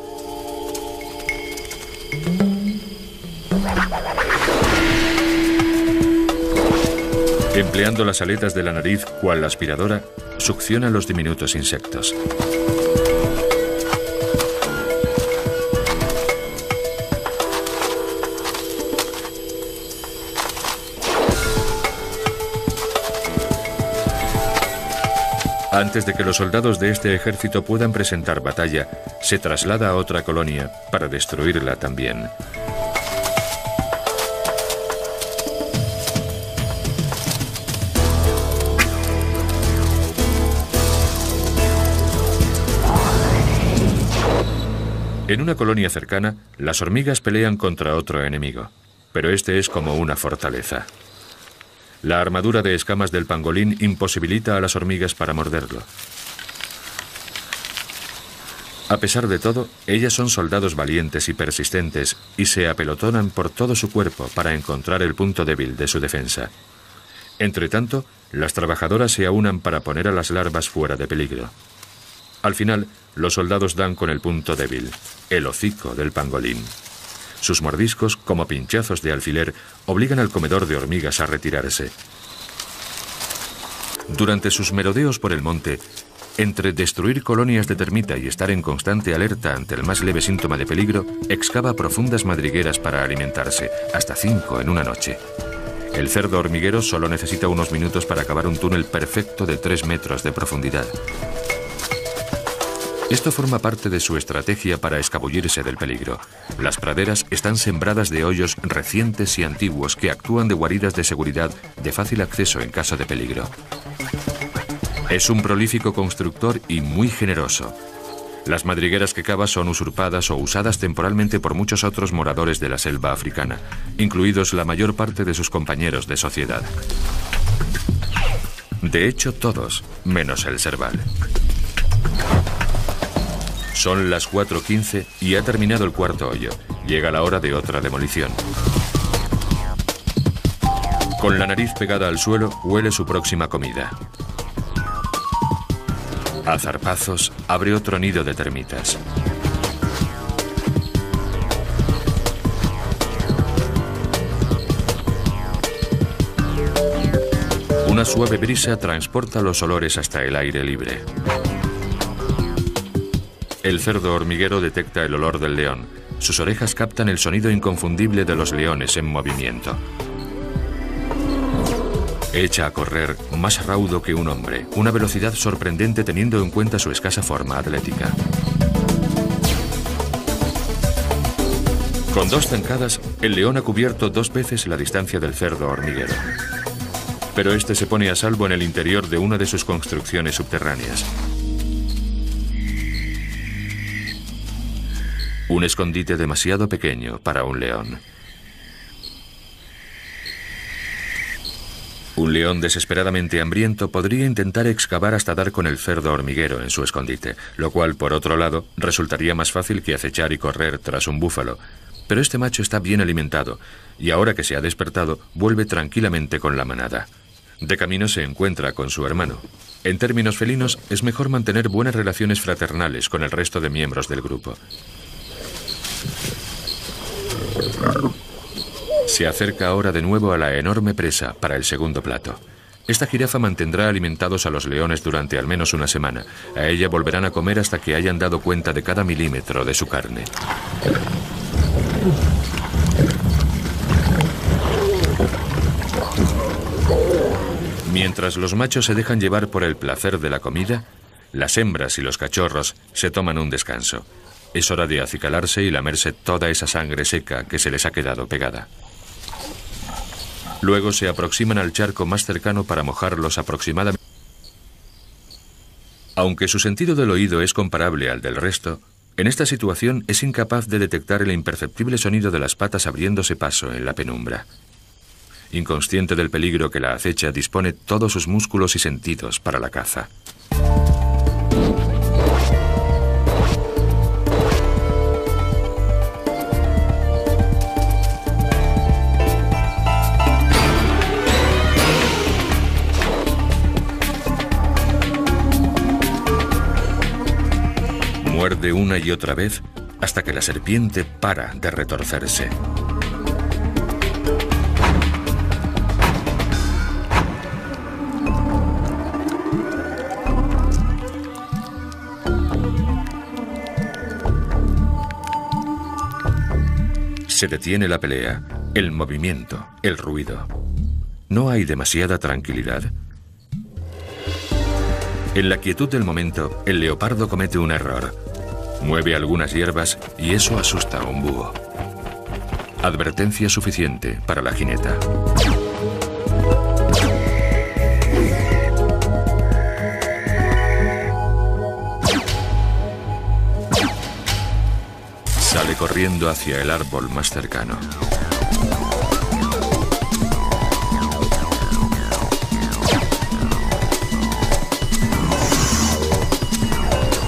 Empleando las aletas de la nariz cual aspiradora, succiona los diminutos insectos. Antes de que los soldados de este ejército puedan presentar batalla, se traslada a otra colonia para destruirla también. En una colonia cercana, las hormigas pelean contra otro enemigo, pero este es como una fortaleza. La armadura de escamas del pangolín imposibilita a las hormigas para morderlo. A pesar de todo, ellas son soldados valientes y persistentes y se apelotonan por todo su cuerpo para encontrar el punto débil de su defensa. Entretanto, las trabajadoras se aunan para poner a las larvas fuera de peligro. Al final, los soldados dan con el punto débil, el hocico del pangolín. Sus mordiscos, como pinchazos de alfiler, obligan al comedor de hormigas a retirarse. Durante sus merodeos por el monte, entre destruir colonias de termita y estar en constante alerta ante el más leve síntoma de peligro, excava profundas madrigueras para alimentarse, hasta cinco en una noche. El cerdo hormiguero solo necesita unos minutos para acabar un túnel perfecto de tres metros de profundidad. Esto forma parte de su estrategia para escabullirse del peligro. Las praderas están sembradas de hoyos recientes y antiguos que actúan de guaridas de seguridad de fácil acceso en caso de peligro. Es un prolífico constructor y muy generoso. Las madrigueras que cava son usurpadas o usadas temporalmente por muchos otros moradores de la selva africana, incluidos la mayor parte de sus compañeros de sociedad. De hecho, todos, menos el serval. Son las 4.15 y ha terminado el cuarto hoyo. Llega la hora de otra demolición. Con la nariz pegada al suelo, huele su próxima comida. A zarpazos, abre otro nido de termitas. Una suave brisa transporta los olores hasta el aire libre. El cerdo hormiguero detecta el olor del león. Sus orejas captan el sonido inconfundible de los leones en movimiento. Echa a correr más raudo que un hombre, una velocidad sorprendente teniendo en cuenta su escasa forma atlética. Con dos zancadas, el león ha cubierto dos veces la distancia del cerdo hormiguero. Pero este se pone a salvo en el interior de una de sus construcciones subterráneas. Un escondite demasiado pequeño para un león. Un león desesperadamente hambriento podría intentar excavar hasta dar con el cerdo hormiguero en su escondite, lo cual, por otro lado, resultaría más fácil que acechar y correr tras un búfalo. Pero este macho está bien alimentado, y ahora que se ha despertado, vuelve tranquilamente con la manada. De camino se encuentra con su hermano. En términos felinos, es mejor mantener buenas relaciones fraternales con el resto de miembros del grupo. Se acerca ahora de nuevo a la enorme presa para el segundo plato. Esta jirafa mantendrá alimentados a los leones durante al menos una semana. A ella volverán a comer hasta que hayan dado cuenta de cada milímetro de su carne. Mientras los machos se dejan llevar por el placer de la comida, las hembras y los cachorros se toman un descanso. Es hora de acicalarse y lamerse toda esa sangre seca que se les ha quedado pegada. Luego se aproximan al charco más cercano para mojarlos aproximadamente. Aunque su sentido del oído es comparable al del resto, en esta situación es incapaz de detectar el imperceptible sonido de las patas abriéndose paso en la penumbra. Inconsciente del peligro que la acecha, dispone todos sus músculos y sentidos para la caza. Muerde una y otra vez hasta que la serpiente para de retorcerse. Se detiene la pelea, el movimiento, el ruido. No hay demasiada tranquilidad. En la quietud del momento, el leopardo comete un error. Mueve algunas hierbas y eso asusta a un búho. Advertencia suficiente para la jineta. Sale corriendo hacia el árbol más cercano.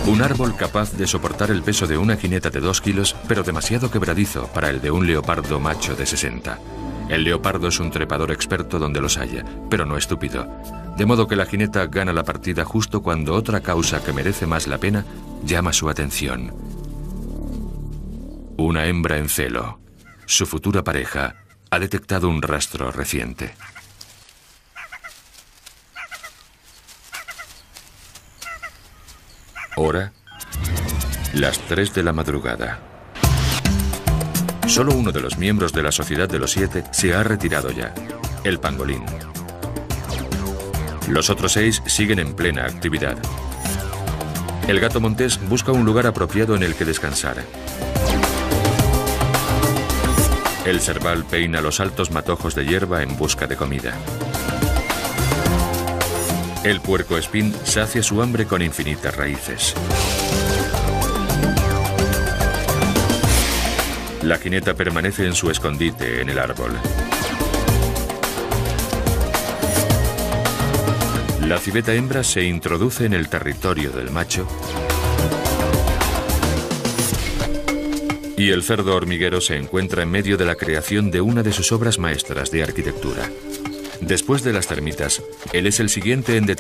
Un árbol capaz de soportar el peso de una jineta de 2 kilos, pero demasiado quebradizo para el de un leopardo macho de 60. El leopardo es un trepador experto donde los haya, pero no estúpido. De modo que la jineta gana la partida justo cuando otra causa que merece más la pena llama su atención. Una hembra en celo. Su futura pareja ha detectado un rastro reciente. Hora, las 3 de la madrugada. Solo uno de los miembros de la Sociedad de los Siete se ha retirado ya, el pangolín. Los otros seis siguen en plena actividad. El gato montés busca un lugar apropiado en el que descansar. El cerval peina los altos matojos de hierba en busca de comida. El puerco espín sacia su hambre con infinitas raíces. La jineta permanece en su escondite en el árbol. La civeta hembra se introduce en el territorio del macho y el cerdo hormiguero se encuentra en medio de la creación de una de sus obras maestras de arquitectura. Después de las termitas, él es el siguiente en detener